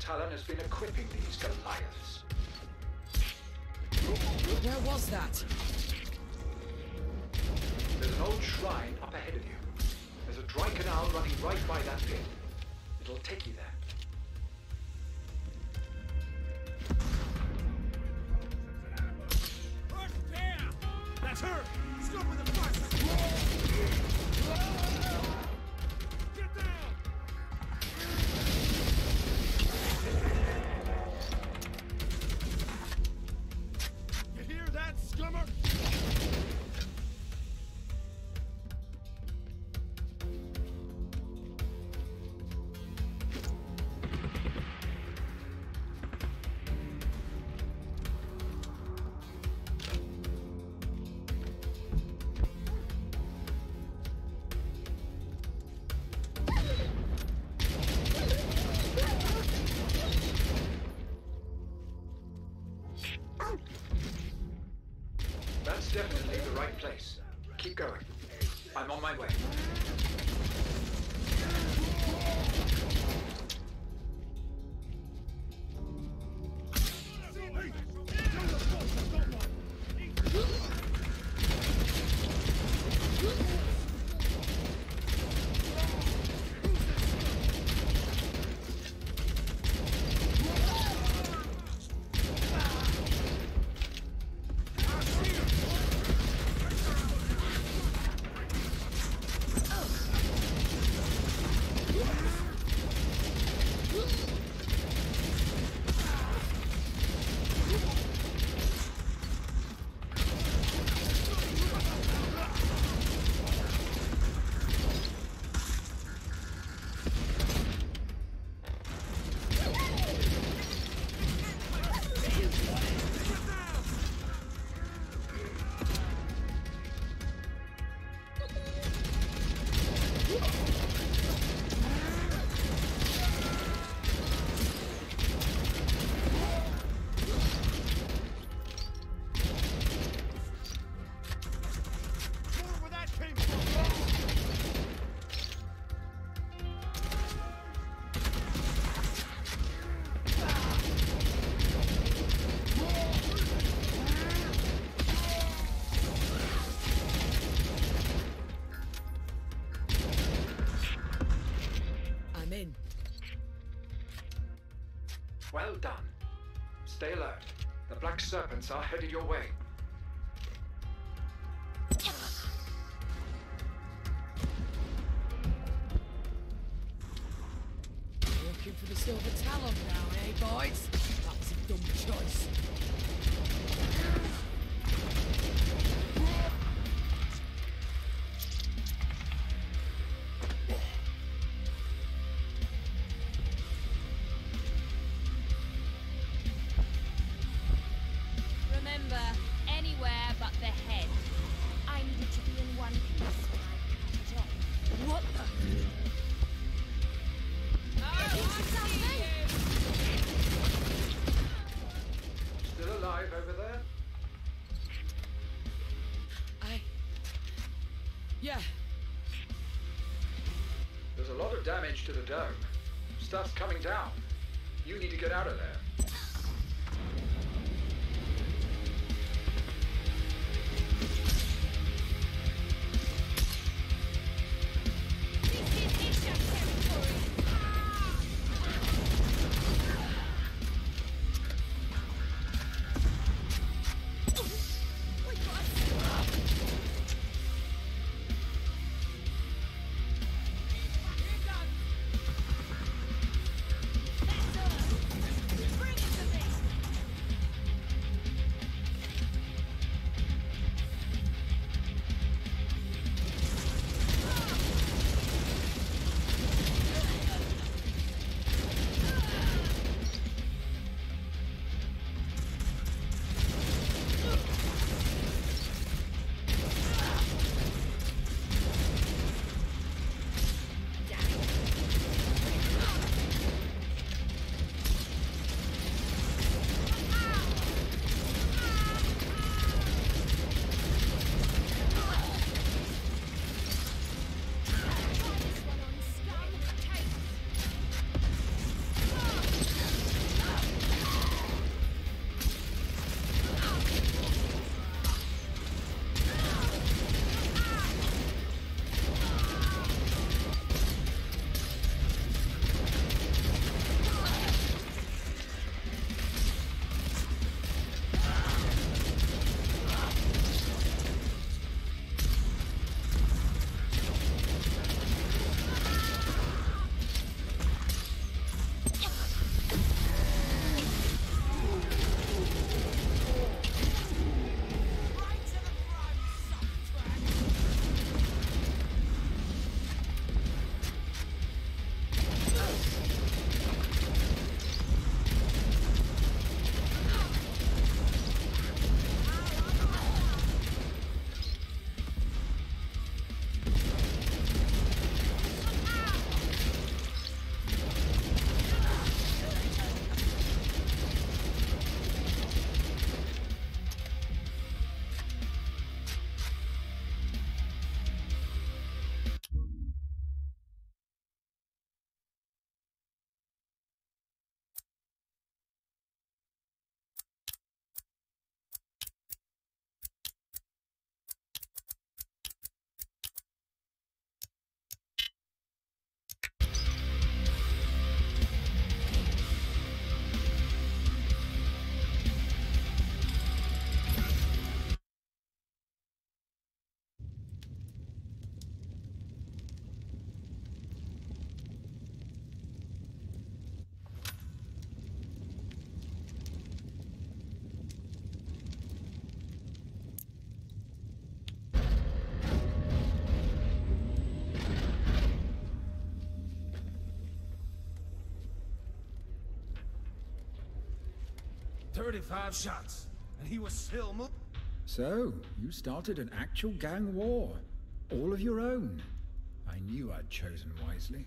talent is on my way. Stay alert. The Black Serpents are headed your way. Coming down. You need to get out of there. Thirty-five shots, and he was still moving. So, you started an actual gang war. All of your own. I knew I'd chosen wisely.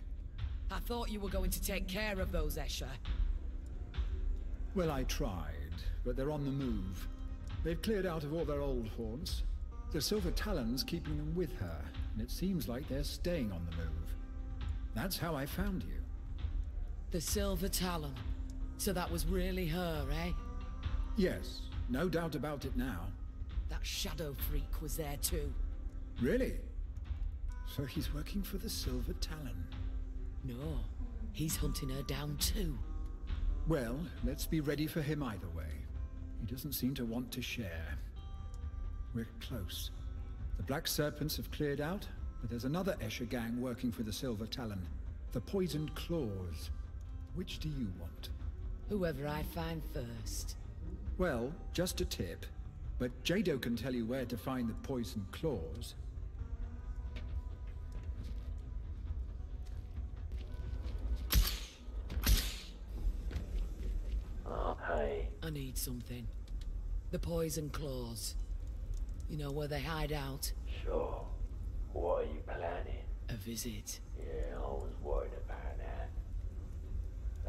I thought you were going to take care of those Escher. Well, I tried, but they're on the move. They've cleared out of all their old haunts. The Silver Talon's keeping them with her, and it seems like they're staying on the move. That's how I found you. The Silver Talon. So that was really her, eh? Yes, no doubt about it now. That shadow freak was there too. Really? So he's working for the Silver Talon. No, he's hunting her down too. Well, let's be ready for him either way. He doesn't seem to want to share. We're close. The Black Serpents have cleared out, but there's another Escher gang working for the Silver Talon. The Poisoned Claws. Which do you want? Whoever I find first. Well, just a tip. But Jado can tell you where to find the poison Claws. Oh, hey. I need something. The poison claws. You know where they hide out? Sure. What are you planning? A visit. Yeah, I was worried about that.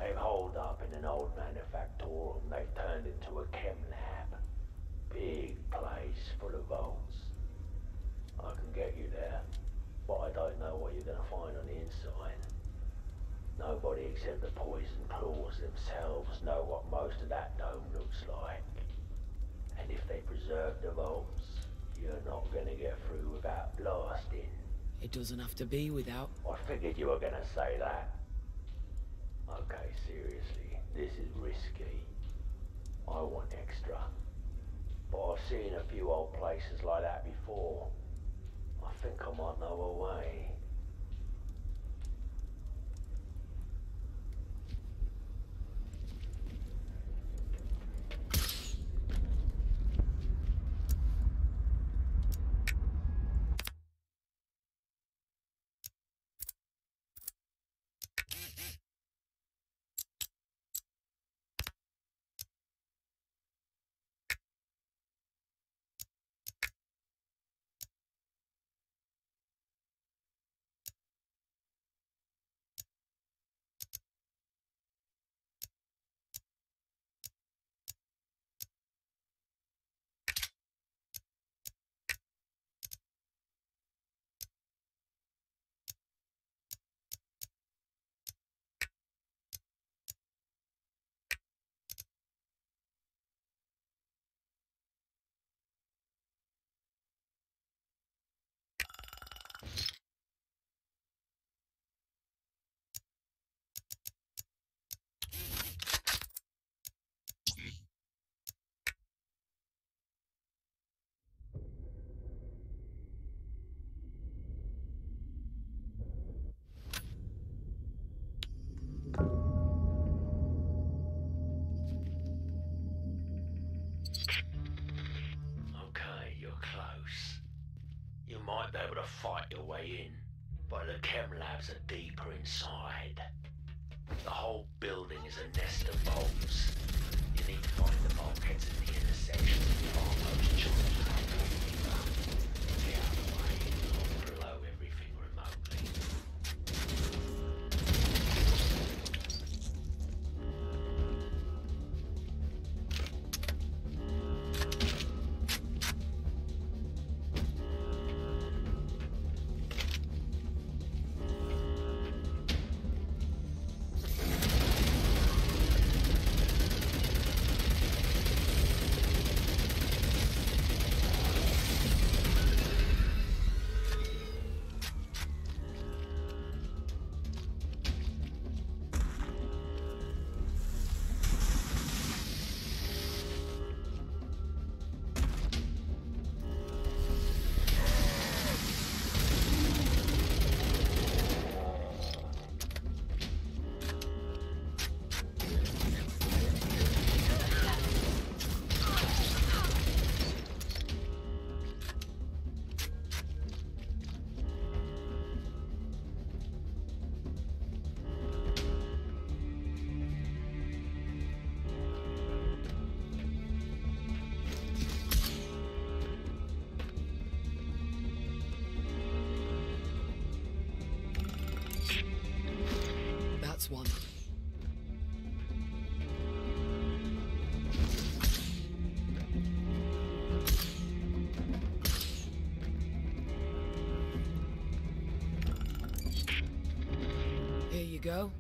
They've holed up in an old manufactorum they've turned into a chem lab. Big place full of vaults. I can get you there, but I don't know what you're gonna find on the inside. Nobody except the poison claws themselves know what most of that dome looks like. And if they preserve the vaults, you're not gonna get through without blasting. It doesn't have to be without. I figured you were gonna say that. Okay, seriously, this is risky. I want extra. But I've seen a few old places like that before. I think I might know a way. Okay, you're close. You might be able to fight your way in, but the chem labs are deeper inside. The whole building is a nest of bolts. You need to go.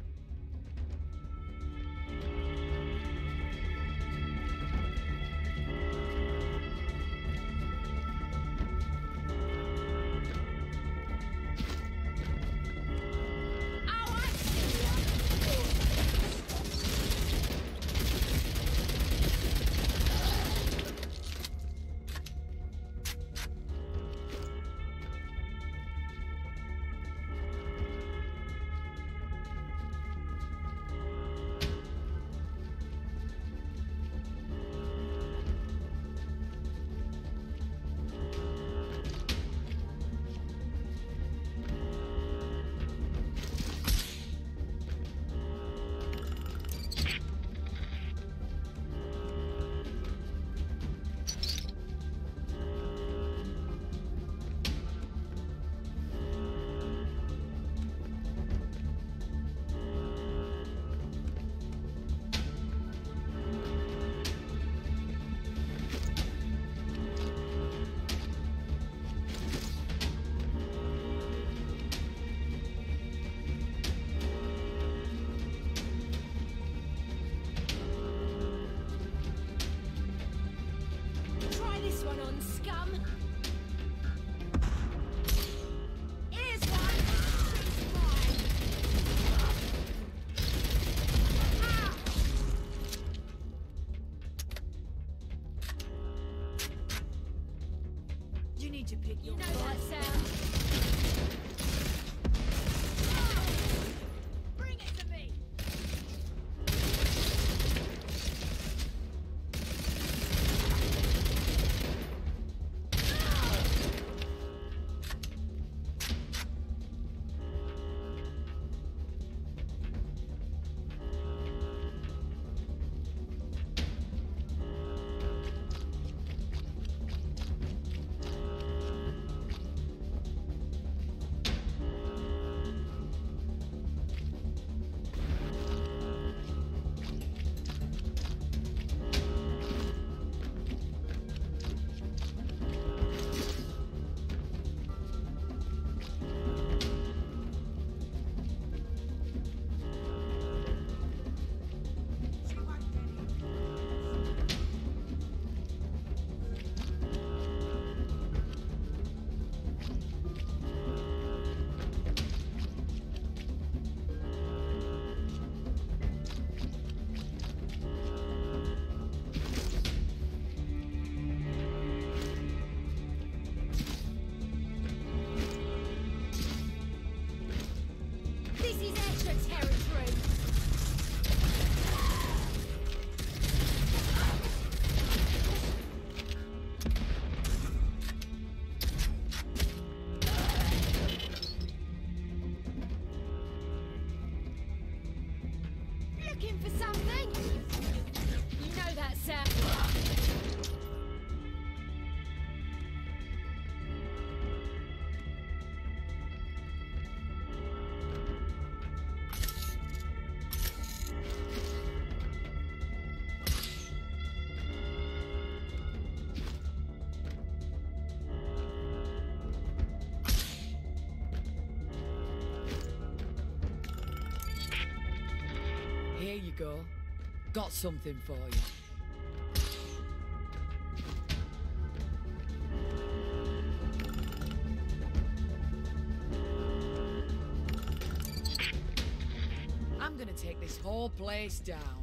need to pick your you know that sound. you go. Got something for you. I'm gonna take this whole place down.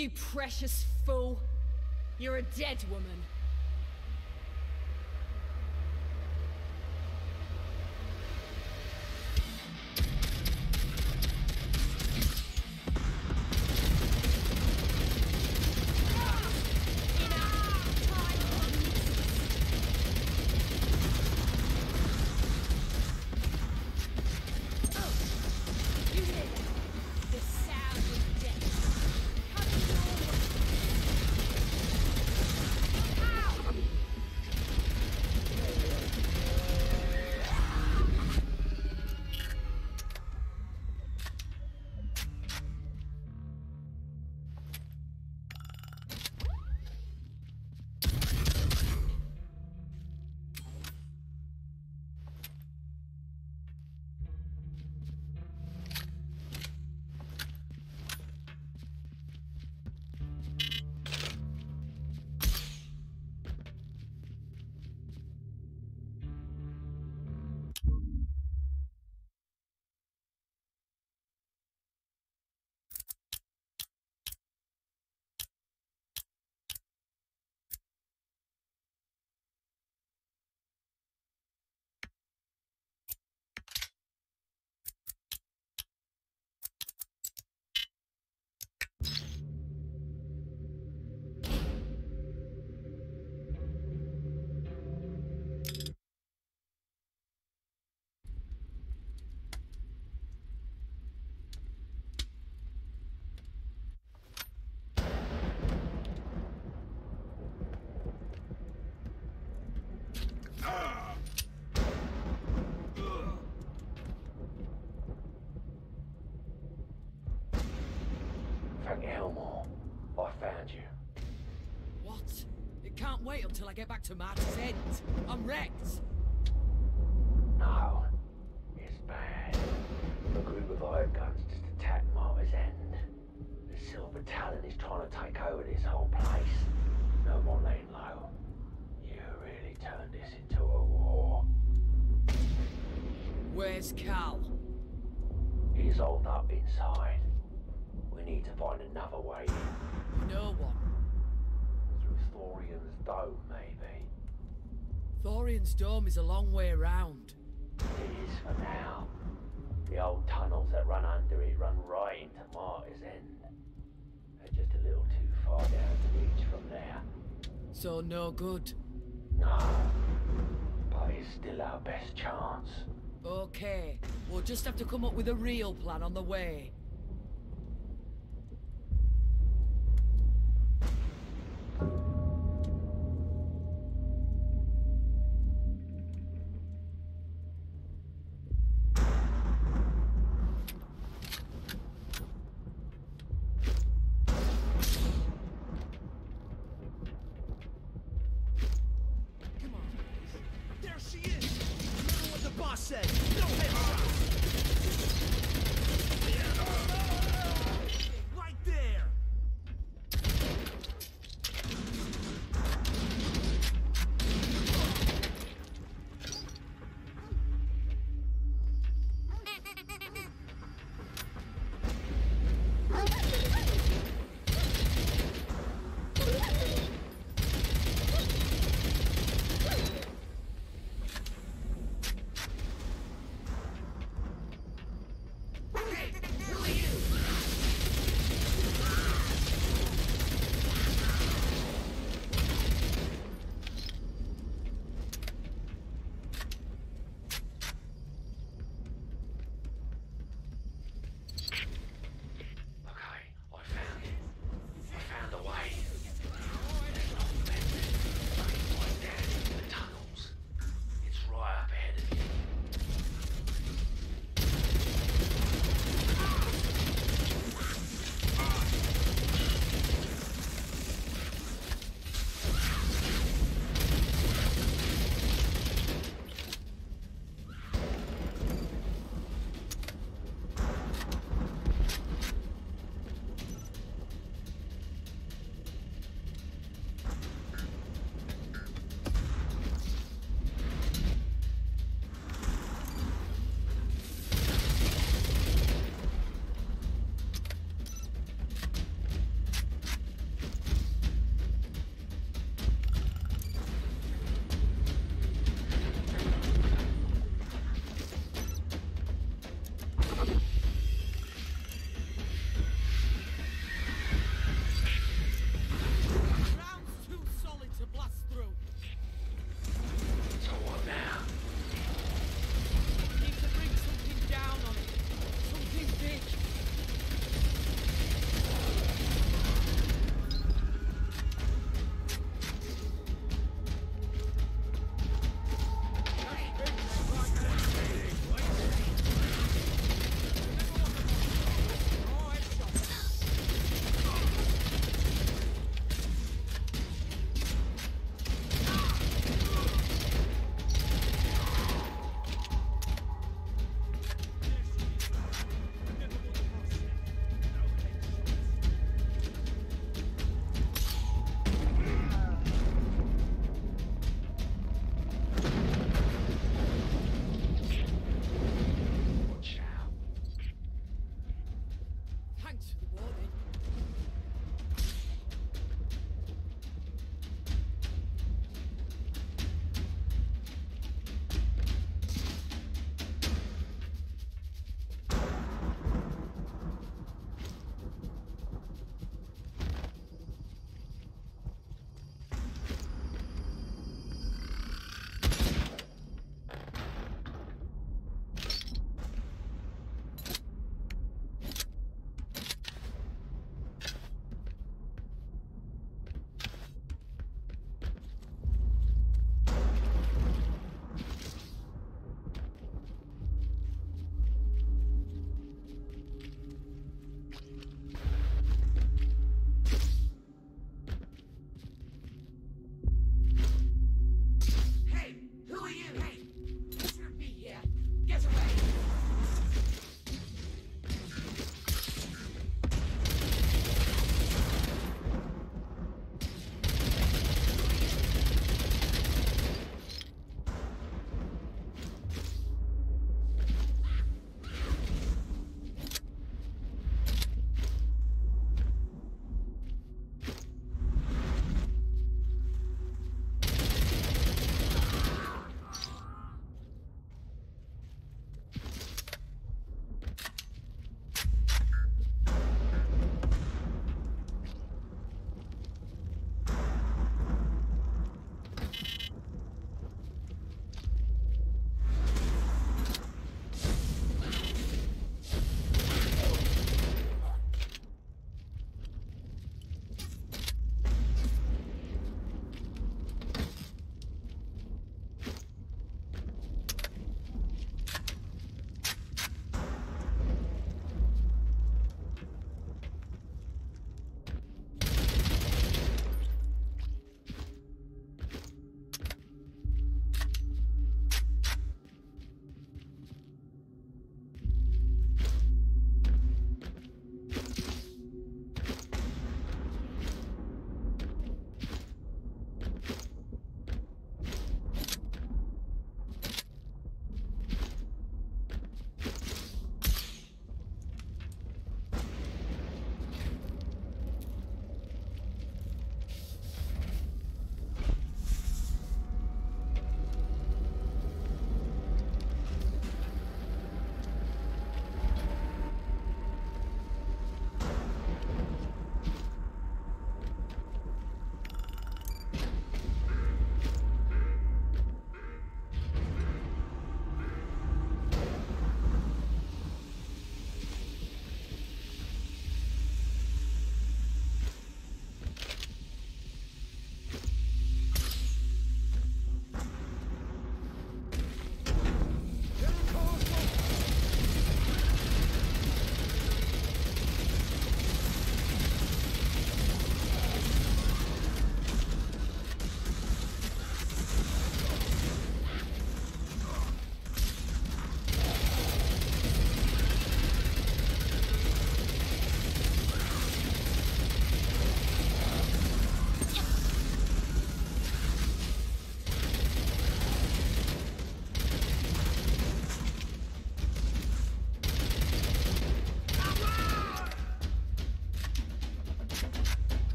You precious fool. You're a dead woman. I get back to Martyr's End. I'm wrecked. Dome is a long way around. It is for now. The old tunnels that run under it run right into Martyr's End. They're just a little too far down to reach from there. So no good. No. But it's still our best chance. Okay, we'll just have to come up with a real plan on the way.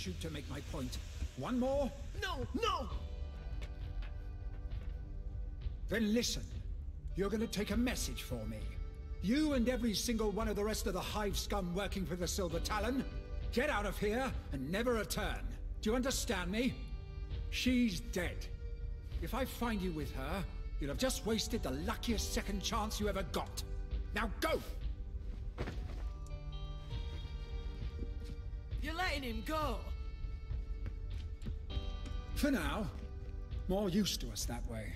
Shoot to make my point? One more? No, no! Then listen. You're gonna take a message for me. You and every single one of the rest of the Hive scum working for the Silver Talon, get out of here and never return. Do you understand me? She's dead. If I find you with her, you'll have just wasted the luckiest second chance you ever got. Now go! You're letting him go? For now. More used to us that way.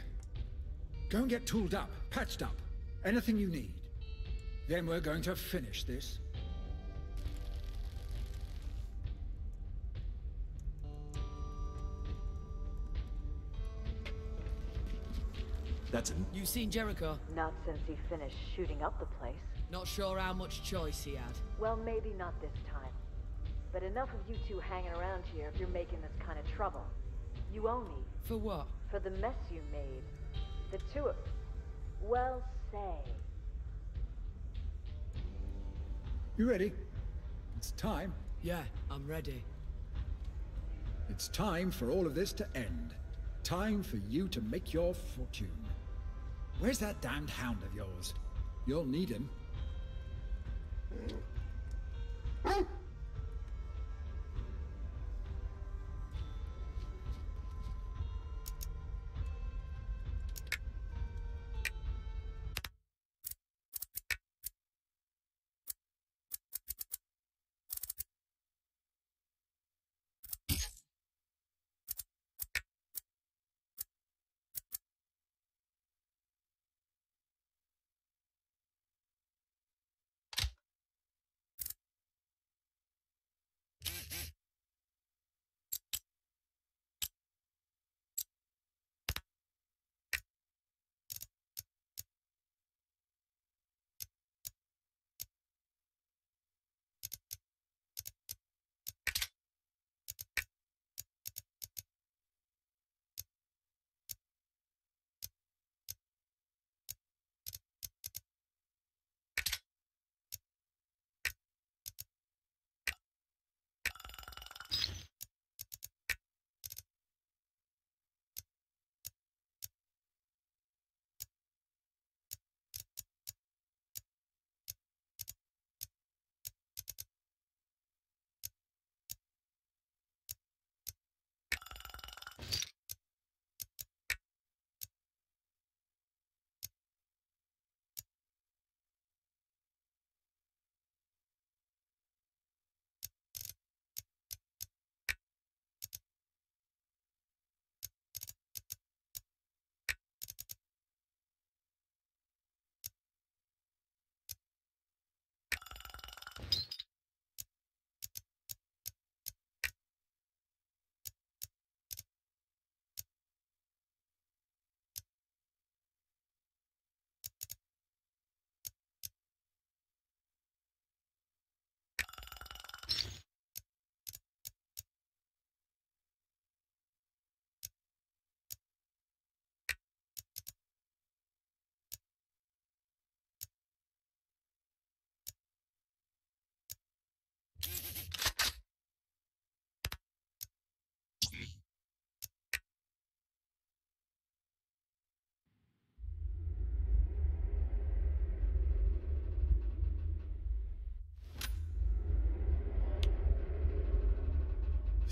Go and get tooled up, patched up, anything you need. Then we're going to finish this. That's him. You've seen Jericho? Not since he finished shooting up the place. Not sure how much choice he had. Well, maybe not this time. But enough of you two hanging around here if you're making this kind of trouble. You owe me. For what? For the mess you made. The two of... Well, say. You ready? It's time. Yeah, I'm ready. It's time for all of this to end. Time for you to make your fortune. Where's that damned hound of yours? You'll need him.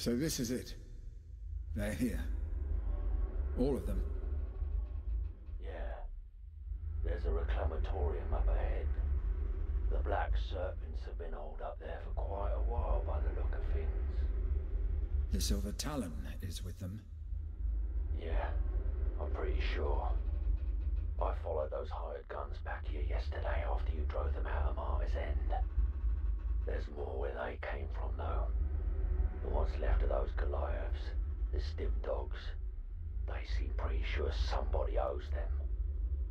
So this is it. They're here. All of them. Yeah. There's a reclamatorium up ahead. The Black Serpents have been holed up there for quite a while by the look of things. The Silver Talon is with them. Yeah, I'm pretty sure. I followed those hired guns back here yesterday after you drove them out of Martyr's End. There's more where they came from, though. The ones left of those Goliaths, the Stim Dogs, they seem pretty sure somebody owes them.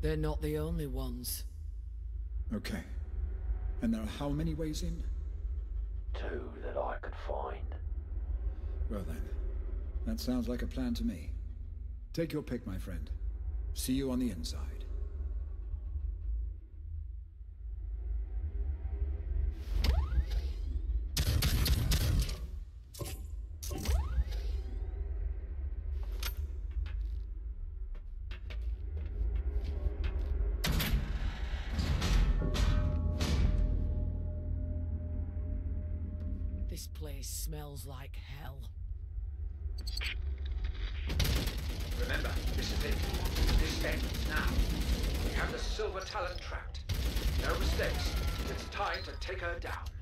They're not the only ones. Okay. And there are how many ways in? Two that I could find. Well then, that sounds like a plan to me. Take your pick, my friend. See you on the inside. Place smells like hell. Remember, this is it. This ends now. We have the Silver Talon trapped. No mistakes. It's time to take her down.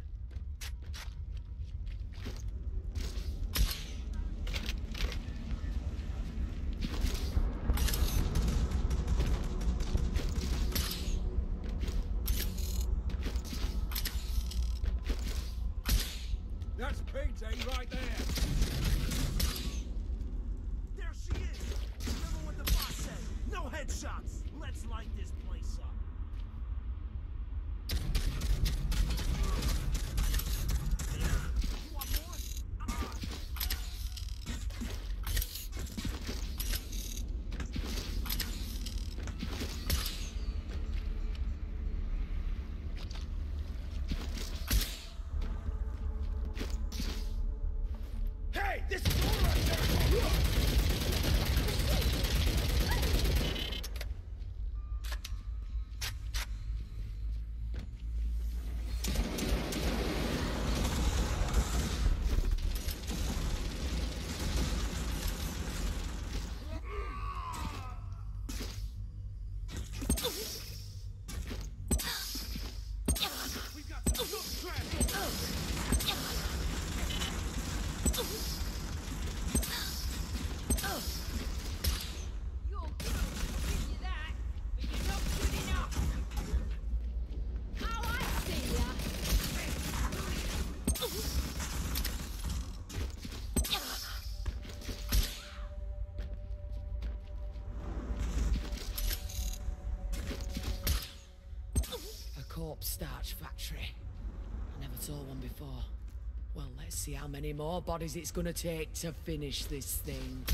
Saw one before. Well, let's see how many more bodies it's gonna take to finish this thing.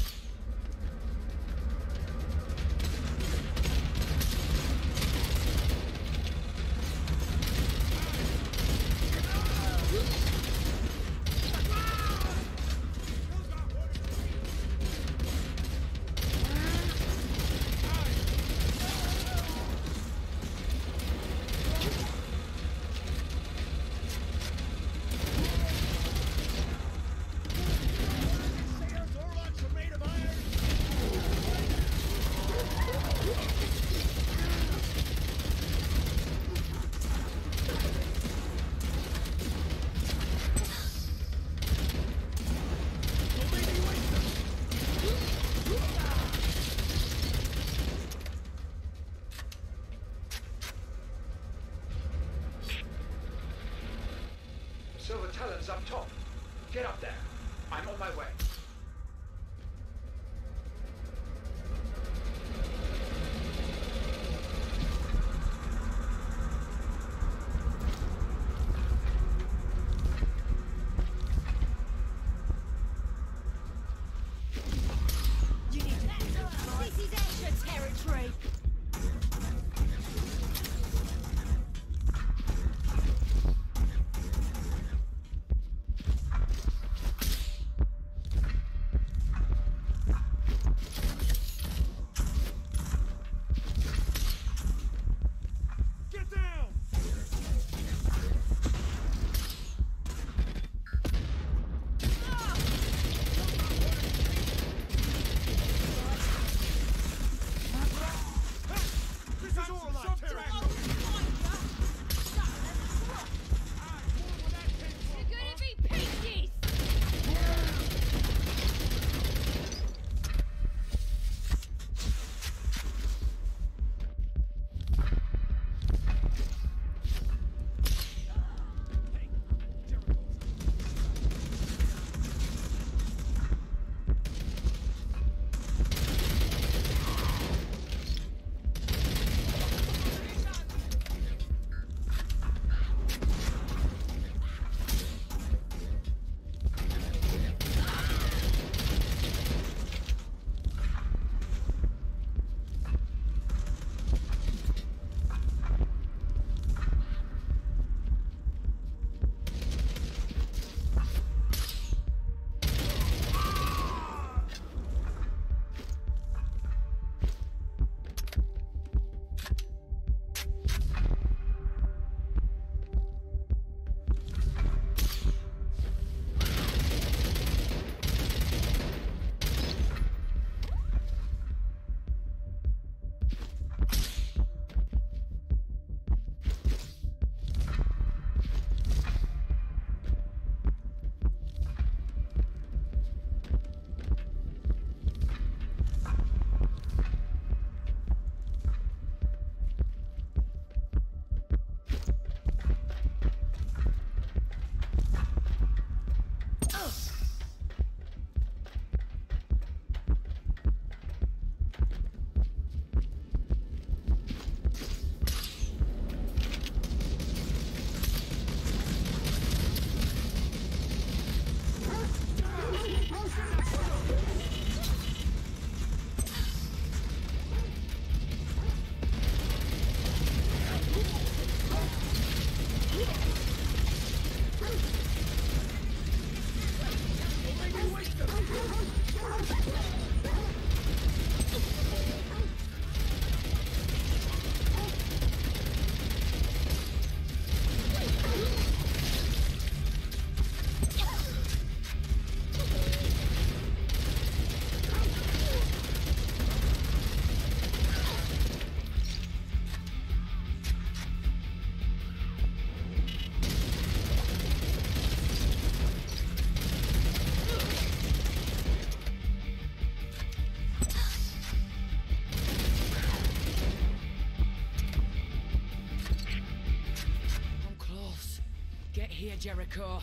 Here, Jericho.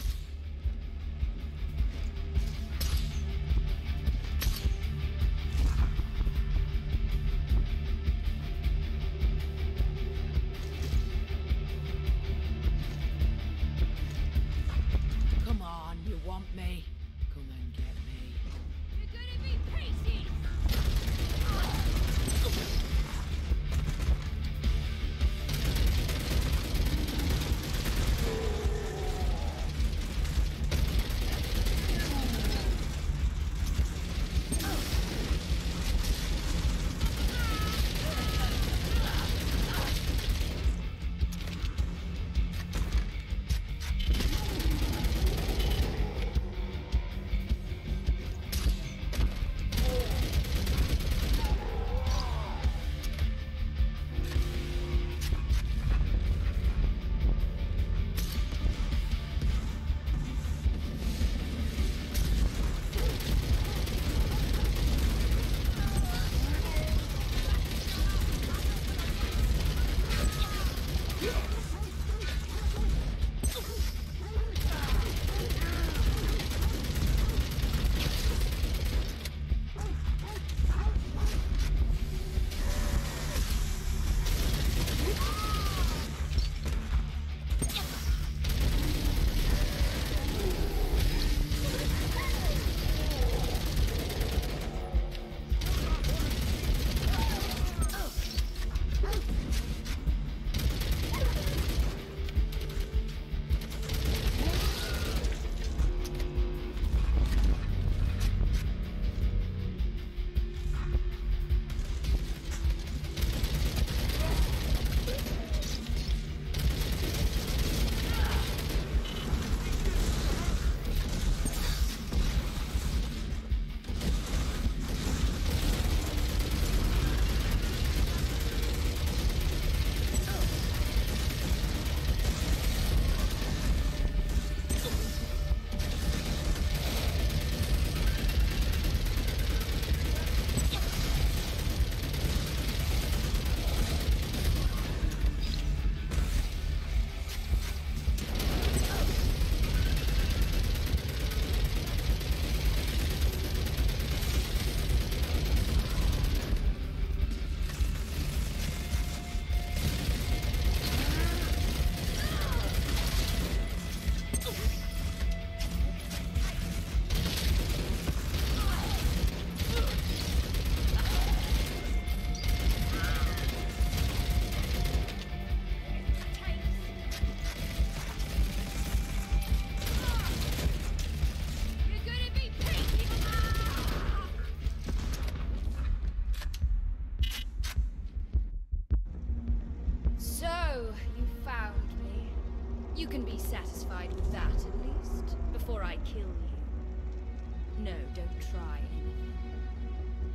Before I kill you. No, don't try anything.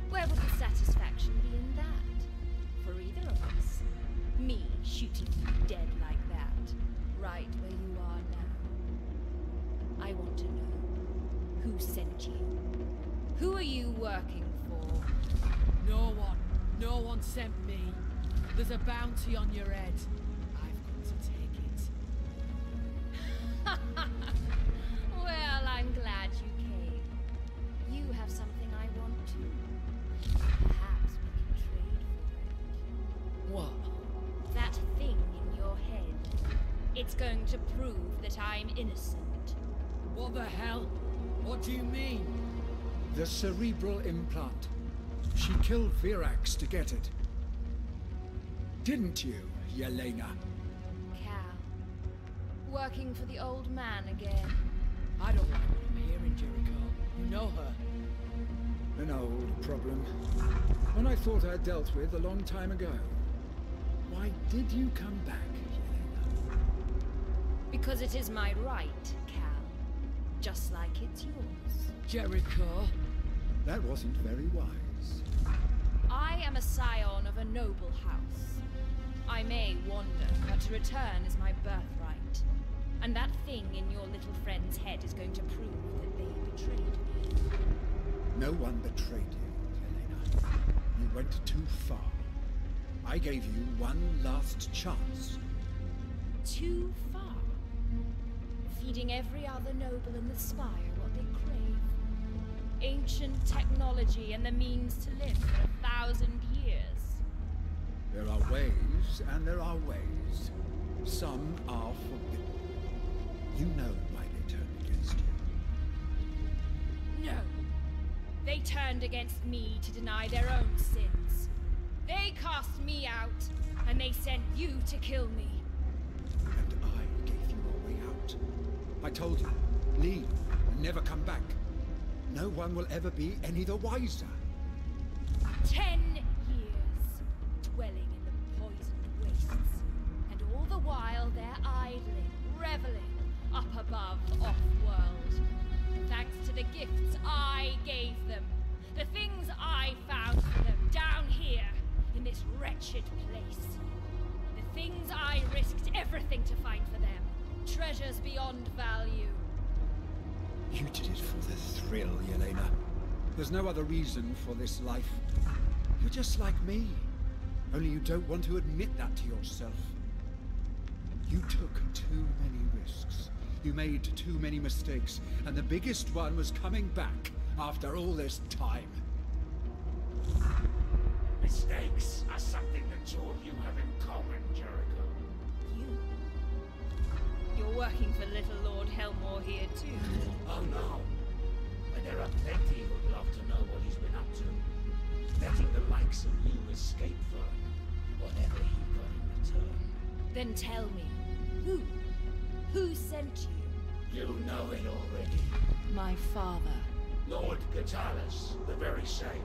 Where would the satisfaction be in that? For either of us. Me shooting you dead like that, right where you are now. I want to know who sent you. Who are you working for? No one. No one sent me. There's a bounty on your head. To prove that I'm innocent. What the hell? What do you mean? The cerebral implant. She killed Virax to get it. Didn't you, Yelena? Kal. Working for the old man again. I don't like what I'm hearing, Jericho. You know her. An old problem. One I thought I'd dealt with a long time ago. Why did you come back? Because it is my right, Kal. Just like it's yours. Jericho. That wasn't very wise. I am a scion of a noble house. I may wander, but to return is my birthright. And that thing in your little friend's head is going to prove that they betrayed me. No one betrayed you, Yelena. You went too far. I gave you one last chance. Too far. Every other noble in the Spire what they crave. Ancient technology and the means to live for a thousand years. There are ways, and there are ways. Some are forbidden. You know why they turned against you. No. They turned against me to deny their own sins. They cast me out, and they sent you to kill me. And I gave you a way out. I told you, leave and never come back. No one will ever be any the wiser. Ten years, dwelling in the poisoned wastes. And all the while they're idling, reveling, up above, off-world. Thanks to the gifts I gave them. The things I found for them down here, in this wretched place. The things I risked everything to find for them. Treasures beyond value. You did it for the thrill, Yelena. There's no other reason for this life. You're just like me. Only you don't want to admit that to yourself. You took too many risks. You made too many mistakes. And the biggest one was coming back after all this time. Mistakes are something that two of you have in common, You're working for Little Lord Helmawr here too. Oh no. But there are plenty who'd love to know what he's been up to. Letting the likes of you escape for whatever he got in return. Then tell me, who? Who sent you? You know it already. My father. Lord Catalis, the very same.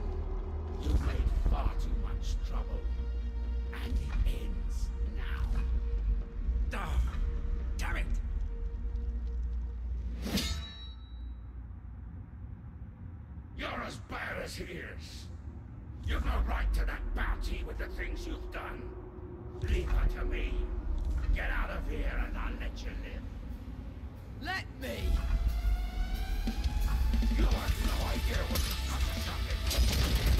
You made far too much trouble. And it ends now. Ah, damn it! You're as bad as he is. You've no right to that bounty with the things you've done. Leave her to me. Get out of here and I'll let you live. Let me! You have no idea what you've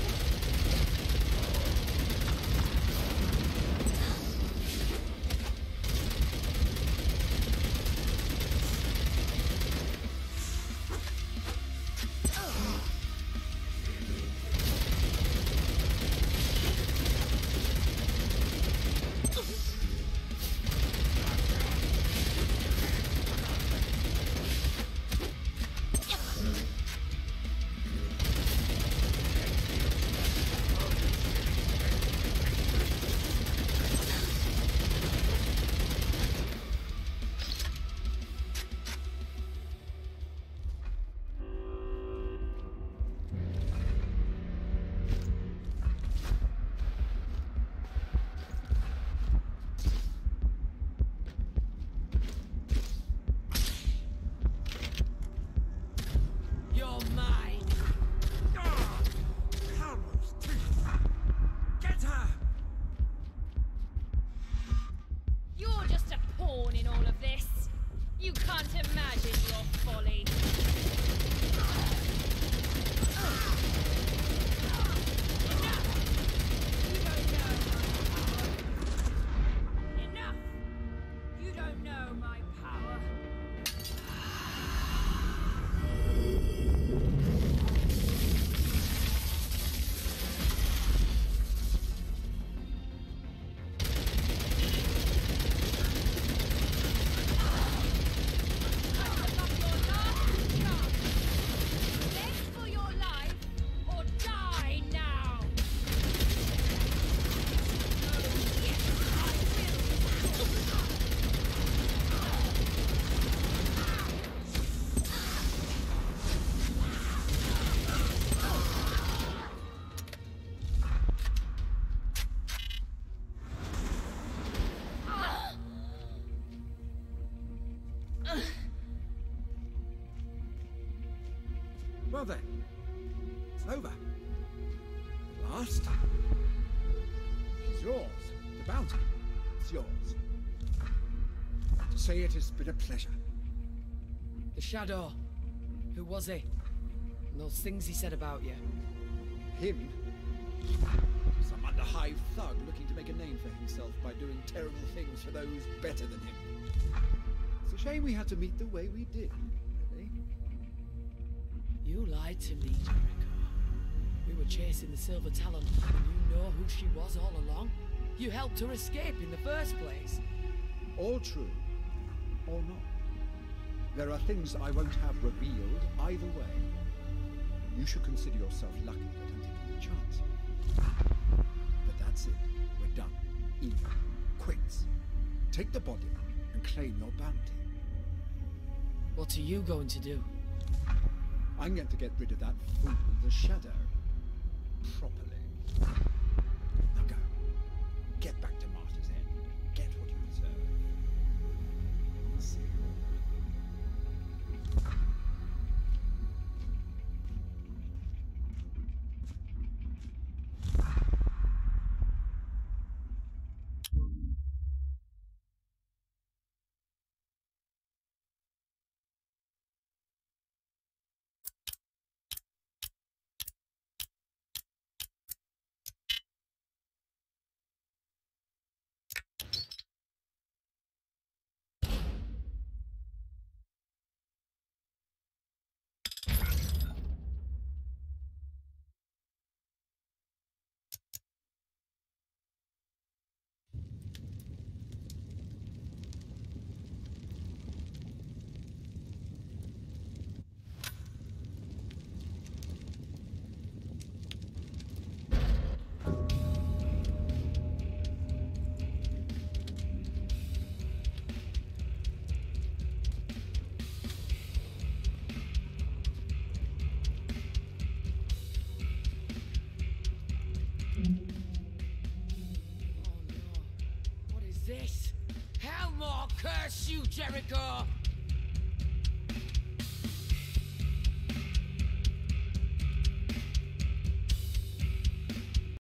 say it has been a pleasure. The Shadow. Who was he? And those things he said about you. Him? Some underhive thug looking to make a name for himself by doing terrible things for those better than him. It's a shame we had to meet the way we did, really. You lied to me, Jericho. We were chasing the Silver Talon, and you know who she was all along. You helped her escape in the first place. All true, or not. There are things I won't have revealed either way. You should consider yourself lucky that I'm taking the chance. But that's it. We're done. Even. Quits. Take the body and claim your bounty. What are you going to do? I'm going to get rid of that fool, the Shadow. Properly. Curse you, Jericho!